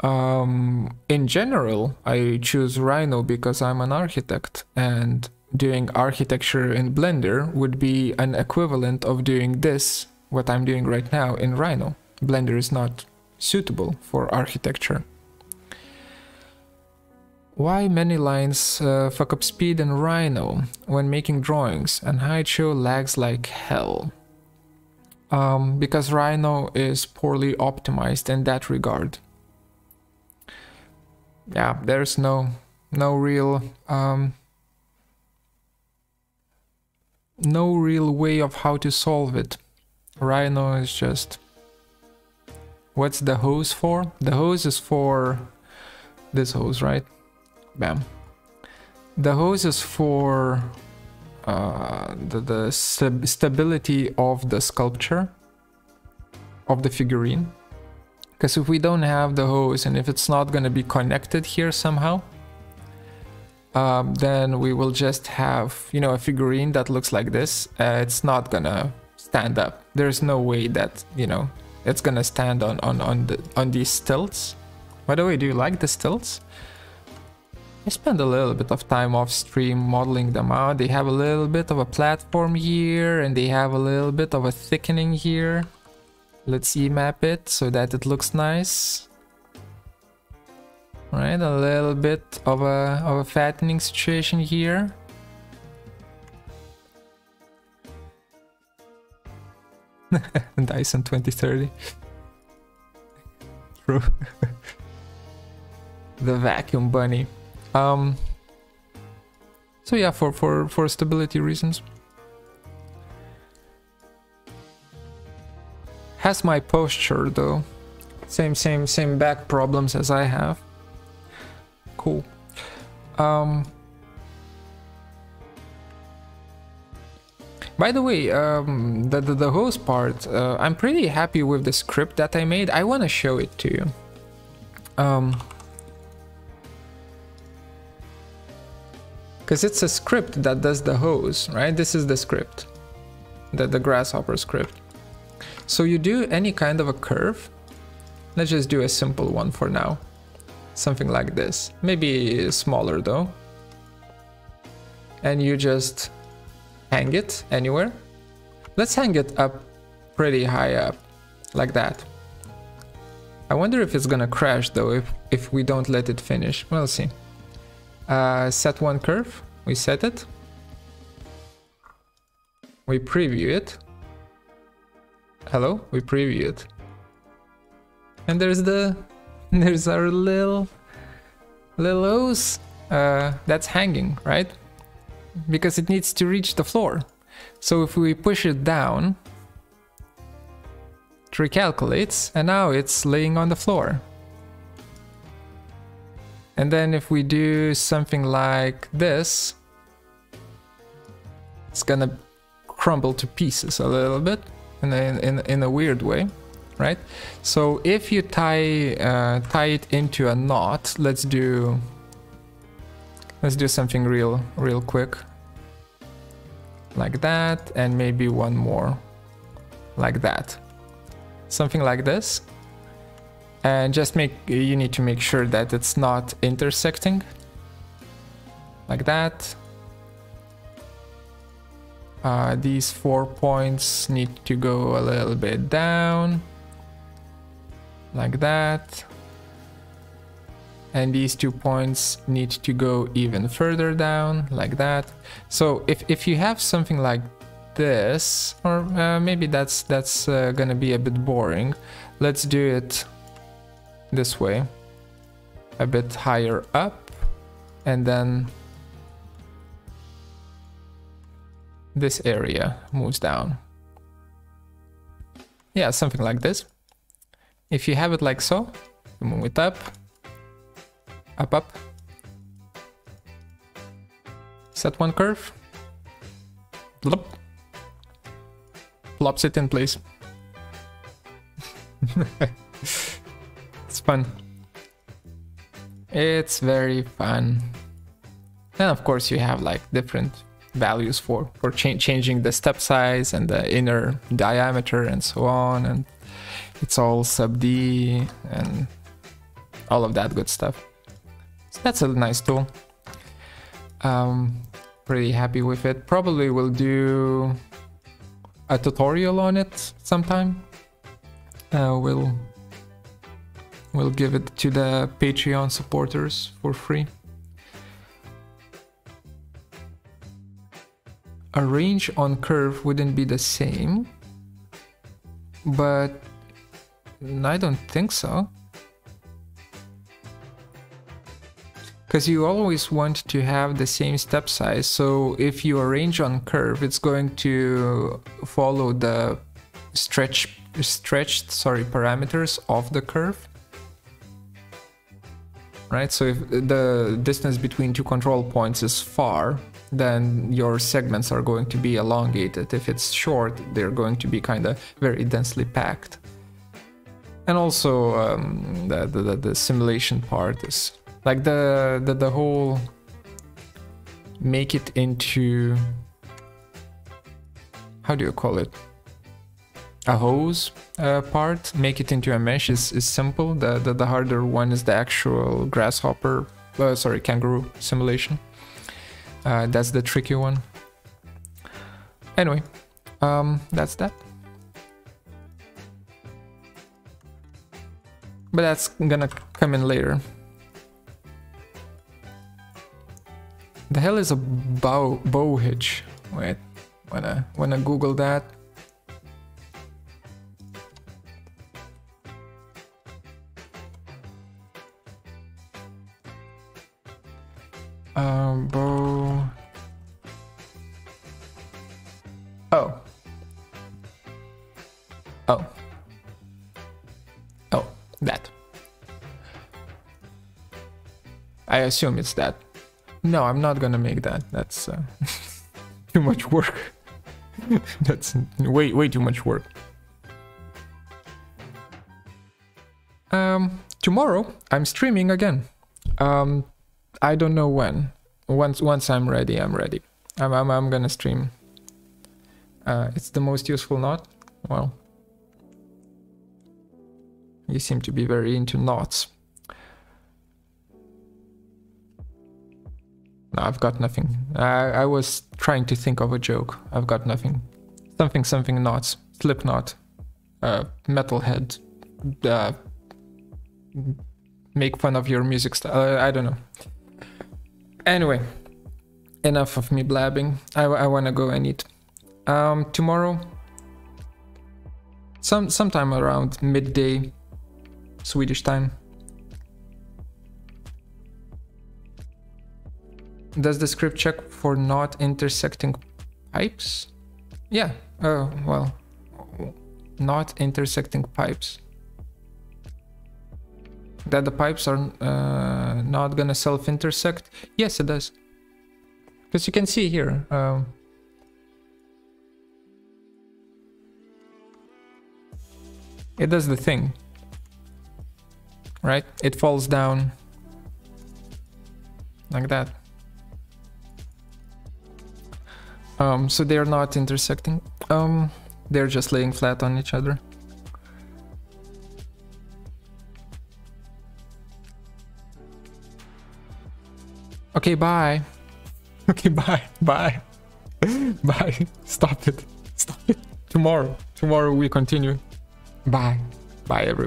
Um, in general, I choose Rhino because I'm an architect and doing architecture in Blender would be an equivalent of doing this what I'm doing right now in Rhino. Blender is not suitable for architecture. Why many lines uh, fuck up speed in Rhino when making drawings and show lags like hell? Um, because Rhino is poorly optimized in that regard. Yeah, there's no no real um, no real way of how to solve it. Rhino is just... What's the hose for? The hose is for this hose, right? Bam. The hose is for uh, the, the st stability of the sculpture, of the figurine. Because if we don't have the hose and if it's not going to be connected here somehow, um, then we will just have, you know, a figurine that looks like this. Uh, it's not gonna stand up. There's no way that, you know, it's gonna stand on, on, on, the, on these stilts. By the way, do you like the stilts? I spent a little bit of time off stream modeling them out. They have a little bit of a platform here and they have a little bit of a thickening here. Let's map it so that it looks nice. Right, a little bit of a, of a fattening situation here. Dyson 2030. True. the vacuum bunny. Um. So yeah, for for for stability reasons. Has my posture though. Same same same back problems as I have. Cool. Um. By the way, um, the, the, the host part, uh, I'm pretty happy with the script that I made. I want to show it to you. Um, Because it's a script that does the hose, right? This is the script, the, the grasshopper script. So you do any kind of a curve. Let's just do a simple one for now. Something like this. Maybe smaller though. And you just hang it anywhere. Let's hang it up pretty high up, like that. I wonder if it's gonna crash though, if, if we don't let it finish. We'll see. Uh, set one curve, we set it. We preview it. Hello, we preview it. And there's the, there's our little, little O's uh, that's hanging, right? Because it needs to reach the floor. So if we push it down, it recalculates and now it's laying on the floor. And then if we do something like this, it's gonna crumble to pieces a little bit in a, in, in a weird way, right? So if you tie, uh, tie it into a knot, let's do Let's do something real, real quick. Like that, and maybe one more like that. Something like this. And just make, you need to make sure that it's not intersecting. Like that. Uh, these four points need to go a little bit down. Like that. And these two points need to go even further down, like that. So if, if you have something like this, or uh, maybe that's that's uh, gonna be a bit boring. Let's do it this way, a bit higher up, and then this area moves down. Yeah, something like this. If you have it like so, move it up, up, up. Set one curve. Blop plops it in place. it's fun. It's very fun. And of course you have like different values for, for cha changing the step size and the inner diameter and so on. And it's all sub D and all of that good stuff. So that's a nice tool. Um, pretty happy with it. Probably will do a tutorial on it sometime. Uh, we'll we'll give it to the Patreon supporters for free. A range on curve wouldn't be the same, but I don't think so. Because you always want to have the same step size. So if you arrange on curve, it's going to follow the stretch stretched sorry parameters of the curve. Right, so if the distance between two control points is far, then your segments are going to be elongated. If it's short, they're going to be kind of very densely packed. And also um, the, the, the simulation part is like the, the the whole make it into how do you call it? A hose uh, part make it into a mesh is, is simple. The, the the harder one is the actual grasshopper uh, sorry kangaroo simulation. Uh, that's the tricky one. Anyway um that's that. But that's gonna come in later The hell is a bow bow hitch? Wait, wanna wanna Google that? Um, bow. Oh. Oh. Oh, that. I assume it's that. No, I'm not gonna make that. That's uh, too much work. That's way, way too much work. Um, tomorrow I'm streaming again. Um, I don't know when. Once, once I'm ready, I'm ready. I'm, I'm, I'm gonna stream. Uh, it's the most useful knot. Well, you seem to be very into knots. I've got nothing. I, I was trying to think of a joke. I've got nothing. Something, something knots. Slipknot. Uh, metalhead. Uh, make fun of your music style. Uh, I don't know. Anyway, enough of me blabbing. I, I want to go and eat. Um, tomorrow, some sometime around midday Swedish time. Does the script check for not intersecting pipes? Yeah, oh, well, not intersecting pipes. That the pipes are uh, not gonna self-intersect? Yes, it does. Because you can see here. Um, it does the thing. Right? It falls down like that. Um, so they're not intersecting. Um, they're just laying flat on each other. Okay, bye. Okay, bye. Bye. bye. Stop it. Stop it. Tomorrow. Tomorrow we continue. Bye. Bye, everyone.